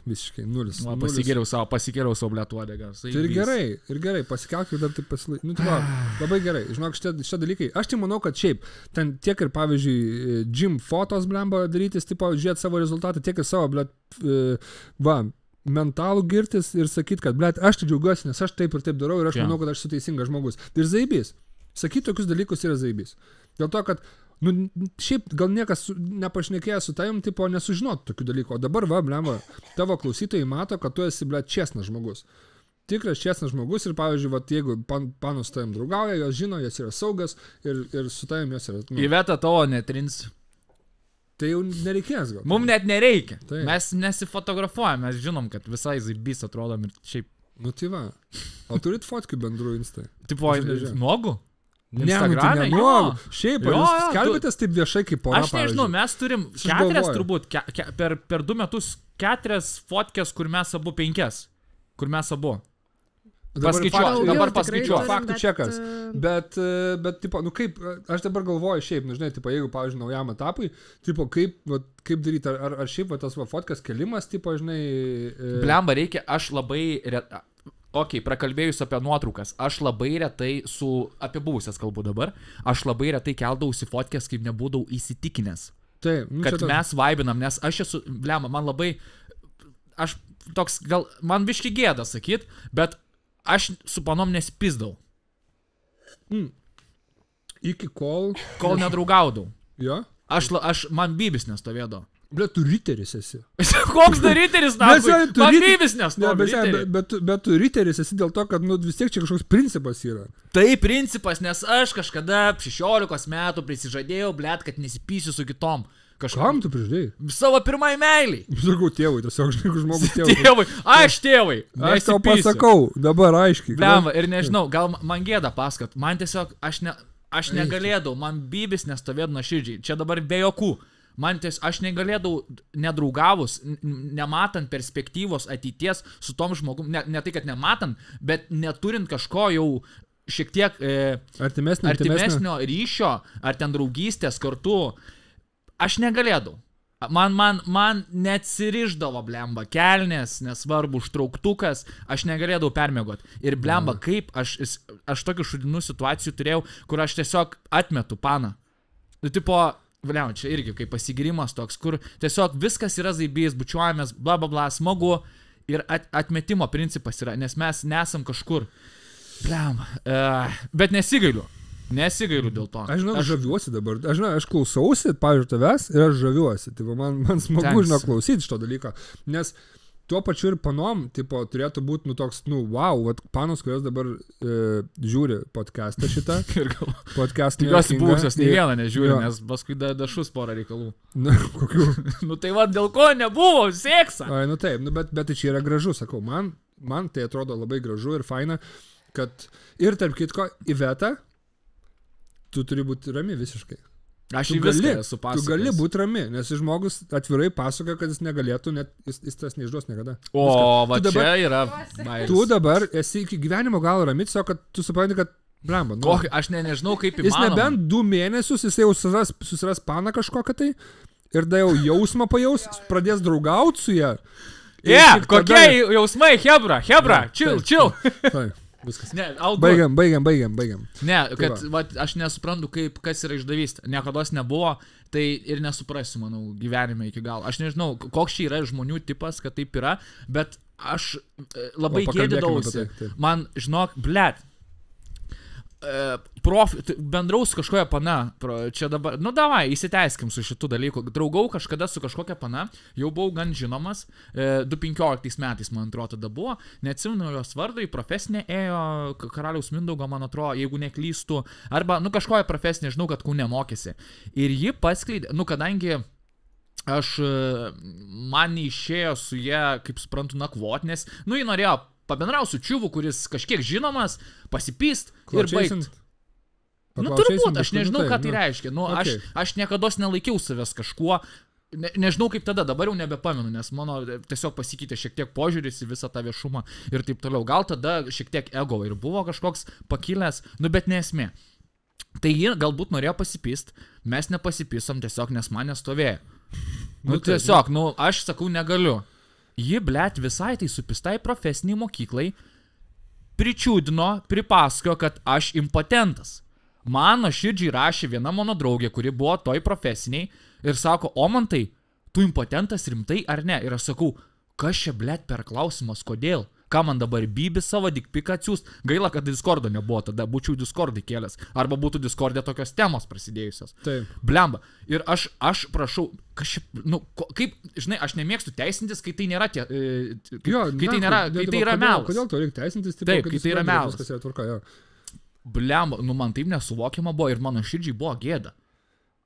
visiškai nulis. Va, nulis. pasigėriau savo, pasigėriau savo blėtuodėgą. Tai ir gerai, ir gerai, pasikelk ir dar taip pasilaikyti. Nu, tai va, [sighs] labai gerai. Žinok, šitie, šitie dalykai. Aš tai manau, kad šiaip, ten tiek ir, pavyzdžiui, gym fotos, blemba, darytis, tipo, žiūrėti savo rezultatą, tiek ir savo, blėt, e, va, mentalų girtis ir sakyti, kad, blėt, aš tai džiaugiuosi, nes aš taip ir taip darau ir aš Jo. manau, kad aš esu teisingas žmogus. Ir zaibys. Sakyti tokius dalykus yra zaibys. Dėl to, kad, nu, šiaip gal niekas nepašnekėjęs su tavim, tipo, nesužinot tokių dalykų. O dabar, va, blemba, tavo klausytojai mato, kad tu esi, blėt, česnas žmogus tikras česnas žmogus ir, pavyzdžiui, vat, jeigu pan, panos su tavim draugauja, jos žino, jos yra saugas ir, ir su tavim jos yra... Nu, Įveta tavo netrins. tai jau nereikės gal. Mums net nereikia. Taip. Mes nesifotografuojam, mes žinom, kad visai zaibys atrodom ir šiaip. Nu tai va. O turit fotkių bendrų instai? Tipo, nuogų? Ne, nu tai ne, Jo. šiaip, Jo, jūs skelbėtės taip viešai kaip pora, Aš nežinau, pavyzdžiui? mes turim keturias turbūt, ke, ke, per, per du metus keturias fotkės, kur mes abu penkias. Kur mes abu. Daugiau dabar turim, Faktų bet, čekas. e, Bet, e, bet, tipo, nu kaip, aš dabar galvoju šiaip, nu žinai, tipo, jeigu, pavyzdžiui, naujam etapui, tipo, kaip, va, kaip daryti, ar, ar, ar šiaip va, tas va, fotkas kelimas, tipo, žinai... E, Blemba reikia, aš labai... Re... Ok, prakalbėjus apie nuotraukas, aš labai retai su... Apie buvusias kalbu dabar. Aš labai retai keldavausi fotkės, kaip nebūdavau įsitikinęs. taip, nu, kad tas- mes vaibinam, nes aš esu, blemba, man labai, aš toks, gal, man viški gėda sakyt, bet aš su panom nespizdau, Iki kol... kol nedraugaudavau. Jo? Aš, la- aš, man bybis nestovėdavo. Ble, tu riteris esi. [laughs] Koks daryteris, na, Bet sen, tu rite- bybis Ne, bet, bet, bet, bet tu riteris esi dėl to, kad, nu, vis tiek čia kažkoks principas yra. Tai principas, nes aš kažkada 16 metų prisižadėjau, blėt, kad nesipysiu su kitom. Kažkam. Kam tu priždėjai? Savo pirmai meiliai. Sakau tėvui, tiesiog, žinai, žmogus [laughs] tėvui. Tėvai, aš tėvai. Aš tau nesipysiu. pasakau, dabar aiškiai. Blemba, ir nežinau, gal ma- man gėda paskat, man tiesiog, aš, ne, aš negalėdavau, man bybis nestovėdavo nuoširdžiai, čia dabar be jokių. Man ties, aš negalėdavau, nedraugavus, nematant perspektyvos ateities su tom žmogum, ne, ne tai, kad nematant, bet neturint kažko jau šiek tiek e, artimesnė. artimesnio ryšio, ar ten draugystės kartu, aš negalėdavau. Man, man, man neatsiriždavo blemba kelnes, nesvarbu, užtrauktukas, aš negalėdavau permėgot. Ir blemba, kaip aš, aš tokių šudinų situacijų turėjau, kur aš tiesiog atmetu paną. Nu, tipo, Vėliau, čia irgi kaip pasigirimas toks, kur tiesiog viskas yra zaibys, bučiuojamės, bla bla bla, smagu ir at, atmetimo principas yra, nes mes nesam kažkur. Bliam, uh, bet nesigailiu. Nesigailiu dėl to. Aš žinau, aš žaviuosi dabar. Aš žinau, aš klausausi, pavyzdžiui, tavęs ir aš žaviuosi. Tai man, man smagu, žinau, klausyti šito dalyko. Nes tuo pačiu ir panom, tipo, turėtų būti, nu, toks, nu, wow, vat, panos, kurios dabar e, žiūri podcastą šitą. [laughs] Ir gal. Podcastą. Tikiuosi buvusios nei vieną nežiūri, Jo. nes paskui da, dašus porą reikalų. Na, [laughs] kokių. [laughs] nu tai va, dėl ko nebuvo, sėksa. Ai, nu taip, nu, bet, bet tai čia yra gražu, sakau. Man, man tai atrodo labai gražu ir faina, kad ir tarp kitko, Iveta, tu turi būti rami visiškai. Aš Tu viską gali, esu tu pasakojęs. gali būti rami, nes žmogus atvirai pasakoja, kad jis negalėtų, net jis, jis tas neišduos niekada. O, va Tu dabar- čia yra. Bairis. Tu dabar esi iki gyvenimo galo rami, tiesiog kad tu supranti, kad, blemba, nu, O, aš ne, nežinau, kaip jis įmanoma. nebent du mėnesius, jis jau susiras, susiras paną kažkokią tai ir da jau jausmą pajaus, pradės draugauti su ją. ir Yeah, kokie tada- jausmai, Hebra, Hebra, chill. Taip, viskas. Ne, Aldo. Baigiam, baigiam, baigiam, baigiam. Ne, kad va. va, aš nesuprantu, kaip, kas yra išdavystė. Niekada nebuvo, tai ir nesuprasiu, manau, gyvenime iki galo. Aš nežinau, koks čia yra žmonių tipas, kad taip yra, bet aš e, labai gėdydavausi. tai. Man, žinok, blėt. Prof, t- bendraus su kažkokia pana, čia dabar, nu davai, įsiteiskim su šitų dalykų. Draugau kažkada su kažkokia pana, jau buvau gan žinomas, e, 2015 metais, man atrodo, tada buvo, neatsimenu jos vardą, į profesinę ėjo karaliaus Mindaugo, man atrodo, jeigu neklystų, arba, nu kažkokią profesinę, žinau, kad kūne mokėsi. Ir ji paskleidė, nu kadangi aš, e, man neišėjo su ją, kaip suprantu, nakvot, nes, nu, ji norėjo pabendrauti su čiuvu, kuris kažkiek žinomas, pasipyst ir baigti. Nu, turbūt, aš nežinau, ką tai reiškia. Nu, aš, Okei. aš niekada nelaikiau savęs kažkuo. Ne, nežinau kaip tada, dabar jau nebepamenu, nes mano e, tiesiog pasikeitė šiek tiek požiūris į visą tą viešumą ir taip toliau. Gal tada šiek tiek ego ir buvo kažkoks pakilęs, nu bet nesmė. Tai ji galbūt norėjo pasipist, mes nepasipisom tiesiog, nes man nestovėjo. Nu, Nu, tiesiog, nu, aš sakau, negaliu. Ji, blėt, visai tai supistai profesiniai mokyklai, pričiūdino, pripasakojo, kad aš impotentas. Man širdžiai rašė viena mano draugė, kuri buvo toj profesiniai ir sako, o man tai, tu impotentas rimtai ar ne? Ir aš sakau, kas čia, blėt, per klausimas, kodėl? Ką man dabar bybį savo dikpiką atsiųst? Gaila, kad Discordo nebuvo, tada būčiau Discordai kėlęs. Arba būtų Discordė tokios temos prasidėjusios. Taip. Blemba. Ir aš, aš prašau, kažkaip, nu, kaip, žinai, aš nemėgstu teisintis, kai tai nėra tie, e, kai, Jo, kai tai na, nėra, kodėl- kai tai yra melas. Kodėl to reikia teisintis? tipo, Taip, kai tai yra melas. Viskas yra tvarka, jo. Blemba, nu man taip nesuvokiama buvo ir mano širdžiai buvo gėda.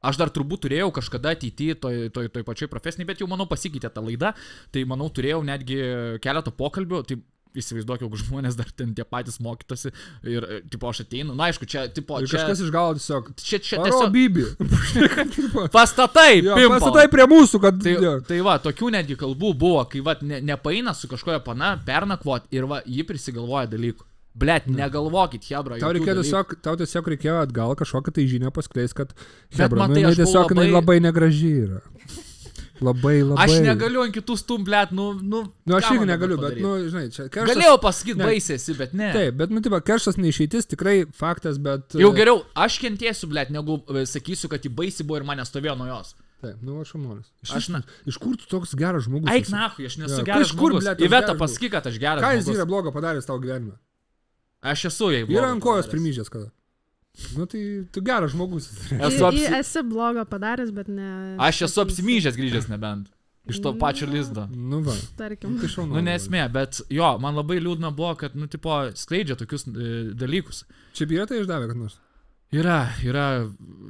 Aš dar turbūt turėjau kažkada ateityje toj, toj, toj pačioj profesiniai, bet jau manau pasikeitė ta laida, tai manau turėjau netgi keletą pokalbių, tai įsivaizduok, jeigu žmonės dar ten tie patys mokytasi ir, e, tipo, aš ateinu, na aišku, čia, tipo, Ir čia, kažkas iš galo tiesiog. čia, čia tiesiog bybį. [laughs] pastatai, Jo, pimpal. pastatai prie mūsų, kad... Tai, jo. tai va, tokių netgi kalbų buvo, kai va, ne, nepaina su kažkoja pana pernakvot ir va, ji prisigalvoja dalykų. Blet, negalvokit, Hebra. Tau tiesiog, tau tiesiog reikėjo atgal kažkokią tai žinią paskleis, kad... Hebra, nu, jinai aš buvau tiesiog labai- labai negraži yra. Labai, labai. Aš negaliu ant kitų stum, blet, nu, nu. Nu, aš ką irgi negaliu, bet, nu, žinai, čia kerštas... Galėjau pasakyti Ne. baisėsi, bet ne. Taip, bet, nu, taip, kerštas neišeitis, tikrai faktas, bet... Jau e, geriau, aš kentėsiu, blet, negu e, sakysiu, kad į baisi buvo ir mane stovėjo nuo jos. Taip, nu, aš šamonis. Iš, Aš na. iš kur tu toks geras žmogus? Eik, esi? na, aš nesu Jo, geras iš kur, žmogus. blet, tas Įveta geras pasakyk, kad aš geras. Ką jis žmogus. yra blogo padaręs tavo gyvenime? Aš esu jai. Yra ant kojos primyžęs kada. Nu, tai tu geras žmogus. Esu, I- i- apsi... Esi blogo padaręs, bet ne. aš esu apsimyžęs grįžęs nebent. Iš to pačio lizdo. Nu, va. Tarkim. Tai šaunu. Nu, nesmė, bet jo, man labai liūdna buvo, kad, nu, tipo, skleidžia tokius e, dalykus. Čia yra tai išdavė, kad nors. Yra, yra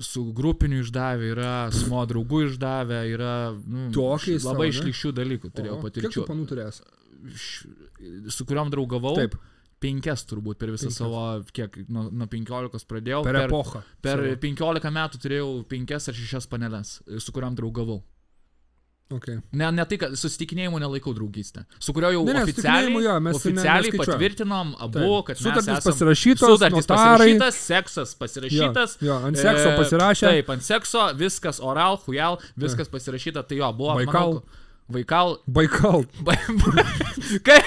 su grupiniu išdavę, yra su mano draugu išdavę, yra nu, Tokiais š- labai išlikščių dalykų turėjau Oho, Kiek tu patirčių. panų turėjęs? Su kuriuom draugavau, Taip, penkias turbūt per visą Penkias. savo, kiek, nuo, nuo 15 pradėjau. per per, epochą. per savo. 15 metų turėjau penkias ar šešias paneles, su kuriuom draugavau. Okay. Ne, ne tai, kad susitikinėjimų nelaikau draugystę. Su kurio jau Ne, ne, oficialiai, jo, mes ne- oficialiai neskaičiuojam. patvirtinom abu, Taip. kad Sutartys mes esam, pasirašytos, sutartys notarai. pasirašytas, seksas Jo, pasirašytas. jo, ant sekso e, pasirašė. Taip, ant sekso, viskas oral, hujal, viskas pasirašyta, tai jo, buvo. Baikal. Manau, vaikal. Baikal. Ba- [laughs] Kai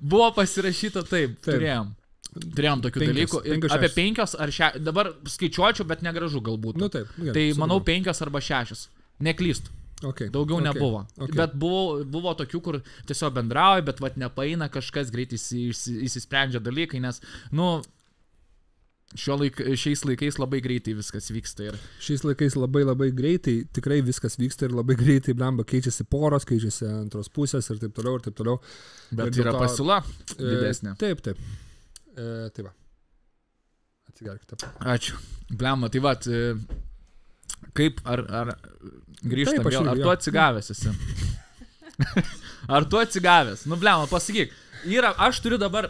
buvo pasirašyta taip, Taip. turėjom. Turėjom tokių Penkios, dalykų. penkios, Apie penkios ar šešios. Dabar skaičiuočiau, bet negražu galbūt. Nu taip. gerai, tai manau supratau. penkios arba šešios. Neklystu. okay. Daugiau okay. nebuvo. okay. Bet buvo, buvo tokių, kur tiesiog bendrauja, bet vat nepaina kažkas greitai įsi- įsi- įsisprendžia dalykai, nes, nu, šio laik, šiais laikais labai greitai viskas vyksta ir Šiais laikais labai labai greitai, tikrai viskas vyksta ir labai greitai, blemba, keičiasi poros, keičiasi antros pusės ir taip toliau, ir taip toliau. bet Ir yra to- pasiūla E, didesnė. Taip, taip. E, tai va. Atsigerkite. Ačiū. Blemba, tai va, kaip, ar, ar grįžtam Taip, vėl, ar tu atsigavęs esi? [laughs] ar tu atsigavęs? Nu, blemba, pasakyk. Yra, aš turiu dabar,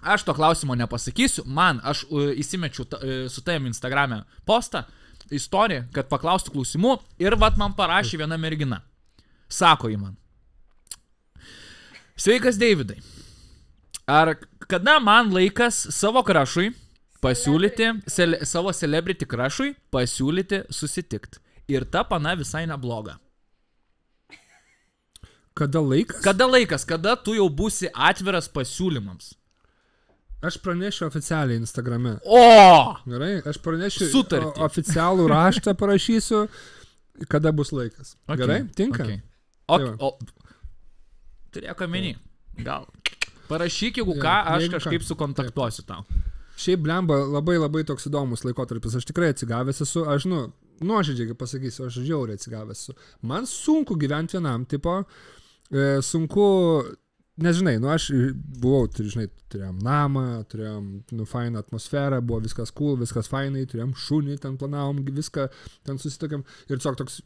aš to klausimo nepasakysiu, man, aš įsimečiau ta, uh, su tavim Instagram'e postą, istoriją, kad paklaustų klausimų ir vat man parašė viena mergina. Sako į man. Sveikas, Davidai. Ar kada man laikas savo krašui pasiūlyti, sele, savo celebrity krašui pasiūlyti susitikti? ir ta pana visai nebloga. Kada laikas? Kada laikas, kada tu jau būsi atviras pasiūlymams? Aš pranešiu oficialiai Instagrame. O! Gerai, aš pranešiu Sutartį. o- oficialų raštą parašysiu, kada bus laikas. Okay, Gerai, tinka? Okay. O, Tai o, turėk omeny. Gal. Parašyk, jeigu Jo, ką, aš jeigu ką. kažkaip sukontaktuosiu tau. Šiaip blemba labai labai toks įdomus laikotarpis. Aš tikrai atsigavęs esu, aš, nu, nuoširdžiai pasakysiu, aš žiauriai atsigavęs esu. Man sunku gyventi vienam, tipo, e, sunku, nežinai, nu aš buvau, žinai, turėjom namą, turėjom, nu, fainą atmosferą, buvo viskas cool, viskas fainai, turėjom šunį, ten planavom viską, ten susitokėm ir tiesiog toks,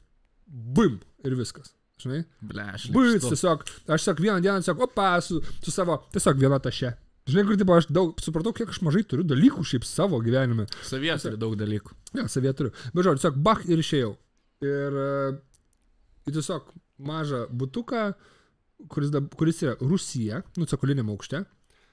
bum, ir viskas. Žinai? Bleš. Būtis tiesiog, aš tiesiog vieną dieną tiesiog, opa, su, su savo, tiesiog viena taše. Žinai, kur tipo, aš daug, supratau, kiek aš mažai turiu dalykų šiaip savo gyvenime. Savies turi daug dalykų. Ne, savie turiu. Bet žodžiu, tiesiog bach ir išėjau. Ir, e, ir tiesiog mažą butuką, kuris, dab, kuris yra Rusija, nu, cekoliniam aukšte.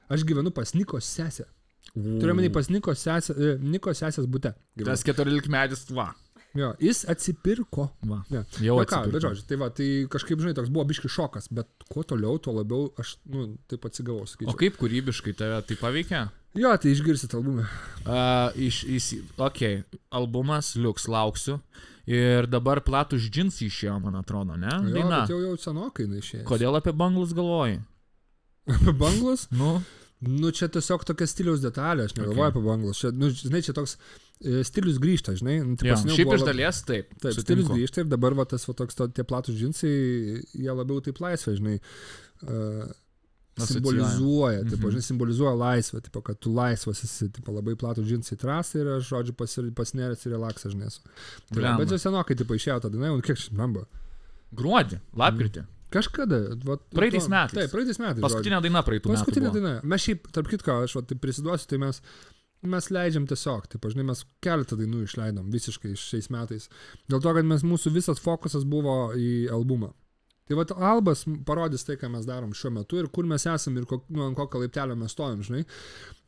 Aš gyvenu pas Nikos sesę. Turiu menį pas Nikos sesę, e, Nikos sesės bute. gyvenu. Tas keturiolikmetis, va. Jo, jis atsipirko. va. Ne. Jau Na ką, bet atsipirko. žodžiu, tai va, tai kažkaip, žinai, toks buvo biški šokas, bet kuo toliau, tuo labiau aš, nu, taip atsigavau, O sakyčiau. kaip kūrybiškai tave tai paveikia? Jo, tai išgirsit albumą. Uh, iš, iš, ok, albumas liuks, lauksiu. Ir dabar platus džinsai išėjo, man atrodo, ne? Jo, Daina. jau, jau senokai išėjo. Kodėl apie banglus galvoji? Apie banglus? Nu, Nu, čia tiesiog tokia stiliaus detalė, aš negalvoju Okay. apie banglus. Čia, nu, žinai, čia toks e, stilius grįžta, žinai. Nu, ja, seniau šiaip iš dalies taip. Taip, sutinku. stilius grįžta ir dabar va, tas va, toks, to, tie platus džinsai, jie labiau taip laisvė, žinai. Uh. Simbolizuoja, taip, Mhm. žinai, simbolizuoja laisvę, taip, kad tu laisvas esi, taip, labai platų džinsai trasą ir aš, žodžiu, pasineręs ir. Tai, va, Blemba. bet jau senokai, taip, išėjo tada, na, kiek šiandien bamba. Gruodį, lapkritį. Kažkada. Va, Praeitais tuo- metais. Taip, praeitais metais. žodžiu. Paskutinė daina praeitų metų. Paskutinė daina. Mes šiaip, tarp kitko, aš va, taip prisiduosiu, tai mes, mes leidžiam tiesiog, taip, žinai, mes keletą dainų išleidom visiškai šiais metais. Dėl to, kad mes, mūsų visas fokusas buvo į albumą. Tai va, albas parodys tai, ką mes darom šiuo metu ir kur mes esam ir kok, nu, ant kokio laiptelio mes stovim, žinai.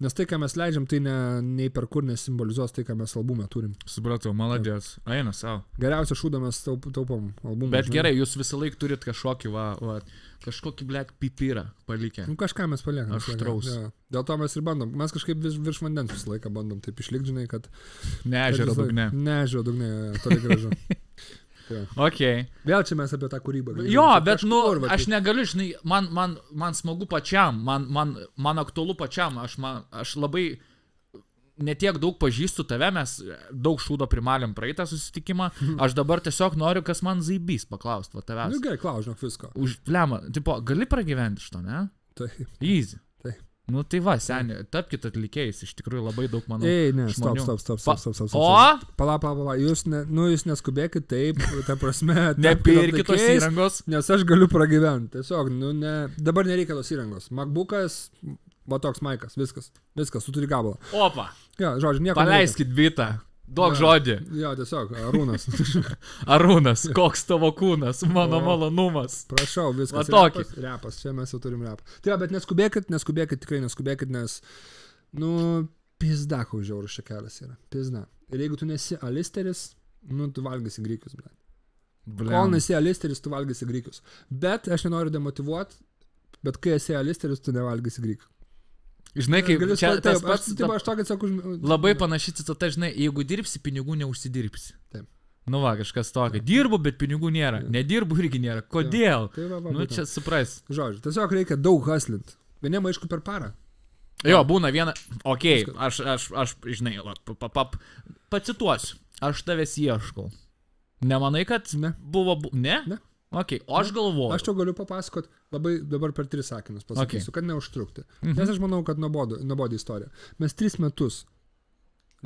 Nes tai, ką mes leidžiam, tai ne, nei per kur nesimbolizuos tai, ką mes albume turim. Supratau, maladės. Eina savo. Geriausia šūdą mes taup, taupom albumą. Bet žinai. gerai, jūs visą laiką turit kažkokį, va, va kažkokį, blek, pipirą palikę. Nu, kažką mes paliekam. laiką. Aštraus. Jo. Dėl to mes ir bandom. Mes kažkaip vis, virš vandens visą laiką bandom taip išlikti, žinai, kad... Ne, kad ežero visą- dugne. Ne, ežero dugne, toli gražu. [laughs] Ok. Vėl čia mes apie tą kūrybą. kalbėjom. Jo, Čia bet, nu, va, aš taip. negaliu, žinai, man, man, man smagu pačiam, man, man, man aktualu pačiam, aš, man, aš labai netiek daug pažįstu tave, mes daug šūdo primalėm praeitą susitikimą, aš dabar tiesiog noriu, kas man zaibys paklausti, va Nu tavęs. gerai, klaužinok visko. Už plemą, tipo, gali pragyventi iš to, ne? Taip. Easy. Nu tai va, seniai, tapkite atlikėjais, iš tikrųjų labai daug manau. Ei, ne, stop, stop, stop, stop, stop, stop. stop. O, Pala, pala, pala, jūs, ne, nu, jūs neskubėkit taip, ta prasme. [laughs] nepirkit tos įrangos. Nes aš galiu pragyventi. Tiesiog, nu, ne, dabar nereikia tos įrangos. MacBookas, va toks Maikas, viskas. Viskas, tu turi gabalą. Opa, Jo, žodžiu, nieko. paleiskit bitą. Jo. žodį. Jo, tiesiog, Arūnas. [laughs] Arūnas, koks tavo kūnas, mano O. malonumas. Prašau, viskas. Va tokį. Repas, repas, čia mes jau turim repą. Tai bet neskubėkit, neskubėkit, tikrai neskubėkit, nes, nu, pizda, koks žiaurus čia kelias yra. Pizda. Ir jeigu tu nesi alisteris, nu, tu valgysi grykius, ble. Kol nesi alisteris, tu valgysi grykius. Bet aš nenoriu demotivuoti, bet kai esi alisteris, tu nevalgysi grykių. Žinai, kaip Galiu čia sta- tas taip, pats, aš, taip, aš tokį sakau, už- labai panaši citata, žinai, jeigu dirbsi, pinigų neužsidirbsi. Taip. Nu va, kažkas tokio. Dirbu, bet pinigų nėra. Nedirbu irgi nėra. Kodėl? Tai va, va, Nu būtent. čia supras. Žodžiu, tiesiog reikia daug haslint. Vieniem aišku per parą. Jo, būna viena. Ok, aš, aš, aš žinai, va, pa, pa, pa, pacituosiu. Aš tavęs ieškau. Nemanai, kad Ne. buvo. Bu... Ne? Ne. Ok, o aš galvoju. Aš tau galiu papasakot labai dabar per tris sakinius pasakysiu, okay. kad neužtrukti. Mhm. Nes aš manau, kad nuobodu istorija. Mes tris metus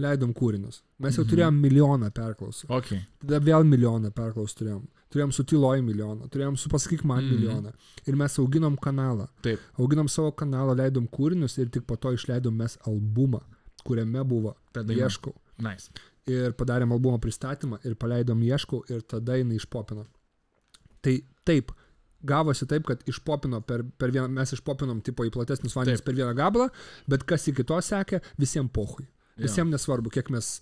leidom kūrinius. Mes jau Mhm. turėjom milijoną perklausų. Ok. Tada vėl milijoną perklausų turėjom. Turėjom su tyloj milijoną, turėjom su pasakyk man Mhm. milijoną. Ir mes auginom kanalą. Taip. Auginom savo kanalą, leidom kūrinius ir tik po to išleidom mes albumą, kuriame buvo Ta daina. Ieškau. Nice. Ir padarėm albumo pristatymą ir paleidom Ieškau ir tada jinai išpopino. Tai taip, gavosi taip, kad išpopino per, per vieną, mes išpopinom tipo į platesnius vandenis per vieną gabalą, bet kas iki to sekė, visiems pohui. Visiems nesvarbu, kiek mes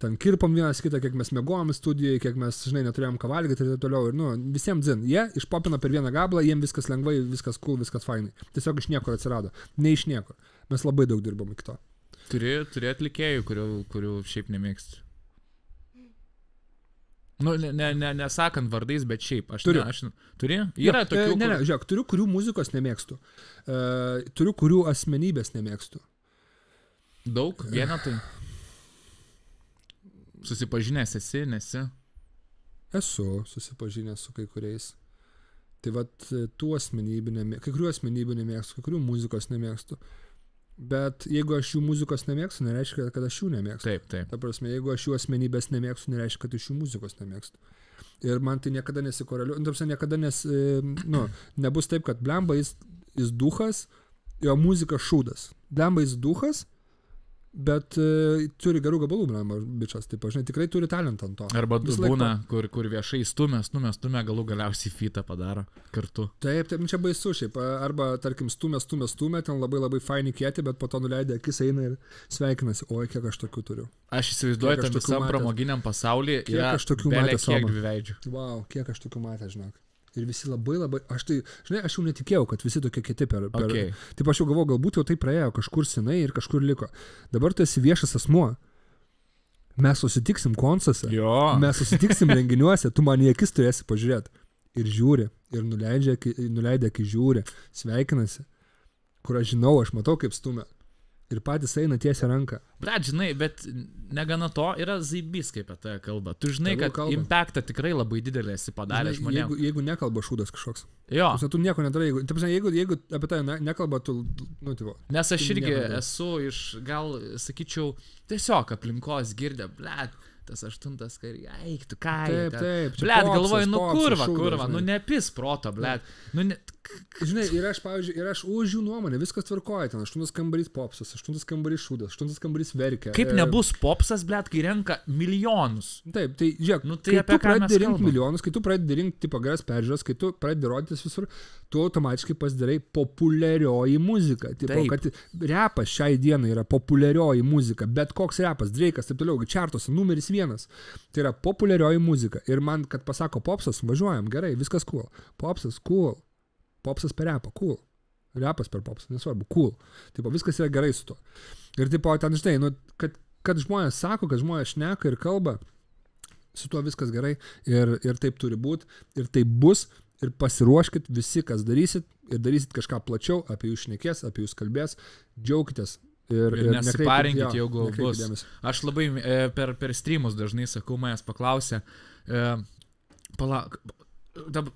ten kirpom vienas kitą, kiek mes mėgojom studijai, kiek mes, žinai, neturėjom ką valgyti ir taip toliau. Ir, nu, visiems dzin. Jie išpopino per vieną gabalą, jiems viskas lengvai, viskas cool, viskas fainai. Tiesiog iš niekur atsirado. Ne iš niekur. Mes labai daug dirbom iki to. Turi, turi atlikėjų, kurių, kurių šiaip nemėgsti. Nu, ne, ne, ne, nesakant vardais, bet šiaip. Aš Turiu. Ne, aš, turi? Yra Jo, tokių. E, ne, ne, kur- žiūrėk, turiu, kurių muzikos nemėgstu. E, turiu, kurių asmenybės nemėgstu. Daug, vienetai. Susipažinęs esi, nesi. Esu susipažinęs su kai kuriais. Tai vad tų asmenybių nemėgstu, kai kurių asmenybių nemėgstu, kai kurių muzikos nemėgstu. Bet jeigu aš jų muzikos nemėgstu, nereiškia, kad aš jų nemėgstu. Taip, taip. Ta prasme, jeigu aš jų asmenybės nemėgstu, nereiškia, kad iš jų muzikos nemėgstu. Ir man tai niekada nesikoreliuoja, nu, ta prasme, niekada nes, e, nu, nebus taip, kad blemba jis, jis duhas, jo muzika šūdas. Blemba jis duhas, bet e, turi gerų gabalų, blemba bičias, taip, žinai, tikrai turi talentą ant to. Arba laiką būna, kur, kur viešai stumia, stumia, stumia, galų galiausiai fitą padaro kartu. Taip, taip, nu čia baisu šiaip. Arba, tarkim, stumia, stumia, stumia, ten labai labai faini kieti, bet po to nuleidė akis eina ir sveikinasi. Oi, kiek aš tokių turiu. Aš įsivaizduoju, Kiek aš tokių visam matęs? pramoginiam pasaulyje Kiek yra aš tokių matęs, kiek kiek aš tokių matęs, žinok. Ir visi labai labai, aš tai, žinai, aš jau netikėjau, kad visi tokie kiti per... per Okay. Taip aš jau galvoju, galbūt jau tai praėjo kažkur senai ir kažkur liko. Dabar tu esi viešas asmuo. Mes susitiksim. Jo. Mes susitiksim [laughs] renginiuose, tu man į akis turėsi pažiūrėti. Ir žiūri, ir nuleidžia, nuleidė, kai žiūri, sveikinasi. Kur aš žinau, aš matau, kaip stumia. Ir patys eina tiesia ranką. Bet žinai, bet negana to yra zaibys, kaip apie tai kalba. Tu žinai, Tegul kad kalba. impactą tikrai labai didelį esi padaręs žmonėms. jeigu, jeigu nekalba šūdas kažkoks. Jo, Prasme, tu nieko nedarai. Jeigu, prasme, jeigu, jeigu apie tai ne, nekalba, tu, nu, tipo. nes aš irgi nedarai. esu iš, gal, sakyčiau, tiesiog aplinkos girdė, blėt, tas aštuntas kariai, eik tu ką. Taip, taip. čia Blėt, galvoju, nu kurva, šūdas, kurva, nu žinai. nepis proto, blėt. Nu, ne, Žinai, ir aš, pavyzdžiui, ir aš už jų nuomonę, viskas tvarkoja, ten aštuntas kambarys popsas, aštuntas kambarys šūdas, aštuntas kambarys verkia. kaip e, nebus popsas, blėt, kai renka milijonus. Taip, tai žiūrėk, Nu, nu, tai kai tu pradedi rinkti milijonus, kai tu pradedi rinkti tipo geras peržiūras, kai tu pradedi rodytis visur, tu automatiškai pasidarai populiarioji muzika. Tipo, Taip. kad repas šiai dienai yra populiarioji muzika, bet koks repas, Dreikas, taip toliau, čartuose numeris vienas. Tai yra populiarioji muzika. Ir man, kad pasako popsas, važiuojam, gerai, viskas cool. Popsas, cool. Popsas per repą, cool. Repas per popsą, nesvarbu, cool. Taip, viskas yra gerai su tuo. Ir tipo, ten, žinai, nu, kad, kad žmonės sako, kad žmonės šneka ir kalba, su tuo viskas gerai ir, ir taip turi būti, ir taip bus, ir pasiruoškit visi, kas darysit, ir darysit kažką plačiau, apie jūs šnekės, apie jūs kalbės, džiaukitės. Ir, Ir nesiparinkit, jeigu nekreipkit bus. dėmesio. Aš labai e, per, per streamus dažnai sakau, manęs paklausė, e, palauk, dabar,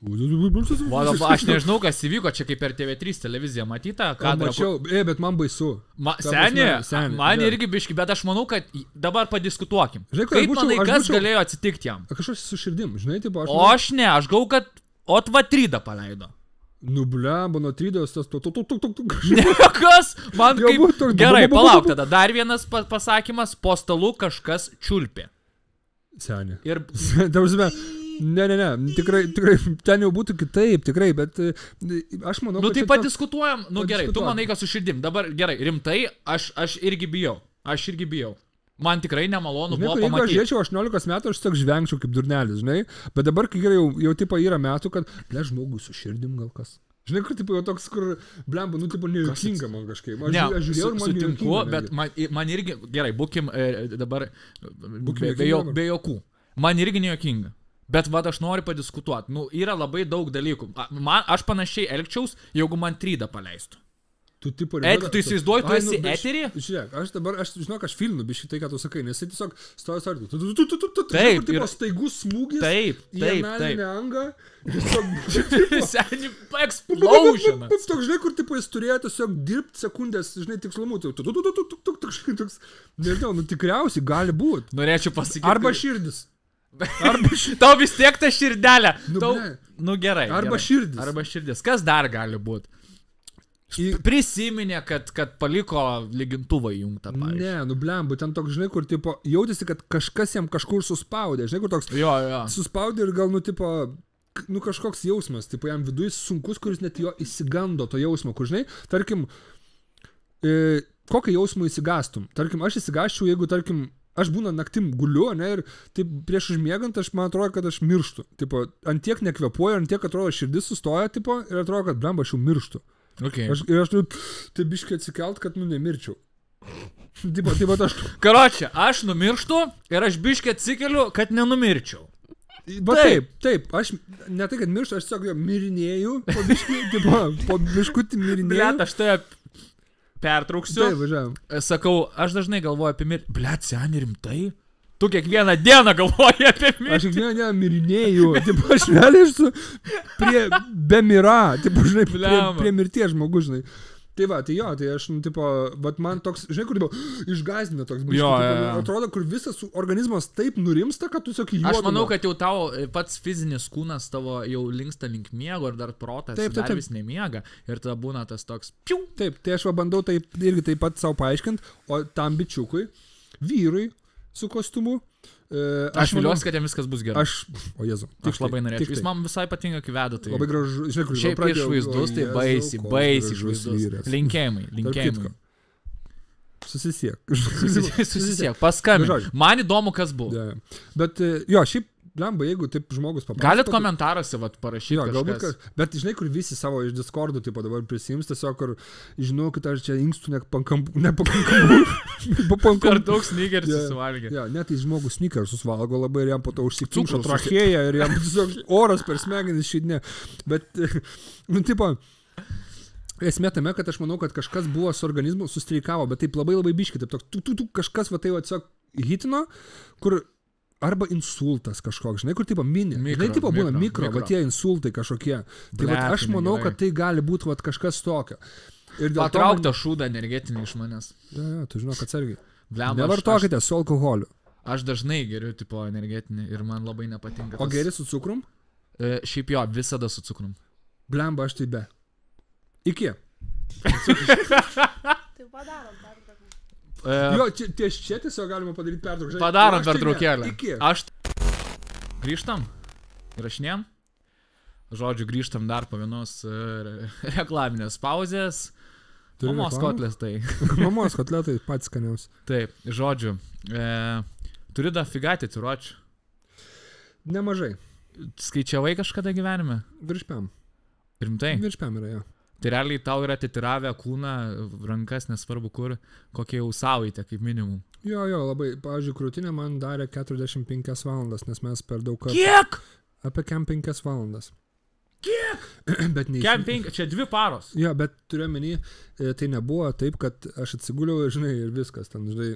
dabar, [laughs] aš nežinau, kas įvyko, čia kaip per TV3 televiziją matyta, Ką mačiau, e, bet man baisu. Ma, seniai, prasme, seni, man jo. irgi biški, bet aš manau, kad dabar padiskutuokim. Aš Kaip būčiau- manai, kas būčiau- galėjo atsitikti jam? Kažkas su širdim, žinai, tipo, aš... O aš ne, aš gau, kad Otvatrydą paleido. Nublemba nuo trydėjos tas tu, tu, tu, tu, tu, tu. [laughs] Ne, kas? Man kaip... toks- Gerai, palauk tada. Dar vienas pa pasakymas, po stalu kažkas čiulpė. Seniai. Ir [laughs] prasme, ne, ne, ne, tikrai, tikrai, ten jau būtų kitaip, tikrai, bet e, aš manau, Nu kad tai čia padiskutuojam, nu gerai, tu manai, kad su širdim. Dabar gerai, rimtai, aš, aš irgi bijau. Aš irgi bijau. Man tikrai nemalonu Žinai, buvo kur, jeigu aš pamatyti. žiūrėčiau 18 metų, aš tiesiog žvengčiau kaip durnelis, žinai, bet dabar, kai gerai jau, jau tipo yra metų, kad, ble, žmogus su širdim gal kas. Žinai, kur tipo jau toks, kur, blemba, nu, tipo, nejuokinga man kažkaip. Aš, Ne, aš žiūrėjau su- man sutinku, bet man, man irgi, gerai, būkim e, dabar Būkim be, be, jo, be jokų. Man irgi nejuokinga. Bet vad aš noriu padiskutuoti. Nu, yra labai daug dalykų. Man, aš panašiai elgčiaus, jeigu man trydą paleistų. Tu tipo... Et, tu įsivaizduoji, tu esi bet š- Žiūrėk, aš dabar, aš žinok, aš filmu biškai tai, ką tu sakai, nes jis tiesiog stoja, stoja, tu, tu, tu, tu, tu, tu, Taip, ir- staigus smūgis. Taip, taip, taip. Tiesiog... Seniai, explosion. Pats toks, žinai, kur tipo jis turėjo tiesiog dirbti sekundės, žinai, tikslumu. Tu, tu, tu, tu, tu, tu, tu, toks, nežinau, nu tikriausiai gali būti. Norėčiau pasakyti. Arba širdis. Arba širdis. Tau vis tiek ta širdelė. Nu, Tau... nu gerai. Arba gerai. širdis. Arba širdis. Kas dar gali būti? Prisiminė, kad, kad paliko lygintuvą įjungtą. pavyzdžiui. Ne, nu blembu, ten toks, žinai, kur tipo, jautėsi, kad kažkas jam kažkur suspaudė, žinai, kur toks Jo, jo. suspaudė ir gal, nu, tipo, nu, kažkoks jausmas, tipo, jam viduje sunkus, kuris net jo įsigando to jausmo, kur, žinai, tarkim, e, kokį jausmą įsigastum. Tarkim, aš įsigasčiau, jeigu, tarkim, aš būna naktim guliu, ne, ir taip prieš užmiegant, aš man atrodo, kad aš mirštu. Tipo, ant tiek nekvepuoju, ant tiek atrodo širdis sustoja, tipo, ir atrodo, kad blemba aš jau mirštu. Okay. Aš, ir aš turiu taip biškai atsikelt, kad nu nemirčiau. Taip pat aš. Karočią, aš numirštu ir aš biškai atsikeliu, kad nenumirčiau. Va taip, taip, aš ne tai, kad mirštu, aš tiesiog jo mirinėjau, po biškai, [laughs] tipo, po biškutį mirinėjau. Blet, aš tai pertrauksiu. Taip, važiavam. Sakau, aš dažnai galvoju apie mirtį. Blet, seniai rimtai? Tu kiekvieną dieną galvoji apie mirtį. Aš kiekvieną dieną mirinėjau, tipo, aš realiai esu prie bemira, tipo, žinai, prie, prie mirties žmogus, žinai. Tai va, tai jo, tai aš, nu, tipo, bet man toks, žinai, kur, tipo, išgazdina toks, biškį, Jo, tipo, jo, jo. atrodo, kur visas organizmas taip nurimsta, kad tu tiesiog juodina. Aš manau, kad jau tau e, pats fizinis kūnas tavo jau linksta link miego ir dar protas Taip, taip, taip, dar taip. vis nemiega. Ir tada būna tas toks, piu. Taip, tai aš va bandau taip irgi taip pat savo paaiškinti, o tam bičiukui, vyrui su kostiumu. E, Aš viliuosi, kad jam viskas bus gerai. Aš, o Jezu, Aš labai norėčiau. Jis man visai patinka, kai veda. Tai... Labai gražu, žinai, kur Šiaip išvaizdus, tai baisiai, baisiai išvaizdus. Linkėjimai, linkėjimai. [laughs] Susisiek. Susisiek, paskambink. Nu. Man įdomu, kas buvo. Ja. Bet e, jo, šiaip, lemba, jeigu taip žmogus paprašo. Galit komentaruose vat, parašyti. Jo, galbūt, kad, bet žinai, kur visi savo iš Discordų pat dabar prisims, tiesiog, kur žinau, kad aš čia inkstų nepakankamai. [laughs] Per daug sneakers Jo. susivalgė. Ja, net tai žmogus sneakersus valgo labai ir jam po to Cukrus trachėja ir jam tiesiog oras per smegenis šidne. Bet, [laughs] nu, tipo, esmė tame, kad aš manau, kad kažkas buvo su organizmu, sustreikavo, bet taip labai labai biški, taip toks, tu, tu, tu kažkas va tai va tiesiog hitino, kur arba insultas kažkoks, žinai, kur tipo mini. Mikro, žinai, tipo būna mikro, mikro, mikro, va tie insultai kažkokie. Tai Blet, va, aš manau, kad tai gali būti va kažkas tokio. Ir dėl to Patrauk man- tą šūdą energetinį iš manęs. Ja, ja, tu žinok, atsargiai. Blemba, aš- Nevartokite su alkoholiu. Aš, dažnai geriu tipo energetinį ir man labai nepatinka. O tas- geri su cukrum? E, šiaip jo, visada su cukrum. Blemba, aš tai be. Iki. [laughs] [laughs] Tai padarom pertrauką. E, Jo, čia, ties čia tiesiog galima padaryti pertrauką. Padarom tai pertraukėlę. Aš. Grįžtam? Rašinėm? Žodžiu, grįžtam dar po vienos e, re- [laughs] reklaminės pauzės. Turi Mamos reklamą? kotlės tai. [laughs] Mamos kotletai patys skaniausi. Taip, žodžiu. E, turi da figatį tiruočių. Nemažai. Skaičiavai kažkada gyvenime? Virš pėm. Rimtai. Virš pėm yra jo. Tai realiai tau yra atitiravę kūną, rankas, nesvarbu kur, kokie jau savaitę kaip minimum. Jo, jo, labai. Pavyzdžiui, krūtinė man darė 45 valandas, nes mes per daug kartų. Kiek? Apie kem 5 valandas. Kiek? [clears throat] bet. Kem penki, čia dvi paros. Jo, bet turiu menį, tai nebuvo taip, kad aš atsiguliau žinai, ir viskas. Ten, žinai,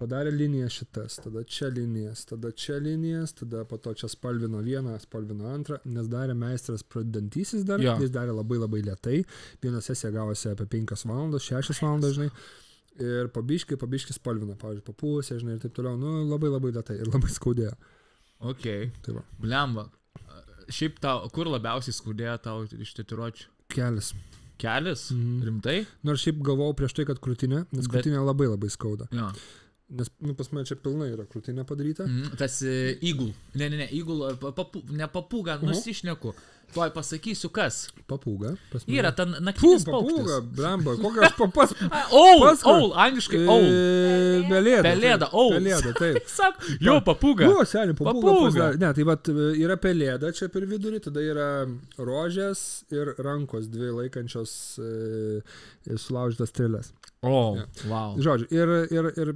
padarė liniją šitas, tada čia linijas, tada čia linijas, tada po to čia spalvino vieną, spalvino antrą, nes darė meistras pradedantysis dar, Jo. jis darė labai labai lietai, viena sesija gavosi apie 5 valandas, 6 valandas, žinai, ir pabiškai, pabiškai spalvino, pavyzdžiui, papūsė, žinai, ir taip toliau, nu, labai labai lietai ir labai skaudėjo. Ok. Tai va, Blemba. Šiaip tau, kur labiausiai skaudėjo tau iš tetiruočių? kelias. Kelis? Mhm. Rimtai? Nors šiaip galvojau prieš tai, kad krūtinė, nes Bet- krūtinė labai labai skauda. Jo. Nes, nu, pas mane čia pilnai yra krūtinė padaryta. Mm, tas e, įgul. Ne, ne, ne, įgul, e, pa- papu, ne papūga, Mhm. nusišneku. Tuoj pasakysiu, kas. Papūga. Yra ten Pū, naktinis papūga, paukštis. blemba, kokia aš papas. [laughs] Oul, oul, angliškai oul. E, Pelėda. Pelėda, taip, oul. Pelėda, [laughs] taip. Sako, jo, papūga. O, seniai, papūga. Papūga. Ne, tai vat, yra pelėda čia per vidurį, tada yra rožės ir rankos dvi laikančios e, sulaužytas strėlės. O, Jo. wow. Žodžiu, ir, ir, ir,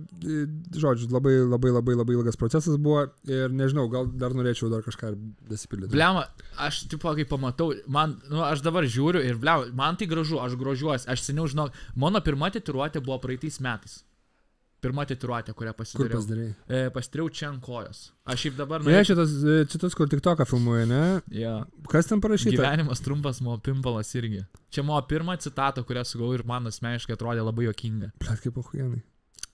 žodžiu, labai labai labai labai ilgas procesas buvo ir nežinau, gal dar norėčiau dar kažką dasipildyti. Blema, aš tipo, kai pamatau, man, nu, aš dabar žiūriu ir, blema, man tai gražu, aš grožiuosi, aš seniau žinau, mano pirma tetiruotė buvo praeitais metais. Pirma tetiruotė, kurią Kur pasidariau. E, pasidariau čia ant kojos. Aš šiaip dabar... Ne, šitas, e, šitas, kur tik toką filmuoja, ne? Ja. Kas ten parašyta? Gyvenimas trumpas, mano pimpalas irgi. Čia mano pirma citata, kurią sugau ir man asmeniškai atrodė labai jokinga. Blet, kaip ahuienai.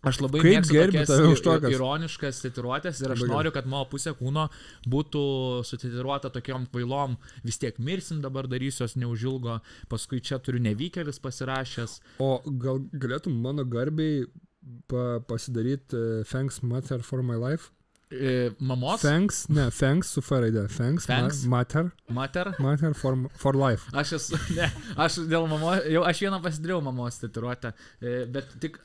Aš labai Kaip mėgstu gerbi tokias tave ir- už tokias. ir- ironiškas tetiruotės ir aš Labai noriu, kad mano pusė kūno būtų sutetiruota tokiom kvailom, vis tiek mirsim dabar darysiuos neužilgo, paskui čia turiu nevykėlis pasirašęs. O gal galėtum mano garbiai pa, pasidaryti uh, Thanks Mother for My Life? E, mamos. Thanks, ne, thanks su F raidė. Thanks, Thanks. Ma matter, Mater. matter for, for life. Aš esu, ne, aš dėl mamos, jau aš vieną pasidariau mamos tatuiruotę, e, bet tik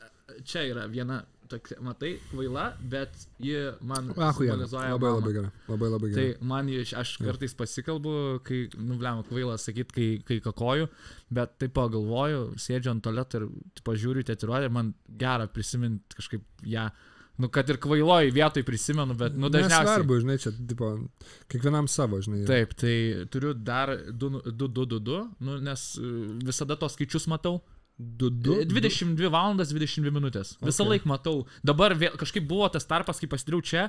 čia yra viena, tokia, matai, kvaila, bet ji man Ahu, jie. Labai mamą. labai gerai. Labai labai Tai gerai. man ji- aš kartais pasikalbu, kai, nu, blem, kvaila sakyti, kai, kai kakoju, bet taip pagalvoju, sėdžiu ant toleto ir pažiūriu tetiruotę ir man gera prisiminti kažkaip ją. Nu, kad ir kvailoj vietoj prisimenu, bet, nu, dažniausiai. Nesvarbu, žinai, čia, tipo, kiekvienam savo, žinai. Taip, tai turiu dar 2-2-2, nu, nes e, visada tos skaičius matau. Du, du. 22 valandas 22 minutės. Visą Okay. laiką matau. Dabar vėl, kažkaip buvo tas tarpas, kai pasidariau čia,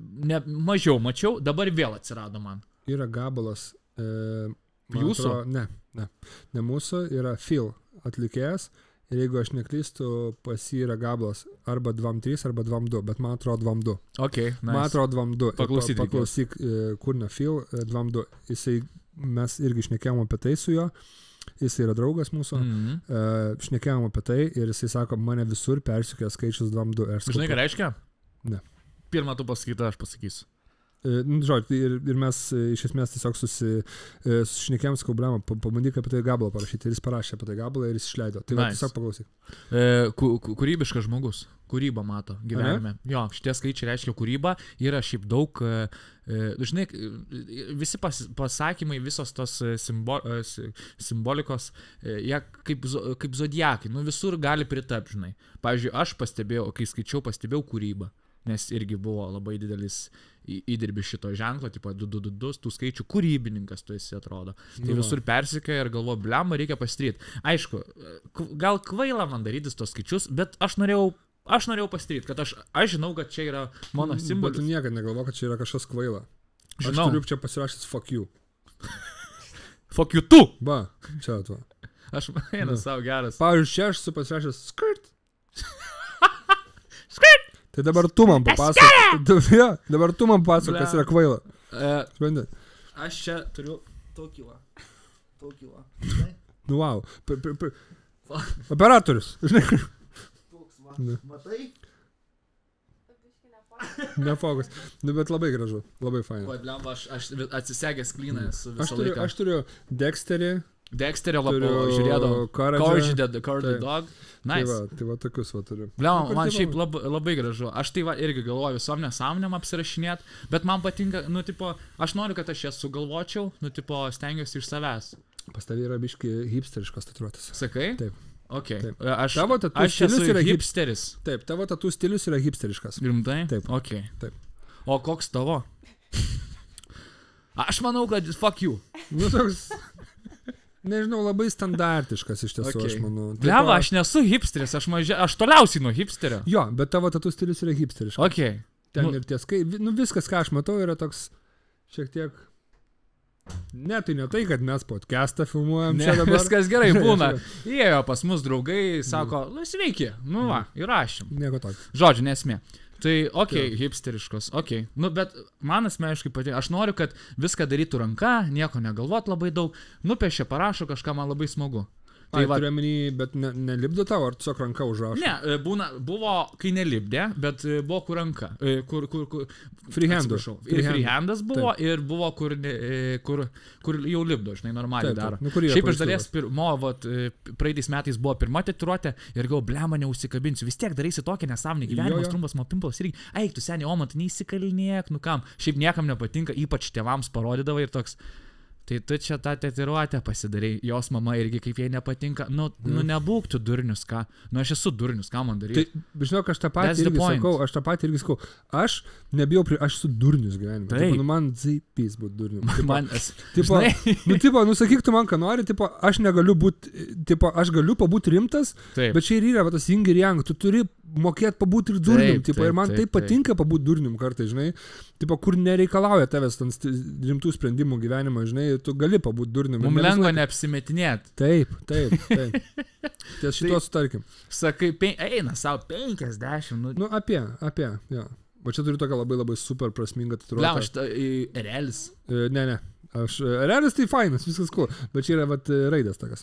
ne, mažiau mačiau, dabar vėl atsirado man. Yra gabalas. E, Jūsų? Atrodo, ne, ne. Ne mūsų, yra Phil atlikėjas. Ir jeigu aš neklystu, pas jį yra gabalas arba 2-3 arba 2-2, bet man atrodo 2-2. Ok, Nice. Man atrodo 2-2. Ir Paklausyt pa, paklausyk, e, kūrinio Phil e, 2-2. Jisai, mes irgi šnekėjom apie tai su juo. Jis yra draugas mūsų. Mm. Mhm. Uh, šnekėjom apie tai ir jisai sako, mane visur persikė skaičius 2-2. Ir aš sakau, Žinai, ką reiškia? Ne. Pirmą tu pasakytą, aš pasakysiu. E, nu, Žodžiu, tai ir, ir mes e, iš esmės tiesiog susišnekėjom su Kaubliamu, pabandyk apie tai gabalą parašyti. Ir jis parašė apie tai gabalą ir jis išleido. Tai nice. Nice. tiesiog paklausyk. E, kūrybiškas žmogus. Kūrybą mato gyvenime. Jo, šitie skaičiai reiškia kūrybą. Yra šiaip daug, e, e, žinai, e, visi pas, pasakymai, visos tos e, simbo, e, si- simbolikos, e, jie kaip, kaip zodiakai, nu visur gali pritapti, žinai. Pavyzdžiui, aš pastebėjau, kai skaičiau, pastebėjau kūrybą. Nes irgi buvo labai didelis į- įdirbis šito ženklo, tipo 222, tų skaičių kūrybininkas tu esi atrodo. Tai Nu visur persikėjo ir galvoju, blemba, reikia pastryti. Aišku, gal kvaila man darytis tos skaičius, bet aš norėjau, aš norėjau pastryti, kad aš, aš žinau, kad čia yra mano Bet tu simbolis. niekada negalvo, kad čia yra kažkas kvaila. Aš Žinau. turiu čia pasirašęs fuck you. [laughs] Fuck you tu! Ba, čia tu. Aš [laughs] einu Nu. savo geras. Pavyzdžiui, čia aš esu pasirašęs skirt. Tai dabar tu man papasakok. Ja, dabar tu man papasakok, kas yra kvaila. E, Supranti? aš čia turiu tokį va. Tokį va. Nu, wow. P -p -p Operatorius. Žinai, toks va. Ne. Matai? Nefokus. Nu, bet labai gražu. Labai faina. Oi, blemba, aš, aš atsisegęs klyną esu Aš visą turiu, laiką. aš turiu Dexterį, Dexterio turiu žiūrėdavau. Courage. The Courage Dog. Tai Nice. va, tai va tokius va turiu. Bliam, Nu, man šiaip labai, labai gražu. Aš tai va irgi galvoju visom nesąmonėm apsirašinėt, bet man patinka, nu, tipo, aš noriu, kad aš jas sugalvočiau, nu, tipo, stengiuosi iš savęs. Pas tavai yra biški hipsteriškas tatuiruotas. Sakai? Taip. Ok. Taip. Aš, Tavo tatų stilius yra hip- hipsteris. Taip, tavo tatų stilius yra hipsteriškas. Rimtai? Taip. Ok. Taip. O koks tavo? [laughs] Aš manau, kad fuck you. Nu, toks. Nežinau, labai standartiškas iš tiesų, Okay. aš manau. Tipo- Leva, aš nesu hipsteris, aš, mažia, aš toliausiai nuo hipsterio. Jo, bet tavo tatų stilius yra hipsteriškas. Ok. Ten nu- ir ties, kai, nu viskas, ką aš matau, yra toks šiek tiek... Ne, tai ne tai, kad mes podcastą filmuojam Ne, čia dabar. viskas gerai [laughs] būna. Įėjo pas mus draugai, sako, nu sveiki, nu va, įrašym. Nieko tokio. Žodžiu, nesmė. Tai, okei, okay, hipsteriškos, okei. Okay. Nu, bet man asmeniškai patinka. Aš noriu, kad viską darytų ranka, nieko negalvot labai daug. Nupiešia, parašo kažką, man labai smagu. Tai va, turiu menį, bet ne, nelipdo tavo, ar tiesiog ranka užrašo? ne, e, būna, buvo, kai nelipdė, bet e, buvo kur ranka. e, Kur, kur, kur, Freehandu. atsiprašau, Ir freehandas buvo, Taip. ir buvo, kur, kur, kur jau lipdo, žinai, normaliai Taip, daro. taip. Nu, kur yra Šiaip iš dalies, pirmo, vat, praeitais metais buvo pirma tatuiruotė ir gal, blema, neužsikabinsiu. Vis tiek darysi tokią nesąmonę, Jo, gyvenimas jo. trumpas, mano pimplas irgi. Eik, tu seniai, o man tai neįsikalnėk, nu kam. Šiaip niekam nepatinka, ypač tėvams parodydavai ir toks. Tai tu čia tą tetiruotę pasidarai, jos mama irgi kaip jai nepatinka. Nu, nu nebūk tu durnius, ką. Nu aš esu durnius, ką man Tai, daryti. žinok, aš tą patį irgi point. sakau, aš tą patį irgi sakau. Aš nebijau, pri... aš esu durnius gyvenime. Tipo, nu, man zaipys būti durniu. Tipo, Man, es, tipo, žinai, nu, tipo, nu, sakyk tu man, ką nori, tipo, aš negaliu būti, tipo, aš galiu pabūti rimtas, taip. bet čia ir yra va, tas ing ir yang, tu turi mokėti pabūti ir durnium, Taip, tipo, taip, ir man taip, taip, patinka pabūti durnium kartais, žinai, tipo, kur nereikalauja tavęs sti- rimtų sprendimų gyvenimo, žinai, tu gali pabūti durnium. ir Mums ne lengva neapsimetinėti. Taip, taip, [laughs] taip. Ties šituo sutarkim. Sakai, pen, eina savo 50, nu, Nu, apie, apie, jo. O čia turiu tokią labai labai super prasmingą Bliam, tatuiruotę. aš ta, realis. E, Ne, ne. Aš, e, realis tai fainas, viskas cool, bet čia yra vat, e, raidės tokias.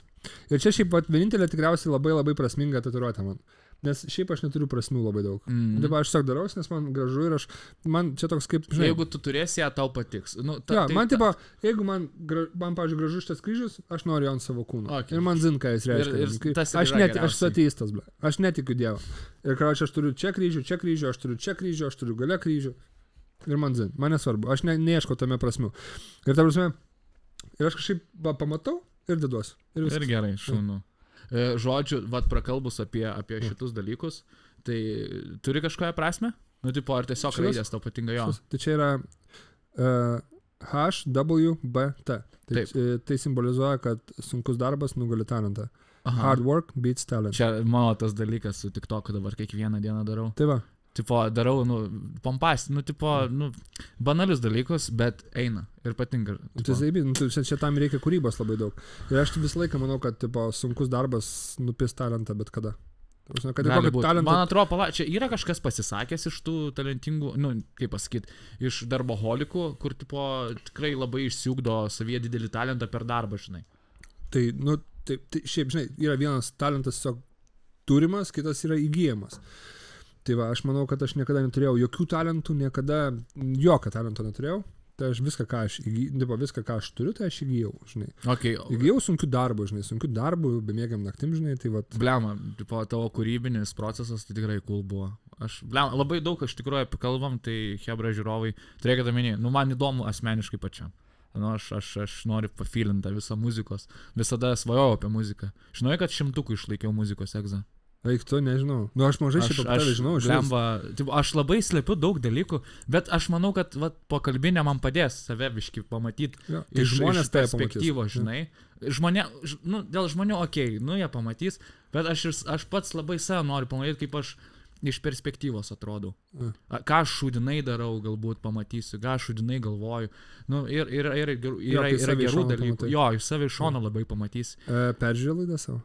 Ir čia šiaip vat, vienintelė tikriausiai labai labai prasminga tatuiruotė man. Nes šiaip aš neturiu prasmių labai daug. Mm. Dabar aš tiesiog darausi, nes man gražu ir aš, man čia toks kaip, žinai, Jeigu tu turėsi ją, tau patiks. Nu, ta, Ja, tai, man, ta- tipo, jeigu man, gra- man pavyzdžiui, gražus šitas kryžius, aš noriu ant savo kūno. Okay. Ir man zin, ką jis reiškia. ir Kai- tas ir aš, net, aš ateistas, ble. Aš netikiu Dievą. Ir ką aš turiu čia kryžių, čia kryžių, aš turiu čia kryžių, aš turiu gale kryžių. Ir man zin, man nesvarbu, aš ne, neieško tame prasmių. Ir ta prasme, ir aš kažkaip pamatau ir deduosiu. Ir viskas. Ir gerai, šaunu. E, Žodžiu, vad prakalbus apie, apie šitus dalykus, tai turi kažkokią prasme? Nu, tipo, ar tiesiog Šitas? raidės tau patinka jo? Tai čia yra uh, HWBT. Tai, e, tai simbolizuoja, kad sunkus darbas nugali talentą. Aha. Hard work beats talent. Čia mano tas dalykas su tik to, kad dabar kiekvieną dieną darau. Tai va, Tipo, darau, nu, pompast, nu, tipo, nu, banalius dalykus, bet eina ir patinka. Tai tipo. zaibi, nu, tai čia, čia tam reikia kūrybos labai daug. Ir aš visą laiką manau, kad tipo, sunkus darbas nupis talentą bet kada. Prasme, Kad kokį talentą. Man atrodo, pala, čia yra kažkas pasisakęs iš tų talentingų, nu, kaip pasakyti, iš darboholikų, kur, tipo, tikrai labai išsiugdo savyje didelį talentą per darbą, žinai. Tai, nu, tai, tai šiaip, žinai, yra vienas talentas tiesiog turimas, kitas yra įgyjamas. Tai va, aš manau, kad aš niekada neturėjau jokių talentų, niekada jokio talento neturėjau. Tai aš viską, ką aš, įgy, viską, ką aš turiu, tai aš įgyjau, žinai. Okay. Įgyjau sunkių darbų, žinai, sunkių darbų, bemėgiam naktim, žinai, tai va. Blema, tipo, tavo kūrybinis procesas tai tikrai cool buvo. Aš, blema, labai daug iš tikrųjų apie kalbam, tai Hebra žiūrovai, turėkite omeny, nu man įdomu asmeniškai pačiam. Nu, aš, aš, aš noriu pafilintą visą muzikos. Visada svajojau apie muziką. Žinai, kad šimtukų išlaikiau muzikos egzą. Eik, tu nežinau. Nu, aš mažai šiaip apie tave žinau, tipo, aš labai slepiu daug dalykų, bet aš manau, kad vat, po kalbinė man padės save viški pamatyti Ja, iš, žmonės tai perspektyvos, pamatys. žinai. Žmonė, ž, nu, dėl žmonių, okei, okay, nu jie pamatys, bet aš, ir, aš pats labai save noriu pamatyti, kaip aš iš perspektyvos atrodau. Mm. A, Ką aš šudinai darau, galbūt pamatysiu, ką aš šudinai galvoju. Nu, ir, ir, ir, ir, yra, kai yra save iš gerų dalykų. Jo, iš save iš šono labai pamatysi. E, Peržiūrėjau laidą savo.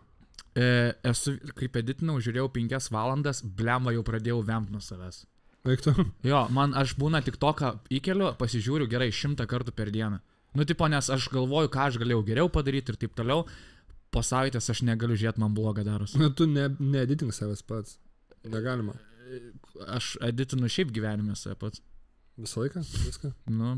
E, esu, kaip editinau, žiūrėjau penkias valandas, blemba jau pradėjau vemt nuo savęs. Eik, tu. Jo, man aš būna tik to, ką įkeliu, pasižiūriu gerai šimtą kartų per dieną. Nu, tipo, nes aš galvoju, ką aš galėjau geriau padaryti ir taip toliau. Po savaitės aš negaliu žiūrėti, man bloga darosi. Nu, tu ne, neediting savęs pats. Negalima. Aš editinu šiaip gyvenime save pats. Visą laiką? Viską. Nu,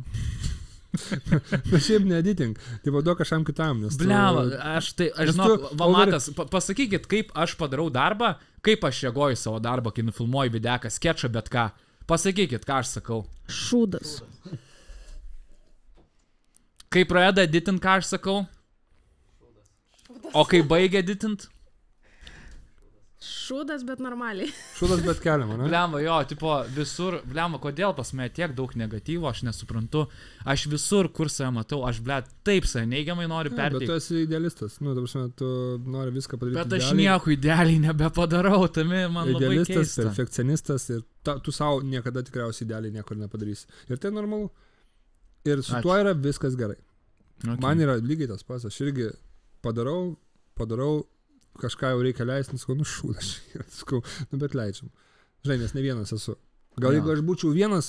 [laughs] Bet šiaip neediting. Tai vaduok kažkam kitam. Nes tu- Blema, aš tai, aš žinau, tu- Valmatas, pa, pasakykit, kaip aš padarau darbą, kaip aš į savo darbą, kai nufilmuoju videką, sketšą, bet ką. Pasakykit, ką aš sakau. Šūdas. Kai pradeda editint, ką aš sakau, o kai baigia editint, Šūdas, bet normaliai. [laughs] Šūdas bet keliama, ne? Blemba, jo, tipo, visur, blemba, kodėl pas mane tiek daug negatyvo, aš nesuprantu. Aš visur, kur save matau, aš, ble, taip save neigiamai noriu Ne, bet tu esi idealistas. Nu, ta prasme, tu nori viską padaryti. Bet aš idealiai. nieko idealiai nebepadarau, tame man labai Idealistas, perfekcionistas ir ta, tu savo niekada tikriausiai idealiai nieko nepadarysi. Ir tai normalu. Ir su Ačiū. tuo yra viskas gerai. Okay. Man yra lygiai tas pats. Aš irgi padarau, padarau, kažką jau reikia leisti, sakau, nu šūdas. [laughs] Sakau, nu bet leidžiam. Žinai, nes ne vienas esu. Gal Jo. jeigu aš būčiau vienas,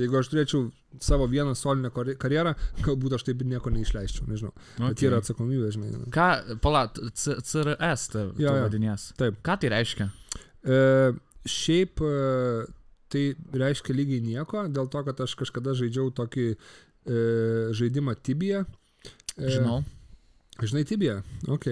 jeigu aš turėčiau savo vieną solinę karjerą, galbūt aš taip ir nieko neišleisčiau, nežinau. Okay. Bet okay. yra atsakomybė, žinai. Ką, palat, CRS tai vadinės. Taip. Ką tai reiškia? E, šiaip e, tai reiškia lygiai nieko, dėl to, kad aš kažkada žaidžiau tokį e, žaidimą Tibija. E, Žinau. Žinai Tibija? Ok.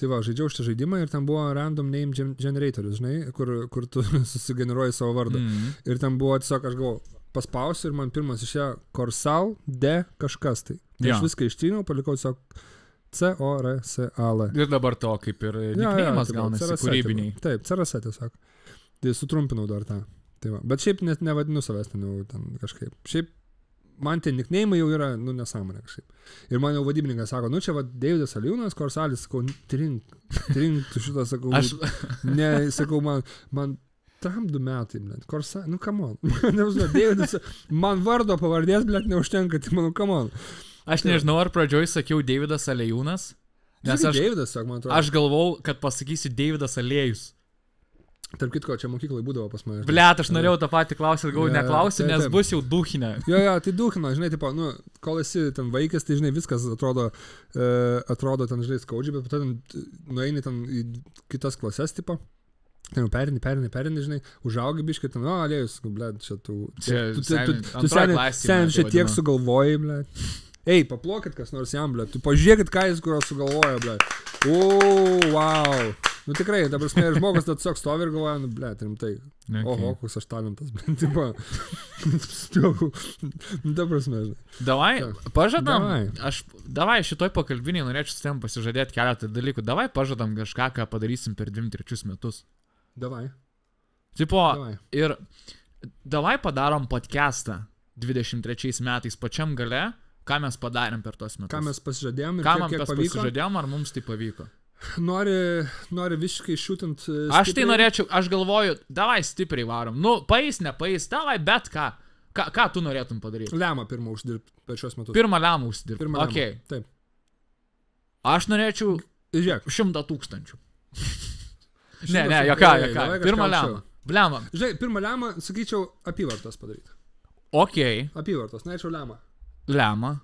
Tai va, žaidžiau šitą žaidimą ir ten buvo random name gen- generatorius, žinai, kur, kur tu [laughs] susigeneruoji savo vardą. Mm. Mm. Ir ten buvo tiesiog, aš galvoju, paspausiu ir man pirmas išėjo Korsal D kažkas tai. Tai Jo. aš viską ištryniau, palikau tiesiog C O R S A L. Ir dabar to kaip ir nikneimas tipo, gaunasi CRS kūrybiniai. tipo. Taip, CRS tiesiog. Tai sutrumpinau dar tą. Tai va. Bet šiaip net nevadinu savęs ten jau ten kažkaip. Šiaip man tie nikneimai jau yra, nu, nesąmonė kažkaip. Ir man jau vadybininkas sako, nu čia va, Davidas Aliūnas, Korsalis, sakau, trink, trink, tu šitą sakau. Aš, Ne, sakau, man, man tam du metai, blėt, Korsa, nu, kamon. [laughs] Davidas, man vardo pavardės, blėt, neužtenka, tai manau, kamon. aš nežinau, ar pradžioj sakiau Davidas Alejūnas, nes aš, Davidas, sak, man atrodo. aš galvau, kad pasakysiu Davidas Alėjus. Tarp kitko, čia mokyklai būdavo pas mane. Blet, aš norėjau tą patį klausyti, galvoju, Jo, neklausiu, taip, nes bus jau duhinė. Jo, jo, tai duhina, žinai, tipo, nu, kol esi ten vaikas, tai žinai, viskas atrodo, e, atrodo ten, žinai, skaudžiai, bet po to ten t- nueini ten į kitas klases, tipo. Ten jau perini, perini, perini, žinai, užaugi biškai, ten, o, aliejus, ble, čia tu. Čia tu, tu, tu, tu, tu seniai mes čia tai tiek sugalvojai, ble. Ei, paplokit kas nors jam, ble. Tu pažiūrėkit, ką jis kurio sugalvojo, ble. O, wow. Nu tikrai, ta prasme, žmogus tiesiog stovi ir galvoja, nu, ble, rimtai. Okay. Oho, koks aš talentas, ble, tipo. Nu, ta prasme. Davai, pažadam. Davai. Aš, davai, šitoj pakalbiniai norėčiau su tavim pasižadėti keletą dalykų. Davai, pažadam kažką, ką padarysim per 2-3 metus. Davai, Tipo, davai. ir davai padarom podcastą 23 metais pačiam gale, ką mes padarėm per tos metus. Ką mes pasižadėjom ir ką kiek, kiek pavyko. pasižadėjom, ar mums tai pavyko. Nori, nori visiškai šūtint. e, Aš tai norėčiau, aš galvoju, davai stipriai varom. Nu, pais, nepais, davai, bet ką. Ką, ką tu norėtum padaryti? Lemą pirmą uždirbti per šios metus. Pirmą lemą užsidirbti. Pirmą lemą. Okay. Taip. Aš norėčiau Žiūrėk, šimtą tūkstančių. [laughs] Ne, ne, davai kažką Pirmą lemą. Lemą. žinai, pirmą lemą, sakyčiau, apyvartos padaryti. Ok, Apyvartos, norėčiau lemą. Lemą.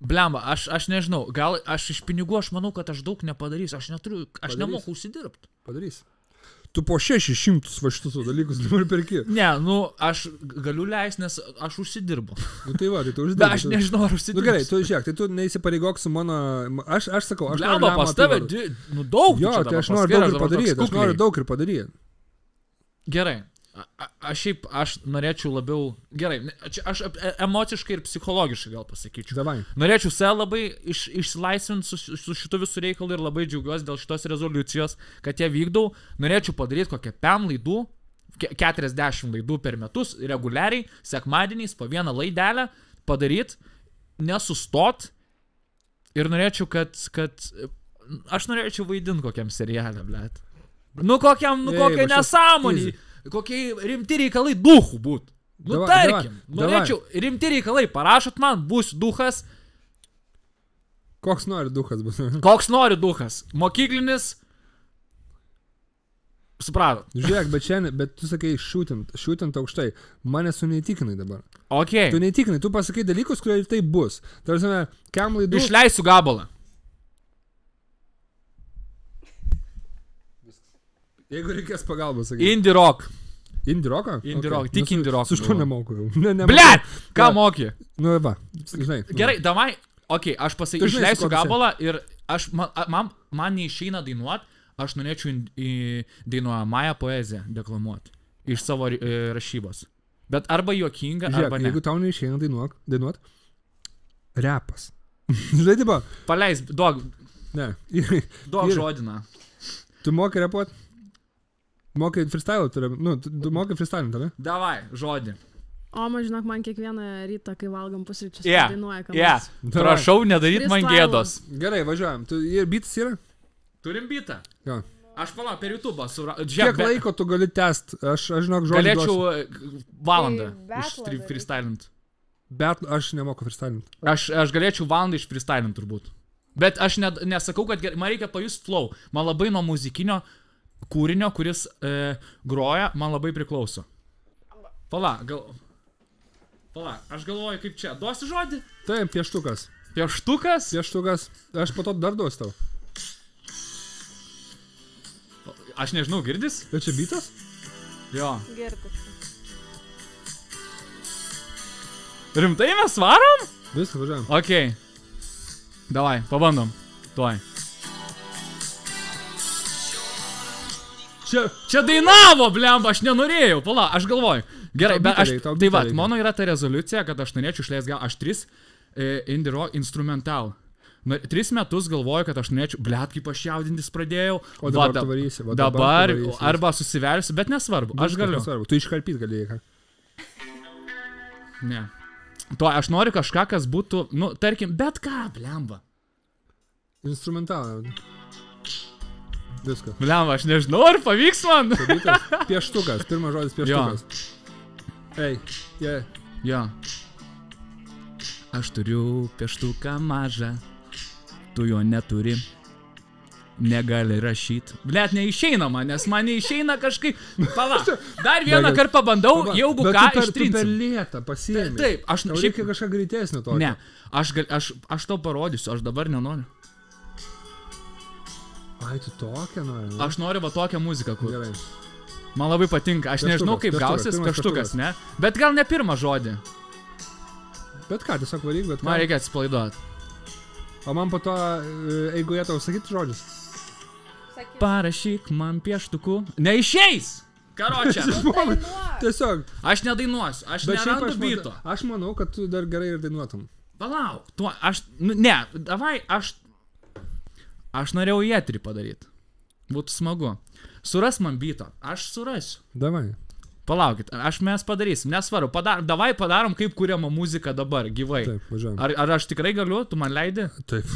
Blemba, aš, aš nežinau, gal aš iš pinigų, aš manau, kad aš daug nepadarysiu, aš neturiu, aš Padarysi. nemoku užsidirbti. Padarys. Tu po 600 va šitus dalykus dabar perki. Ne, nu, aš galiu leisti, nes aš užsidirbu. Nu tai va, tai tu Bet [laughs] uždirbi. aš nežinau, ar Nu užsidirbu. gerai, tu žiūrėk, tai tu neįsipareigok su mano... Aš, aš sakau, aš lemą pas tave, di- nu daug. Jo, tai aš noriu daug ir padaryti. Aš noriu daug ir padaryti. Gerai. A, aš šiaip, aš norėčiau labiau, gerai, aš e- emociškai ir psichologiškai gal pasakyčiau. Davai. Norėčiau save labai iš, išsilaisvinti su, su šitu visų reikalu ir labai džiaugiuosi dėl šitos rezoliucijos, kad ją vykdau. Norėčiau padaryti kokią PEM laidų, ke- 40 laidų per metus, reguliariai, sekmadieniais po vieną laidelę padaryti, nesustot. Ir norėčiau, kad, kad aš norėčiau vaidinti kokiam serialę, blėt. Nu kokiam, nu čia nesąmonį, kokie rimti reikalai duhų būt. Nu Davai, tarkim, davai, norėčiau, rimti reikalai, parašot man, būsiu duhas, Koks nori duhas bus. [laughs] koks nori duhas, mokyklinis. Supratot. Žiūrėk, bet šiandien, bet tu sakai šūtint, šūtint aukštai. Mane su neįtikinai dabar. Ok. Tu neįtikinai, tu pasakai dalykus, kurie ir tai bus. Tarsi, kam laidų... Išleisiu gabalą. Jeigu reikės pagalbos, sakai. Indie rock. Indie roką? Indie rock, Okay. tik Nu, indie rock Su galvoju. nemoku jau. Ne, ne, Blet! Ką moki? Nu, va. Žinai. Gerai, davai. Ok, aš Tu pasakysiu, išleisiu gabalą ir aš, man, man, man neišeina dainuot, aš norėčiau į dainuojamąją poeziją deklamuoti. Iš savo e, rašybos. Bet arba juokinga, Žiūrėk, arba ne. jeigu tau neišeina dainuok, dainuot, repas. [laughs] Žinai, tipo, Paleis, duok, ne. duok žodiną. tu mokai repuot? Mokai freestyle, turi, nu, tu, mokai freestyle, tave? Davai, žodį. O, man žinok, man kiekvieną rytą, kai valgom pusryčius, Yeah, dainuoja, ką Yeah. Prašau, nedaryt man gėdos. Gerai, važiuojam. Tu, ir bitas yra? Turim bitą. Jo. Aš palauk per YouTube. Sura... Kiek Žiūrėk, be- laiko tu gali test? Aš, aš žinok, žodžiu. Galėčiau e, valandą Tai freestylint. Bet aš nemoku freestyle. Aš, aš galėčiau valandą iš freestylint turbūt. Bet aš ne, nesakau, kad ger- man reikia pajust flow. Man labai nuo muzikinio kūrinio, kuris e, groja, man labai priklauso. Pala, gal... Pala, aš galvoju, kaip čia. Duosi žodį? Taip, pieštukas. Pieštukas? Pieštukas. Aš po to dar duosiu tau. Aš nežinau, girdis? Bet čia bitas? Jo. Girdi. Rimtai mes varom? Viską važiuojam. Ok. Davai, pabandom. Tuoj. Čia. Čia dainavo, blemba, aš nenorėjau, pala, aš galvoju. Gerai, bet aš... Tai va, mano yra ta rezoliucija, kad aš norėčiau išleisti gal... Aš tris e, indie rock instrumental. Na, tris metus galvoju, kad aš norėčiau... Blet, kaip aš jaudintis pradėjau. O dabar da- tu varysi, va dabar, dabar varysi. arba susiversiu, bet nesvarbu. Aš Viskas galiu. nesvarbu. Tu iškarpyt galėjai ką. Ne. To aš noriu kažką, kas būtų, nu, tarkim, bet ką, blemba. Instrumentalą. Viskas. Blemba, aš nežinau, ar pavyks man. Bitas. [laughs] Pieštukas. Pirmas žodis pieštukas. Ei, jie. Jo. Aš turiu pieštuką mažą, tu jo neturi. Negali rašyti. Net neišeina man, nes man neišeina kažkaip. Pala. [laughs] Dar vieną kartą pabandau, Va, jeigu ką per- tu Per lėtą pasiėmė. Taip, aš Tau šiaip... kažką greitesnio to. Ne, aš, gal, aš, aš tau parodysiu, aš dabar nenoriu. Ai, tu tokią nori. nu. Aš noriu va tokią muziką, kur. Gerai. Man labai patinka. Aš Pieštukas, nežinau, kaip pieštukas, gausis pirmas peštukas, pieštukas. ne? Bet gal ne pirmą žodį. Bet ką, tiesiog varyk, bet ką. Man reikia atsipalaiduoti. O man po to e, eigoje tau sakyti žodžius. Sakyk. Parašyk man pieštukų. Neišeis! Karočią. [laughs] Tiesiog. Aš nedainuosiu, aš nerandu aš, byto. mat- aš manau, kad tu dar gerai ir dainuotum. Palauk, tuo, aš, nu, ne, davai, aš, aš norėjau į eterį padaryti. Būtų smagu. Suras man byto, aš surasiu. Davai. Palaukit, aš mes padarysim, nesvaru, padar, davai padarom, kaip kuriama muzika dabar, gyvai. Taip, važiuojam. Ar, ar aš tikrai galiu, tu man leidi? Taip.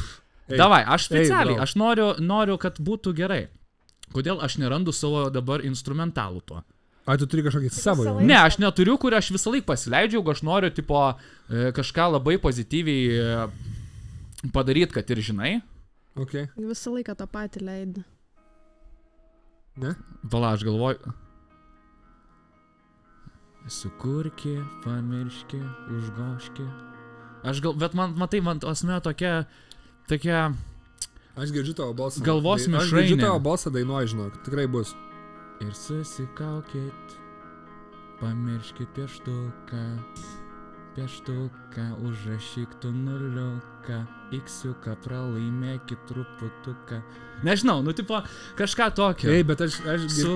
Ei. Davai, aš Ei, specialiai, bro. aš noriu, noriu, kad būtų gerai. Kodėl aš nerandu savo dabar instrumentalų tuo? Ai, tu turi kažkokį savo jau. Ne, aš neturiu, kur aš visą laiką pasileidžiu, jeigu aš noriu, tipo, e, kažką labai pozityviai e, padaryti, kad ir žinai. Ok. Visą laiką tą patį leidį. Ne? Vala, aš galvoju. Sukurki, pamirški, užgoški. Aš gal, bet man, matai, man asme tokia, tokia, Aš girdžiu tavo balsą. Galvos Dai- Aš girdžiu mišrainė. tavo balsą dainuoju, žinok. Tikrai bus. ir susikaukit, pamirškit pieštuką, pieštuką, užrašyk tu nuliuką, iksiuką, pralaimėkit truputuką. Nežinau, nu, tipo, kažką tokio. Ei, bet aš, aš. Su...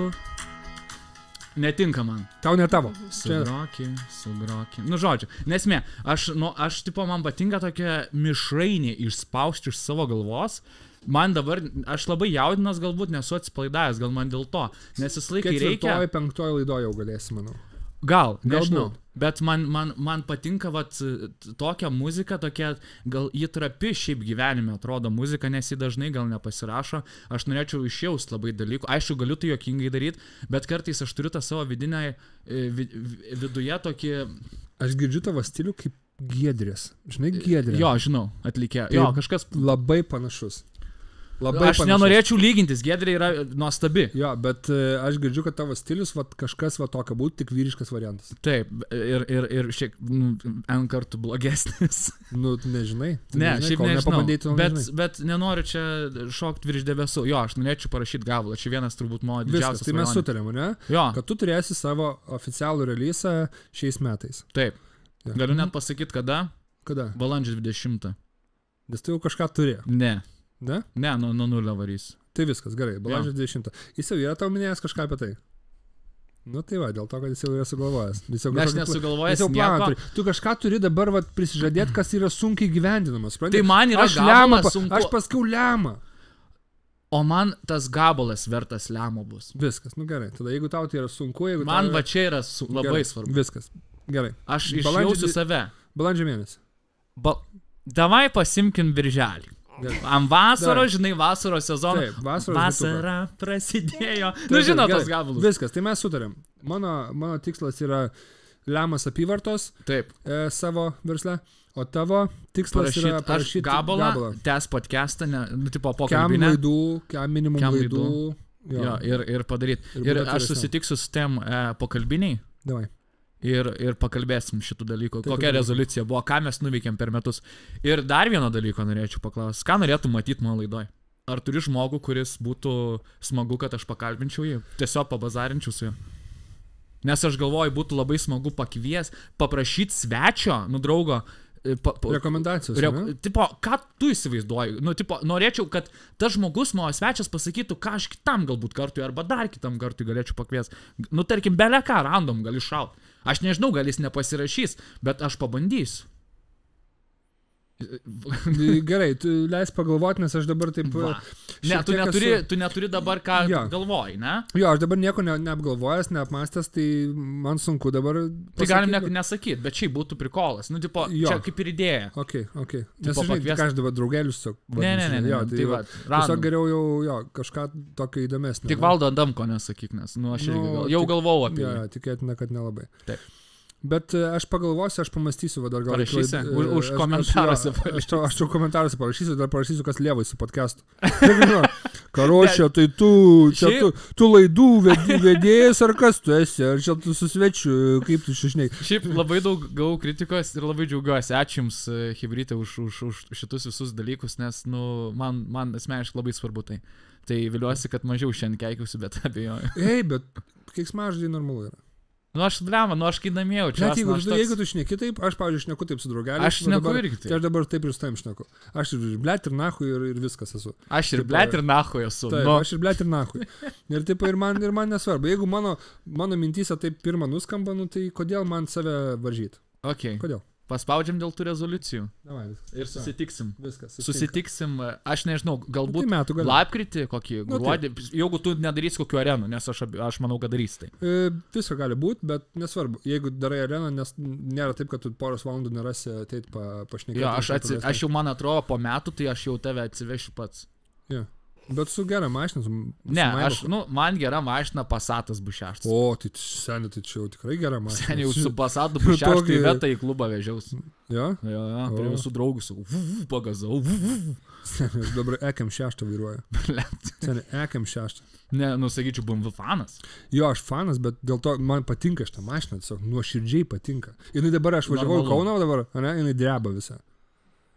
Netinka man. Tau ne tavo. Čia. Sugroki, sugroki. Nu, žodžiu, nesmė, aš, nu, aš, tipo, man patinka tokia mišrainė išspausti iš savo galvos. Man dabar, aš labai jaudinas, galbūt nesu atsipalaidavęs, gal man dėl to. Nes visą laiką reikia. Ketvirtoji, penktoji laidoje jau galėsi, manau. Gal, Galbūt. nežinau. Bet man, man, man patinka vat, t- tokia muzika, tokia, gal ji trapi šiaip gyvenime atrodo muzika, nes ji dažnai gal nepasirašo. Aš norėčiau išjausti labai dalykų. Aišku, galiu tai jokingai daryti, bet kartais aš turiu tą savo vidinę, e, vi, vi- viduje tokį... Aš girdžiu tavo stilių kaip giedrės. Žinai, giedrė. Jo, žinau, atlikė. Tai Jo, kažkas... Labai panašus. Labai Aš panašus. nenorėčiau lygintis, Gedrė yra nuostabi. Jo, bet e, aš girdžiu, kad tavo stilius, vat, kažkas va tokio būtų, tik vyriškas variantas. Taip, ir, ir, ir šiek nu, N kartų blogesnis. [laughs] Nu, nežinai. Ne, nežinai, šiaip nežinau. tu Bet, nežinai. bet nenoriu čia šokti virš debesų. Jo, aš norėčiau parašyti gabalą. Čia vienas turbūt mano Viskas, didžiausias. tai mes sutarėm, ne? Jo, Kad tu turėsi savo oficialų releasą šiais metais. taip. Ja. Galiu net pasakyti, kada? Kada? Balandžio 20. Nes tu jau kažką turi, Ne. Ne? Ne, nuo nuo nulio varys. Tai viskas, gerai, balandžio 20. Jis jau yra tau minėjęs kažką apie tai. Nu tai va, dėl to, kad jis jau yra sugalvojęs. Jis jau aš nesugalvojęs jis jau planą turi. Tu kažką turi dabar vat, prisižadėti, kas yra sunkiai gyvendinamas. supranti? Tai man yra aš lemą, sunku. aš paskiau lemą. O man tas gabalas vertas lemo bus. Viskas, nu gerai. Tada jeigu tau tai yra sunku, jeigu Man tau va yra... čia yra su, labai Gerai, svarbu. Viskas. Gerai. Aš Balandžio išjausiu dvi- save. Balandžio mėnesį. Ba... Davai pasimkim birželį. Ant vasaros, žinai, vasaros sezoną. Taip, vasaros Vasara prasidėjo. Taip, Nu, žinot, tos gabalus. Viskas, tai mes sutarėm. Mano, mano tikslas yra lemas apyvartos Taip, e, savo versle, o tavo tikslas parašyti, yra aš parašyti gabalą, gabalą. tęs podcastą, ne, nu, tipo, Kiam pokalbinę. laidų, kiam minimum Kiam laidų. Jo, jo, ir, ir padaryti. Ir Ir, aš susitiksiu su tem e, pokalbiniai Davai. Ir, ir pakalbėsim šitų dalykų. Taip, Kokia taip, rezoliucija buvo, ką mes nuveikėm per metus. Ir dar vieno dalyko norėčiau paklausti. Ką norėtum matyti mano laidoj? Ar turi žmogų, kuris būtų smagu, kad aš pakalbinčiau jį? Tiesiog pabazarinčiau su juo. Nes aš galvoju, būtų labai smagu pakvies, paprašyti svečio, nu draugo. e, Pa, pa, Rekomendacijos. Re, ane? tipo, ką tu įsivaizduoji? Nu, tipo, norėčiau, kad tas žmogus, mano svečias, pasakytų, ką aš kitam galbūt kartui arba dar kitam kartui galėčiau pakviesti. Nu, tarkim, bele ką random gali šaut. Aš nežinau, gal jis nepasirašys, bet aš pabandysiu. Tai Gerai, tu leis pagalvoti, nes aš dabar taip... Va. šiek Ne, tu neturi, esu- tu neturi dabar ką Jo. galvoji, ne? Jo, aš dabar nieko ne, neapgalvojęs, neapmastęs, tai man sunku dabar... Tai galim ne, pasakyti. nesakyti, bet šiaip būtų prikolas. Nu, tipo, Jo. čia kaip ir idėja. Ok, ok. Nes žinai, pakviest- ką aš dabar draugelius tiesiog... Ne, ne, ne, ne. Jo, tai tai va, tiesiog geriau jau, jo, kažką tokio įdomesnio. Tik ne? valdo Adamko nesakyk, nes, nu, aš irgi Nu, gal, jau tik- galvau apie Jo, jo, tikėtina, kad nelabai. Taip. Bet e, aš pagalvosiu, aš pamastysiu, va dar gal... Parašysi? klaid- Už- e, už aš- komentaruose Aš, aš, tau- aš tau komentaruose parašysiu, dar parašysiu, kas lievai su podcastu. [laughs] Karočią, tai tu, čia tu, Šiaip- tu laidų ved- vedėjas ar kas tu esi, ar čia tu su svečiu, kaip tu šišnei. Šiaip labai daug gavau kritikos ir labai džiaugiuosi. Ačiū Jums, Hybridė, už, už, už šitus visus dalykus, nes, nu, man, man asmeniškai labai svarbu tai. Tai viliuosi, kad mažiau šiandien keikiausi, bet [laughs] abejoju. Ei, bet kiek smaždai normalu yra. Nu, aš blema, nu, aš kai namėjau čia. Net jeigu, nu, toks- jeigu tu šneki taip, aš, pavyzdžiui, šneku taip su draugeliu. Aš šneku irgi taip. Tai aš dabar taip ir su tavim šneku. Aš ir blėt ir nahui ir, ir viskas esu. Aš ir blėt ir nahu esu. Taip, Nu, aš ir blėt ir nahui. Ir taip ir man, ir man nesvarbu. Jeigu mano, mano mintyse taip pirmą nuskamba, nu, tai kodėl man save varžyti? okay. Kodėl? Paspaudžiam dėl tų rezoliucijų. Davai, viskas. Ir susitiksim. Viskas. susitinka. Susitiksim, aš nežinau, Nu, galbūt Tai metų gal. lapkritį kokį, Nu, gruodį, jeigu tu nedarysi kokių arenų, nes aš, aš manau, kad darys tai. E, visko gali būti, bet nesvarbu. Jeigu darai areną, nes nėra taip, kad tu poros valandų nerasi ateit pa, pašnekėti. Jo, aš, atsi, aš jau, man atrodo, po metų, tai aš jau tave atsivešiu pats. Jo. Bet su gera mašina. Su, Ne, su aš, nu, man gera mašina pasatas bus šeštas. O, tai seniai, tai čia jau tikrai gera mašina. Seniai su [laughs] pasatu bus šeštas, Tokį- vietą į klubą vežiaus. Jo, Jo, jo, prie visų draugų su pagazau. dabar EKM 6 vairuoju. [laughs] Seniai, EKM 6. Ne, nusakyčiau, BMW fanas. Jo, aš fanas, bet dėl to man patinka šitą mašiną, tiesiog nuoširdžiai patinka. Ir dabar aš važiavau Normalu. Kauną, dabar, ne, jinai dreba visą.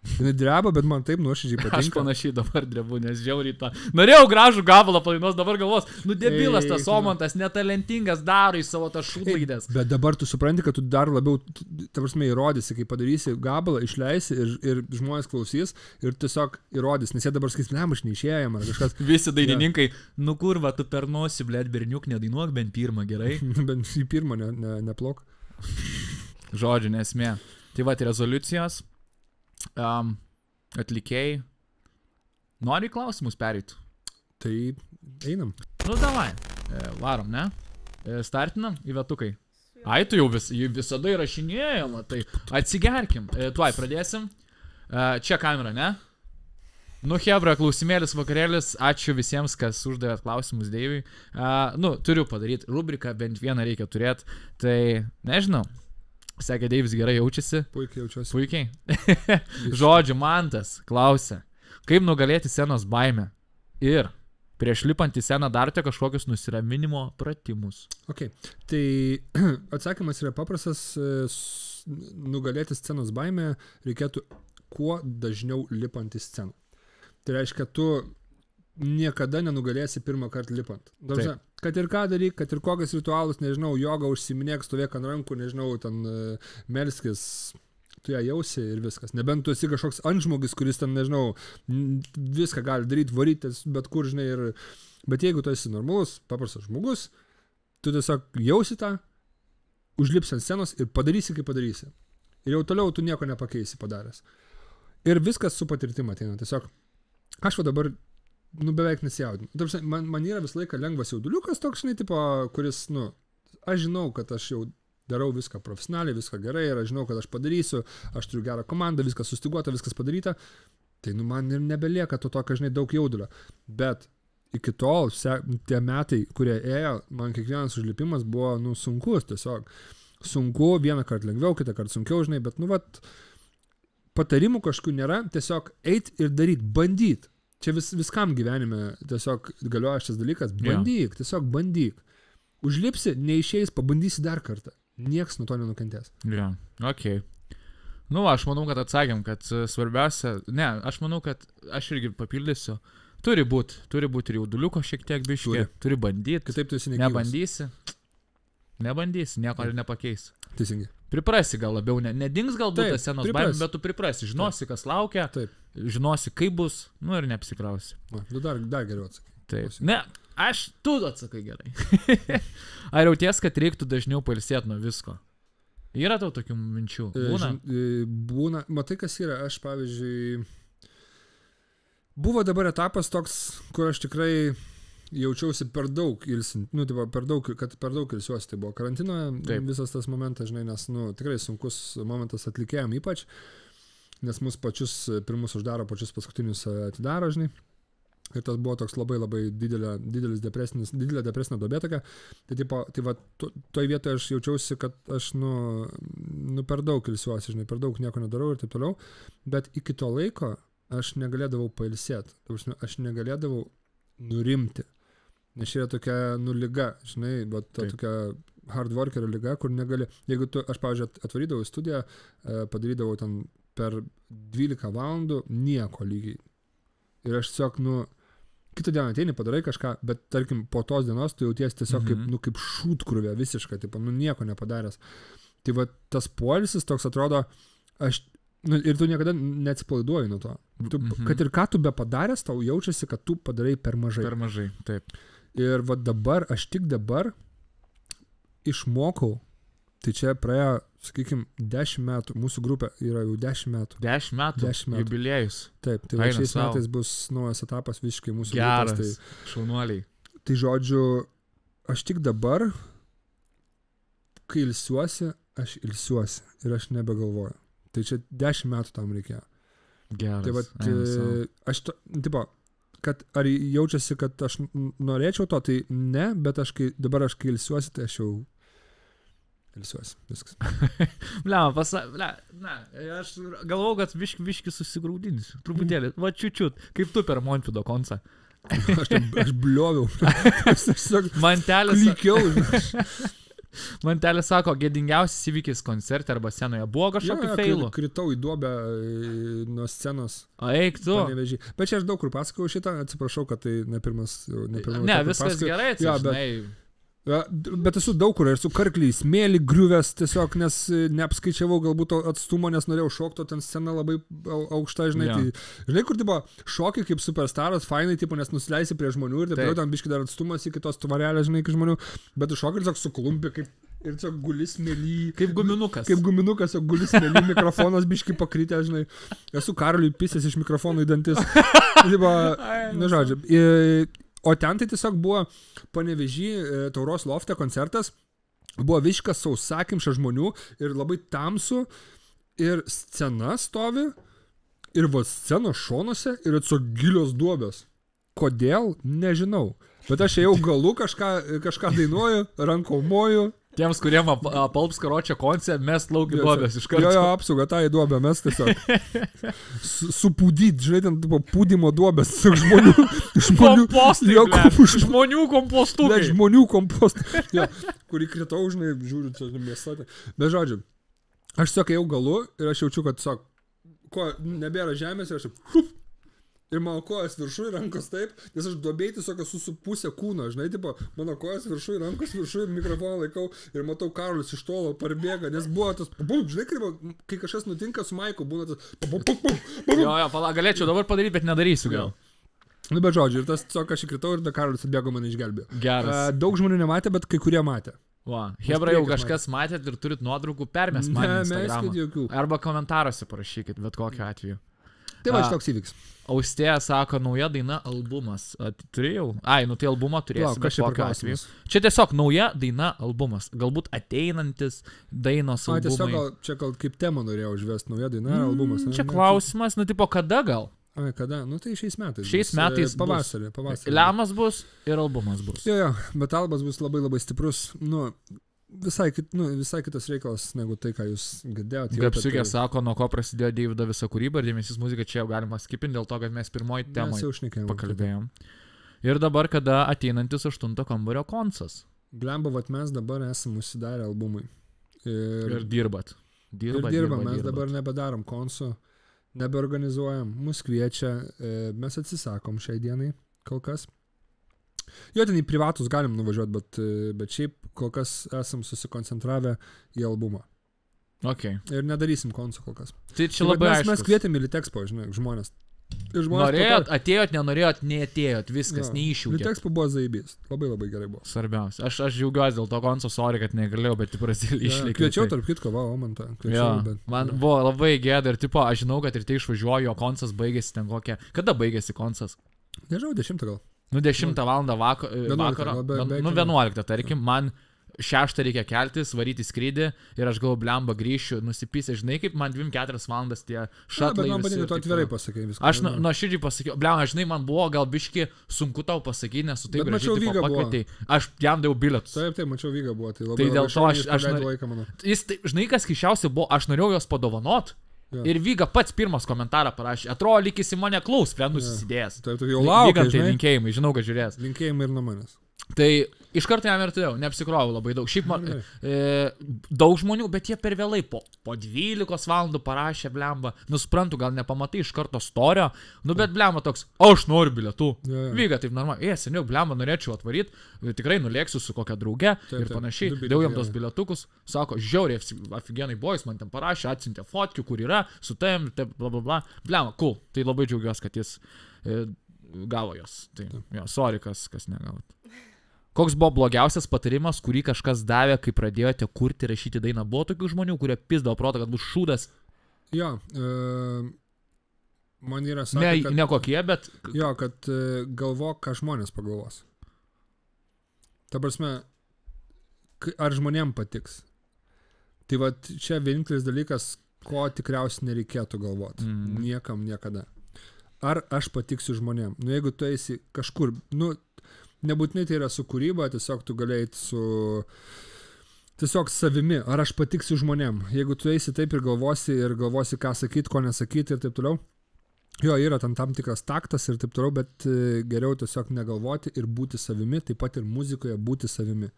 Jinai dreba, bet man taip nuoširdžiai Aš patinka. panašiai dabar drebu, nes žiauriai tą. Norėjau gražų gabalą padainos, dabar galvos, nu debilas tas nu. Omantas, netalentingas, daro į savo tą šūdlaidės. Bet dabar tu supranti, kad tu dar labiau, tu- ta prasme, įrodysi, kai padarysi gabalą, išleisi ir, ir žmonės klausys ir tiesiog įrodys, nes jie dabar sakys, ne, aš neišėjom ar kažkas, [laughs] Visi dainininkai, nu kurva, tu per nosį, blėt, berniuk, nedainuok bent pirmą, gerai. [laughs] bent į pirmą ne, ne, neplok. Žodžiu, nesmė. Tai va, tai rezoliucijos, um, atlikėjai. Nori klausimus perėti? Tai einam. Nu, davai. E, varom, ne? E, startinam į vietukai. Ai, tu jau vis, visada įrašinėjama, tai atsigerkim. E, tuoj pradėsim. E, čia kamera, ne? Nu, Hebra, klausimėlis vakarėlis, ačiū visiems, kas uždavėt klausimus Deiviui. Uh, nu, turiu padaryti rubriką, bent vieną reikia turėti. Tai, nežinau, sakė Deivis gerai jaučiasi. Puikiai jaučiuosi. Puikiai. [laughs] Žodžiu, Mantas klausia, kaip nugalėti senos baimę ir prieš lipant į seną darote kažkokius nusiraminimo pratimus. Okay. Tai [clears throat] atsakymas yra paprastas. e, Nugalėti scenos baimę reikėtų kuo dažniau lipant į sceną. Tai reiškia, tu niekada nenugalėsi pirmą kartą lipant. Dažnai, kad ir ką daryk, kad ir kokius ritualus, nežinau, jogą užsiminėk, stovėk ant rankų, nežinau, ten e, melskis, tu ją jausi ir viskas. Nebent tu esi kažkoks antžmogis, kuris ten, nežinau, viską gali daryti, varytis, bet kur, žinai, ir... Bet jeigu tu esi normalus, paprastas žmogus, tu tiesiog jausi tą, užlipsi ant scenos ir padarysi, kaip padarysi. Ir jau toliau tu nieko nepakeisi padaręs. Ir viskas su patirtim ateina. Tiesiog aš va dabar, nu, beveik nesijaudinu. Ta prasme, Man, man yra visą laiką lengvas jauduliukas toks, žinai, tipo, kuris, nu, aš žinau, kad aš jau darau viską profesionaliai, viską gerai ir aš žinau, kad aš padarysiu, aš turiu gerą komandą, viskas sustiguota, viskas padaryta. Tai, nu, man ir nebelieka to tokio, žinai, daug jaudulio. Bet iki tol, se, tie metai, kurie ėjo, man kiekvienas užlipimas buvo, nu, sunkus tiesiog. Sunku, vieną kartą lengviau, kitą kartą sunkiau, žinai, bet, nu, vat, patarimų kažkokių nėra, tiesiog eit ir daryt, bandyt. Čia vis, viskam gyvenime tiesiog galioja šis dalykas. Bandyk, tiesiog bandyk. Užlipsi, neišeis, pabandysi dar kartą. Niekas nuo to nenukentės. Ja, ok. Nu, aš manau, kad atsakėm, kad e, svarbiausia, ne, aš manau, kad aš irgi papildysiu. Turi būti, turi būti ir jauduliuko šiek tiek biškiai, Turi. turi, bandyti. Kitaip tu esi negyvas. Nebandysi. Nebandysi, nieko ir nepakeisi. Teisingai. Priprasi gal labiau, ne, nedings galbūt Taip, tas senos baimės, bet tu priprasi, žinosi, kas laukia, Taip. žinosi, kaip bus, nu ir neapsikrausi. Va, tu dar, dar geriau atsakai. Taip. Klausyk. Ne, aš tu atsakai gerai. [laughs] Ar jauties, kad reiktų dažniau pailsėti nuo visko? Yra tau tokių minčių? E, Būna. e, Būna. Matai, kas yra. Aš, pavyzdžiui, buvo dabar etapas toks, kur aš tikrai jaučiausi per daug ilsint, nu, va, per daug, kad per daug ilsiuosi, tai buvo karantino Taip. visas tas momentas, žinai, nes, nu, tikrai sunkus momentas atlikėjom ypač, nes mus pačius pirmus uždaro, pačius paskutinius atidaro, žinai. Ir tas buvo toks labai labai didelė, didelis depresinis, didelė depresinė dobė tokia. Tai, tipo, tai va, to, toj vietoje aš jaučiausi, kad aš, nu, nu, per daug ilsiuosi, žinai, per daug nieko nedarau ir taip toliau. Bet iki to laiko aš negalėdavau pailsėti. Aš negalėdavau nurimti. Nes čia yra tokia, nu, lyga, žinai, bet ta Taip. tokia hard workerio lyga, kur negali, jeigu tu, aš, pavyzdžiui, at- atvarydavau į studiją, e, padarydavau ten per 12 valandų nieko lygiai. Ir aš tiesiog, nu, kitą dieną ateini, padarai kažką, bet tarkim, po tos dienos tu jauties tiesiog kaip, Mhm. nu, kaip šūtkruvė visiškai, tipo, nu, nieko nepadaręs. Tai va tas poilsis toks atrodo, aš, nu, ir tu niekada neatsipalaiduoji nuo to. Tu, Mhm. kad ir ką tu be padaręs, tau jaučiasi, kad tu padarai per mažai. Per mažai, taip. Ir va dabar, aš tik dabar išmokau, tai čia praėjo, sakykime, 10 metų, mūsų grupė yra jau 10 metų. Dešimt metų. Dešimt metų. Jubiliejus. Taip, tai va Eina šiais sau. metais bus naujas etapas visiškai mūsų Geras. grupės. Šaunuoliai. Tai, tai žodžiu, aš tik dabar, kai ilsiuosi, aš ilsiuosi ir aš nebegalvoju. Tai čia 10 metų tam reikėjo. Geras. Tai va, sau. aš, to, tipo, kad ar jaučiasi, kad aš norėčiau to, tai ne, bet aš kai, dabar aš kai ilsiuosi, tai aš jau ilsiuosi. Viskas. [laughs] Ble, pasa... Ble, na, aš galvau, kad viški, viški susigraudinsiu. Truputėlį. Va, čiučiut. Kaip tu per Montvido koncą. Aš, ten- aš blioviau. [laughs] aš tiesiog Mantelis, klykiau. [laughs] mantelis sako, gėdingiausias įvykis koncerte arba scenoje. Buvo kažkokiu jo, feilu. kri- Kritau į duobę e, nuo scenos. O eik tu. Panevežį. Bet čia aš daug kur pasakojau šitą, atsiprašau, kad tai ne pirmas. Ne, pirmą Ne, kartą viskas pasakoju. gerai, Jo, tai bet- žinai. Bet esu daug kur ir su karkliais, mėly griuvęs tiesiog, nes e, neapskaičiavau galbūt to atstumo, nes norėjau šokti, o ten scena labai au- aukšta, žinai. Jo. Tai, žinai, kur tipo šokiai kaip superstaras, fainai, tipo, nes nusileisi prie žmonių ir taip Taip. toliau, ten biški dar atstumas iki tos tvarelės, žinai, iki žmonių, bet ir tiesiog suklumpi kaip ir tiesiog gulis mėly. Kaip guminukas. Kaip guminukas, o gulis mėly, mikrofonas biški pakrytę, žinai. Esu karaliui pisęs iš mikrofono į dantis. [laughs] Tipo, Na, žodžiu. O ten tai tiesiog buvo panevežį Tauros lofte koncertas. Buvo visiškas sausakimša žmonių ir labai tamsu. Ir scena stovi. Ir va scenos šonuose yra tiesiog gilios duobės. Kodėl? Nežinau. Bet aš ėjau galu, kažką, kažką dainuoju, rankom moju. Tiems, kuriem ap- apalps karočią koncę, mes laukiu duobės iš Jo, karto. jo, apsauga tą į duobę mes tiesiog. [laughs] Su- Supūdyt, žinai, ten tipo pūdymo duobės žmonių. [laughs] žmonių Kompostai, jo, kom- žmonių kompostų. Ne, žmonių kompostą. [laughs] Jo, kurį kritau, žinai, žiūriu, čia mėsa. Bet žodžiu, aš tiesiog ėjau galu ir aš jaučiu, kad tiesiog, ko, nebėra žemės ir aš hup, ir mano kojas viršui, rankos taip, nes aš duobėjai tiesiog esu su pusė kūno, žinai, tipo, mano kojas viršui, rankos viršui, mikrofoną laikau ir matau Karolis iš tolo parbėga, nes buvo tas, bum, žinai, kaip, kai kažkas nutinka su Maiku, būna tas, bum, bum, bum, bum. Jo, jo, pala, galėčiau dabar padaryti, bet nedarysiu gal. Nu, bet žodžiu, ir tas tiesiog aš įkritau ir tada Karolis atbėgo mane išgelbėjo. Geras. Daug žmonių nematė, bet kai kurie matė. Va, Hebra jau priekis kažkas matėt ir turit nuotraukų, permės man. Ne, į mes Instagramą. kad jokių. Arba komentaruose parašykit, bet kokiu atveju. Tai va, šitoks įvyks. Austėja sako, nauja daina albumas. A, tu Turėjau? Ai, nu tai albumą turėsiu. Atveju. klausimas? Čia tiesiog nauja daina albumas. Galbūt ateinantis dainos A, tiesiog albumai. gal, čia gal kaip temą norėjau užvesti, nauja daina ar albumas. Mm, ne? Čia Ne, klausimas, nu tipo kada gal? Ai, kada? Nu tai šiais metais. Šiais bus, metais e, Pavasarį, pavasarį. Lemas bus ir albumas bus. Jo, jo, bet albas bus labai labai stiprus. Nu, visai, kit, nu, visai kitas reikalas negu tai, ką jūs girdėjote. Gapsiukė sako, nuo ko prasidėjo Deivido visa kūryba ir dėmesys muzika čia jau galima skipinti dėl to, kad mes pirmoji jau šnekėjome. pakalbėjom. Ir dabar, kada ateinantis aštunto kambario koncas. Glemba, vat mes dabar esame užsidarę albumui. Ir, Ir dirbat. ir Dirba, dirbam, dirba, mes dirbat. dabar nebedarom konso, nebeorganizuojam, mus kviečia, e, mes atsisakom šiai dienai kol kas. Jo, ten į privatus galim nuvažiuoti, bet, e, bet šiaip kol kas esam susikoncentravę į albumą. Okay. Ir nedarysim konso kol kas. Tai čia Tai labai aišku. mes kvietėm į Litexpo, žinai, žmonės. Ir žmonės Norėjot, atėjot, nenorėjot, neatėjot, viskas, Jo. neišjūtė. Litexpo buvo zaibys. Labai labai gerai buvo. Svarbiausia. Aš, aš džiaugiuosi dėl to konso, sorry, kad negalėjau, bet Ja, išlėkiau. Kviečiau, tai- tarp kitko, va, Omantą. Jo, Kviečiau, bet, man jo. buvo labai gėda ir tipo, aš žinau, kad ir tai išvažiuoju, jo koncas baigėsi ten kokia. Kada baigėsi koncas? Nežinau, dešimtą gal. Nu, 10 val. Vako, 11, vakaro. be- beveik Nu, vienuoliktą. 11, tarkim, man 6 reikia keltis, varyti skrydį ir aš galvoju, blemba, grįšiu, nusipysę, žinai, kaip man 2-4 valandas tie Na, bet šatlai. man patinka, tu atvirai pasakai viską. Aš nu, nuo širdžiai pasakiau, blemba, žinai, man buvo gal biški sunku tau pasakyti, nes tu taip gražiai tipo Vyga pakvietei. Aš jam daviau bilietus. Taip, taip, mačiau Vygą buvo, tai labai Tai dėl labai to aš- aš praleido norė- laiką, manau. Jis, taip, žinai, kas kišiausia buvo, aš norėjau jos padovanot Jo. Ir Vyga pats pirmas komentarą parašė, atrodo, lyg jis į mane klaus, frendus Jo. įsidėjęs. Tai tu jau laukai, Vygant tai linkėjimai, žinau, kad žiūrės. Linkėjimai ir nuo manęs. Tai iš karto jam ir turėjau, neapsikrovau labai daug. Šiaip man, e, daug žmonių, bet jie per vėlai po, po 12 valandų parašė blemba. Nusiprantu, gal nepamatai iš karto storio, nu bet blemba toks, aš noriu bilietų. Jo, jo. Vyga taip normaliai, jie seniau blemba norėčiau atvaryti, tikrai nulėksiu su kokia drauge Taip, ir taip, panašiai. du bilietai, Dėjau jam tos bilietukus, sako, žiauriai, aфиgenai boys man ten parašė, atsintė fotkių, kur yra, su tavim, taip, bla bla bla. Blemba, cool. Tai labai džiaugiuosi, kad jis e, gavo jos. Tai, jo, sorry, kas, kas negavo. Koks buvo blogiausias patarimas, kurį kažkas davė, kai pradėjote kurti, rašyti dainą? Buvo tokių žmonių, kurie pizdavo proto, kad bus šūdas. Jo, e, man yra Ne, sakė, kad... ne kokie, bet... Jo, kad e, galvok, ką žmonės pagalvos. Ta prasme, ar žmonėm patiks. Tai va čia vienintelis dalykas, ko tikriausiai nereikėtų galvoti. Mm. Niekam niekada. Ar aš patiksiu žmonėm? Nu, jeigu tu eisi kažkur, nu, nebūtinai tai yra su kūryba, tiesiog tu galėjai su... Tiesiog savimi, ar aš patiksiu žmonėm. Jeigu tu eisi taip ir galvosi ir galvosi, ką sakyti, ko nesakyti ir taip toliau, Jo, yra tam tam tikras taktas ir taip toliau, bet e, geriau tiesiog negalvoti ir būti savimi, taip pat ir muzikoje būti savimi.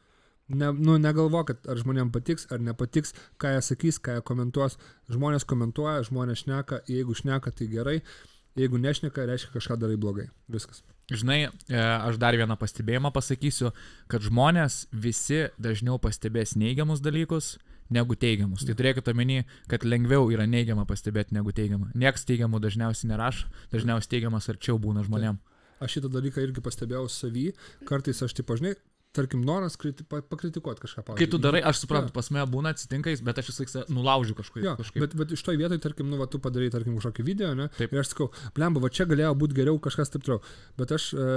Ne, nu, negalvo, kad ar žmonėms patiks, ar nepatiks, ką jie sakys, ką jie komentuos. Žmonės komentuoja, žmonės šneka, jeigu šneka, tai gerai, jeigu nešneka, reiškia kažką darai blogai. Viskas. Žinai, e, aš dar vieną pastebėjimą pasakysiu, kad žmonės visi dažniau pastebės neigiamus dalykus negu teigiamus. Tai turėkite omeny, kad lengviau yra neigiamą pastebėti negu teigiamą. Niekas teigiamų dažniausiai nerašo, dažniausiai teigiamas arčiau būna žmonėm. Aš šitą dalyką irgi pastebėjau savy, kartais aš taip žinai, tarkim, noras kriti, pa, pakritikuoti kažką. Kai pavyzdžiui. tu darai, aš suprantu, Jo. pas mane būna atsitinkais, bet aš visą laiką nulaužiu kažkaip. Jo, kažkaip. bet, bet iš to vietoj, tarkim, nu, va, tu padarai, tarkim, kažkokį video, ne? Taip. Ir aš sakau, blemba, va čia galėjo būti geriau kažkas taip toliau. Bet aš e,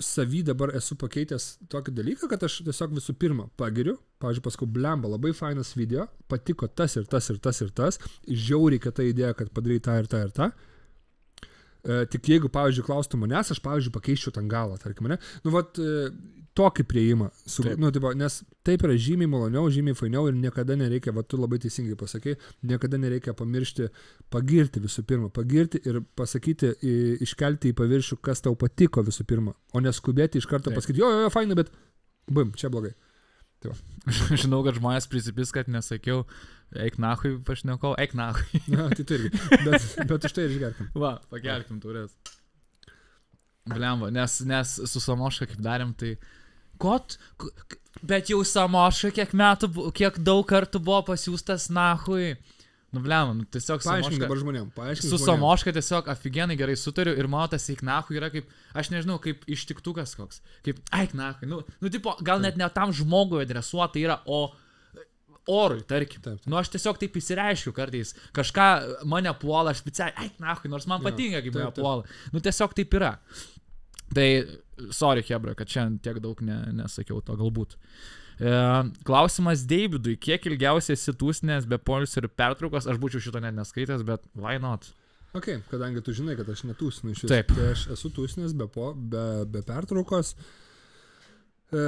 savy dabar esu pakeitęs tokį dalyką, kad aš tiesiog visų pirma pagiriu, pavyzdžiui, paskui blemba, labai fainas video, patiko tas ir tas ir tas ir tas, žiauriai kita idėja, kad padarai tą ir tą ir tą. E, tik jeigu, pavyzdžiui, klaustų manęs, aš, pavyzdžiui, pakeičiau ten galą, tarkim, ne? Nu, vat, e, tokį prieimą. Su, Taip. nu, tipo, nes taip yra žymiai maloniau, žymiai fainiau ir niekada nereikia, va, tu labai teisingai pasakai, niekada nereikia pamiršti, pagirti visų pirma, pagirti ir pasakyti, i, iškelti į paviršių, kas tau patiko visų pirma, o neskubėti iš karto Taip. pasakyti, jo, jo, jo, faina, bet, bum, čia blogai. [laughs] Žinau, kad žmonės prisipis, kad nesakiau, eik nahui, pašnekau, eik nahui. [laughs] Na, tai irgi. Bet, bet už tai išgerkim. Va, pakelkim turės. Blemba, nes, nes su Samoška kaip darėm, tai... Kot? Bet jau Samoška kiek metų, kiek daug kartų buvo pasiūstas nahui. Nu, blemba, nu tiesiog Paaiškink dabar žmonėm, paaiškink. Su. Samoška tiesiog aфиgenai gerai sutariu ir mano tas eiknahu yra kaip, aš nežinau, kaip ištiktukas koks. Kaip eiknahu. Nu, nu, tipo, gal net ne tam žmogui adresuota yra, o orui, tarkim. Taip, taip. Nu, aš tiesiog taip įsireiškiu kartais. Kažką mane puola, aš specialiai, eiknahu, nors man patinka, kaip mane puola. Nu, tiesiog taip yra. Tai, sorry, Hebra, kad šiandien tiek daug ne, nesakiau to galbūt. E, klausimas Davidui, kiek ilgiausiai esi tūsnės be polisio ir pertraukos, aš būčiau šito net neskaitęs, bet why not? Ok, kadangi tu žinai, kad aš netūsinu iš viso. Taip. Tai aš esu tūsinis be, po, be, be pertraukos. E,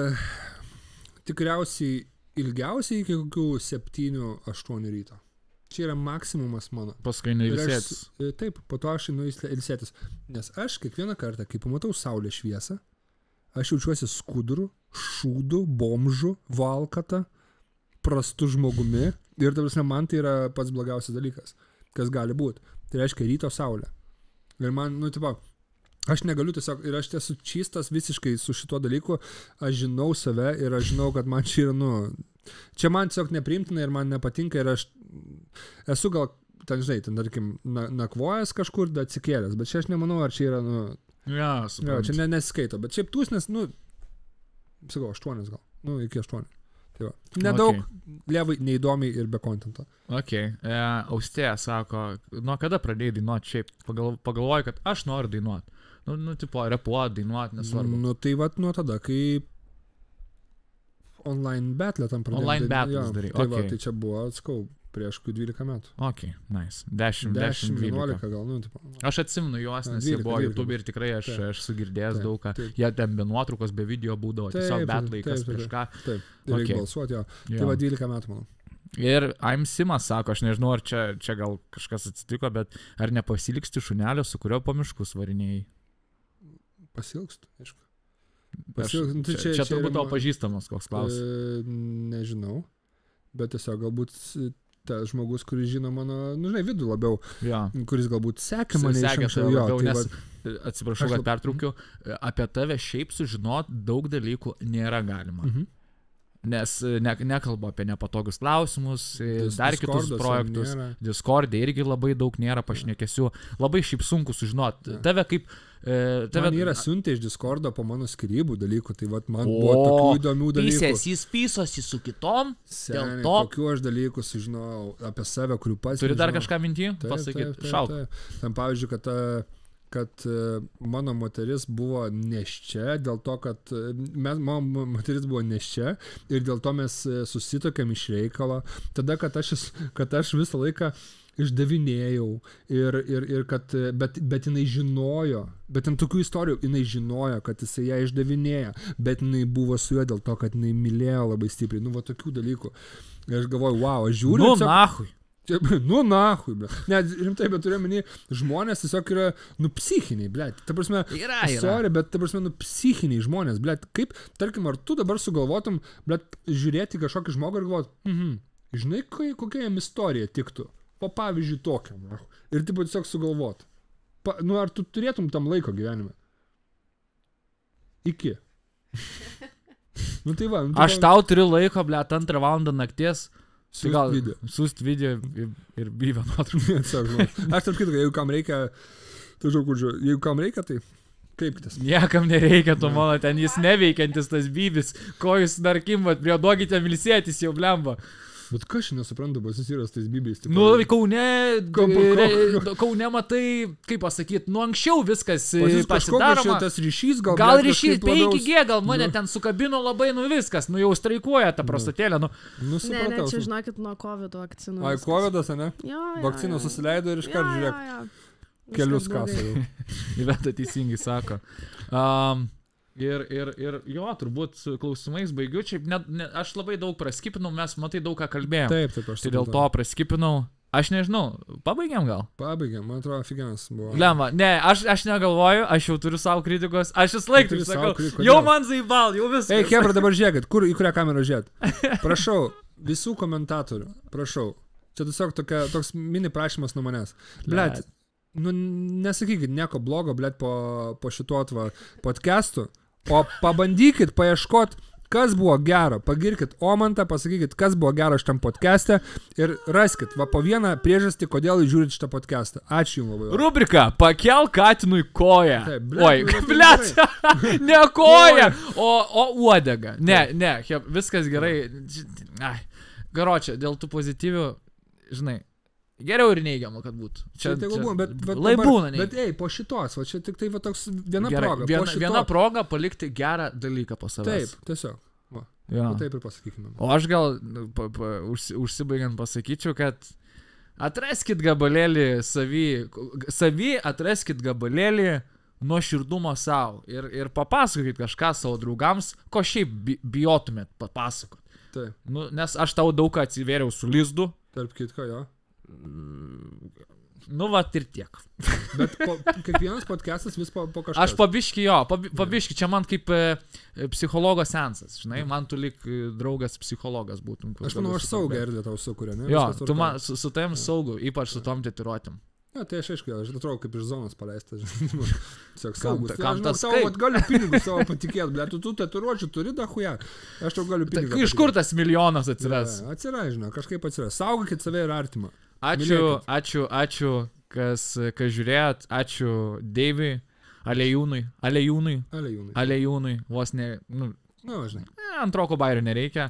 tikriausiai ilgiausiai iki kokių 7-8 ryto. Čia yra maksimumas mano. Paskui neilsėtis. e, taip, po to aš einu ilsė- ilsėtis. Nes aš kiekvieną kartą, kai pamatau saulės šviesą, aš jaučiuosi skuduru, šūdu, bomžu, valkata, prastu žmogumi. Ir ta prasme, man tai yra pats blogiausias dalykas, kas gali būti. Tai reiškia ryto saulė. Ir man, nu, tipo, aš negaliu tiesiog, ir aš esu čystas visiškai su šituo dalyku, aš žinau save ir aš žinau, kad man čia yra, nu, čia man tiesiog nepriimtina ir man nepatinka ir aš esu gal, ten žinai, ten, tarkim, na, nakvojęs kažkur, bet atsikėlęs, bet čia aš nemanau, ar čia yra, nu, Ja, suprantu. čia ne, nesiskaito, bet šiaip tūsnis, nu, sakau, aštuonis gal, nu, iki aštuonių. Tai va. Nedaug, okay. lievai, neįdomiai ir be kontento. Ok. E, Austėja sako, nuo kada pradėjai dainuoti šiaip? Pagal, pagalvoju, kad aš noriu dainuoti. Nu, nu, tipo, repuoti, dainuoti, nesvarbu. Nu, tai va, nuo tada, kai online battle tam pradėjau. Online jo, darai, Tai, va, okei. tai čia buvo, sakau, prieš kokį 12 metų. Ok, nice. 10, 10, 10, 11 11. gal, nu, tipo. Aš atsimenu juos, nes jie 12, buvo 12 YouTube ir tikrai aš, Taip. aš sugirdėjęs Taip, daug ką. taip. Jie ten be nuotraukos, be video būdavo, Taip, tiesiog bet laikas taip, prieš ką. Taip, ir reikia Ok. balsuoti, jo. Jo. Tai va 12 metų, manau. Ir I'm Simas sako, aš nežinau, ar čia, čia gal kažkas atsitiko, bet ar nepasiliksti šunelio, su kurio po miškus varinėjai? Pasilgstu, aišku. Aš, Pasilgstu, nu, tai čia, čia, čia turbūt tavo ma- pažįstamas koks klausimas. E, nežinau. Bet tiesiog galbūt tas žmogus, kuris žino mano, nu, žinai, vidų labiau, Ja. kuris galbūt sekė mane iš Sekė anksčiau, tave jo, labiau, tai nes, vat- atsiprašau, aš kad pertraukiu, apie tave šiaip sužinot daug dalykų nėra galima. Mhm. Nes e, ne, nekalbu apie nepatogius klausimus, e, Dis- dar kitus Discorduose projektus. nėra. Discord'e irgi labai daug nėra pašnekesių. Labai šiaip sunku sužinot. Ja. Tave kaip... E, tave Man yra siuntę iš Discordo po mano skirybų dalykų, tai vat man O, buvo tokių įdomių dalykų. Jis pysosi su kitom. Seniai, to- kokių aš dalykų sužinojau apie save, kurių pats. Turi dar kažką mintį? Taip, šauk. Ten pavyzdžiui, kad, e, kad e, mano moteris buvo neščia, dėl to, kad e, mes, mano moteris buvo neščia ir dėl to mes e, susitokėm iš reikalo. Tada, kad aš, kad aš visą laiką išdavinėjau ir, ir, ir kad, bet, bet jinai žinojo, bet ten tokių istorijų, jinai žinojo, kad jisai ją išdavinėja, bet jinai buvo su juo dėl to, kad jinai mylėjo labai stipriai, nu va tokių dalykų. Ir aš galvoju, wow, aš žiūriu. Nu, nahui. Čia, nu, nahui, ble. Ne, rimtai, bet turiu menį, žmonės tiesiog yra, nu, psichiniai, ble. Ta prasme, Yra, yra. sorry, bet, ta prasme, nu, psichiniai žmonės, ble. Kaip, tarkim, ar tu dabar sugalvotum, ble, žiūrėti kažkokį žmogų ir galvot, mhm, žinai, kai, kokia jam istorija tiktų. Po pavyzdžiui, tokią, ble. Ir taip tiesiog sugalvot. Pa, nu, ar tu turėtum tam laiko gyvenime? Iki. [laughs] nu, tai va. Nu, tai Aš va, tau turiu laiko, ble, antrą valandą nakties. Tai siųsk gal video. Siūst video ir, ir byvę nuotrauką. [laughs] Aš tarp kitko, jeigu kam reikia, tai žinau, kur žiūriu, jeigu kam reikia, tai kreipkitės. Niekam nereikia to mano, ten jis neveikiantis tas bybis. Ko jūs dar kimbat, prie duokite milsėtis jau blemba. Bet ką aš nesuprantu, pas jis yra su tais bibiais. tipo- Nu, Kaune, re- Kaune matai, kaip pasakyti, nu anksčiau viskas čia pasidaroma. tas ryšys, gal Gal ryšys kažkaip labiau- 5G, gal mane Nu. ten sukabino labai, nu viskas, nu jau straikuoja ta prostatėlė, nu. Nu, Ne, ne, čia žinokit nuo COVID vakcinų. Ai. Covidas, ne? Jo, jo, Vakciną susileido ir iškart žiūrėk, jo, jo. Viskas kelius kasą jau. [laughs] Įveta teisingai sako. Um, ir, ir, ir jo, turbūt su klausimais baigiu, čia ne, ne, aš labai daug praskipinau, mes matai daug ką kalbėjome. Taip, taip, aš Tai dėl to praskipinau. Aš nežinau, pabaigiam gal. Pabaigėm, man atrodo, aфиgenas buvo. Lemba, ne, aš, aš negalvoju, aš jau turiu savo kritikos, aš vis laik turi taip savo sakau. kri- Jau man zaibal, jau viskas. Ei, Hebra, dabar žiūrėkit, kur, į kurią kamerą žiūrėt. [laughs] Prašau, visų komentatorių, prašau. Čia tiesiog tokia, toks mini prašymas nuo manęs. Blet, nu nesakykit nieko blogo, blet, po, po šituo atva podcastu, o pabandykit paieškot, kas buvo gero. Pagirkit Omantą, pasakykit, kas buvo gero šitam podcast'e ir raskit, va, po vieną priežastį, kodėl žiūrit šitą podcast'ą. Ačiū jums labai. Rubrika, pakel katinui koją. Taip, blet, Oi, blet, [laughs] ne koją, o, o uodegą. Ne, ne, viskas gerai. Ai, garočia, dėl tų pozityvių, žinai, geriau ir neigiamų, kad būtų. Čia, čia tegul būna, bet, bet, lai būna, bet ei, po šitos, va čia tik tai va toks viena Gerai, proga. Viena, šito- viena proga palikti gerą dalyką po savęs. Taip, tiesiog. Va, Jo. va, taip ir pasakykime. O aš gal nu, pa, pa, užsi, užsibaigiant pasakyčiau, kad atraskit gabalėlį savy, savy atraskit gabalėlį nuoširdumo savo ir, ir papasakokit kažką savo draugams, ko šiaip bi, bijotumėt papasakot. Taip, Nu, nes aš tau daug atsivėriau su lizdu, tarp kitko, jo. Nu va ir tiek. Bet po, kiekvienas podcastas vis po, po kažką. Aš pabiški jo, pabi, pabiški, čia man kaip e, e, psichologo sensas, žinai, man tu lik e, draugas psichologas būtum. Aš manau, aš saugą erdvę tau sukūrė, ne? Jo, tu man su, su tavim saugu, ypač su tom tetiruotėm. Ne, tai aš aišku, aš atrodo kaip iš zonos paleistas. [laughs] žinai, Tiesiog saugus. ta- kam žinau, tas vat galiu pinigus savo patikėti, bet tu tų tatuiruočių turi da huja. Aš tau galiu Tai, pinigų. iš kur tas milijonas atsiras? Atsiras, žinai, kažkaip atsiras. Saugokit save ir artimą. Ačiū, Mylėkit. ačiū, ačiū, kas, kas žiūrėjot, ačiū Deiviui, Alejūnui, Alejūnui, Alejūnai. Alejūnui, vos ne, nu, Na, žinai. e, antroko bairių nereikia.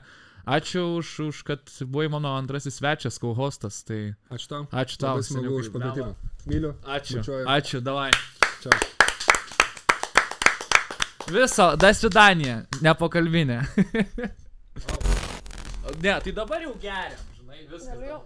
Ačiū už, už, kad buvai mano antrasis svečias, kauhostas, tai Ačiū tau. ačiū tau. Labai smagu už pakvietimą. Myliu. Ačiū, Bučiuoju. ačiū, davai. Čia. Viso, dasvidanė, nepakalbinė. ne, tai dabar jau geriam, žinai, viskas. Jau.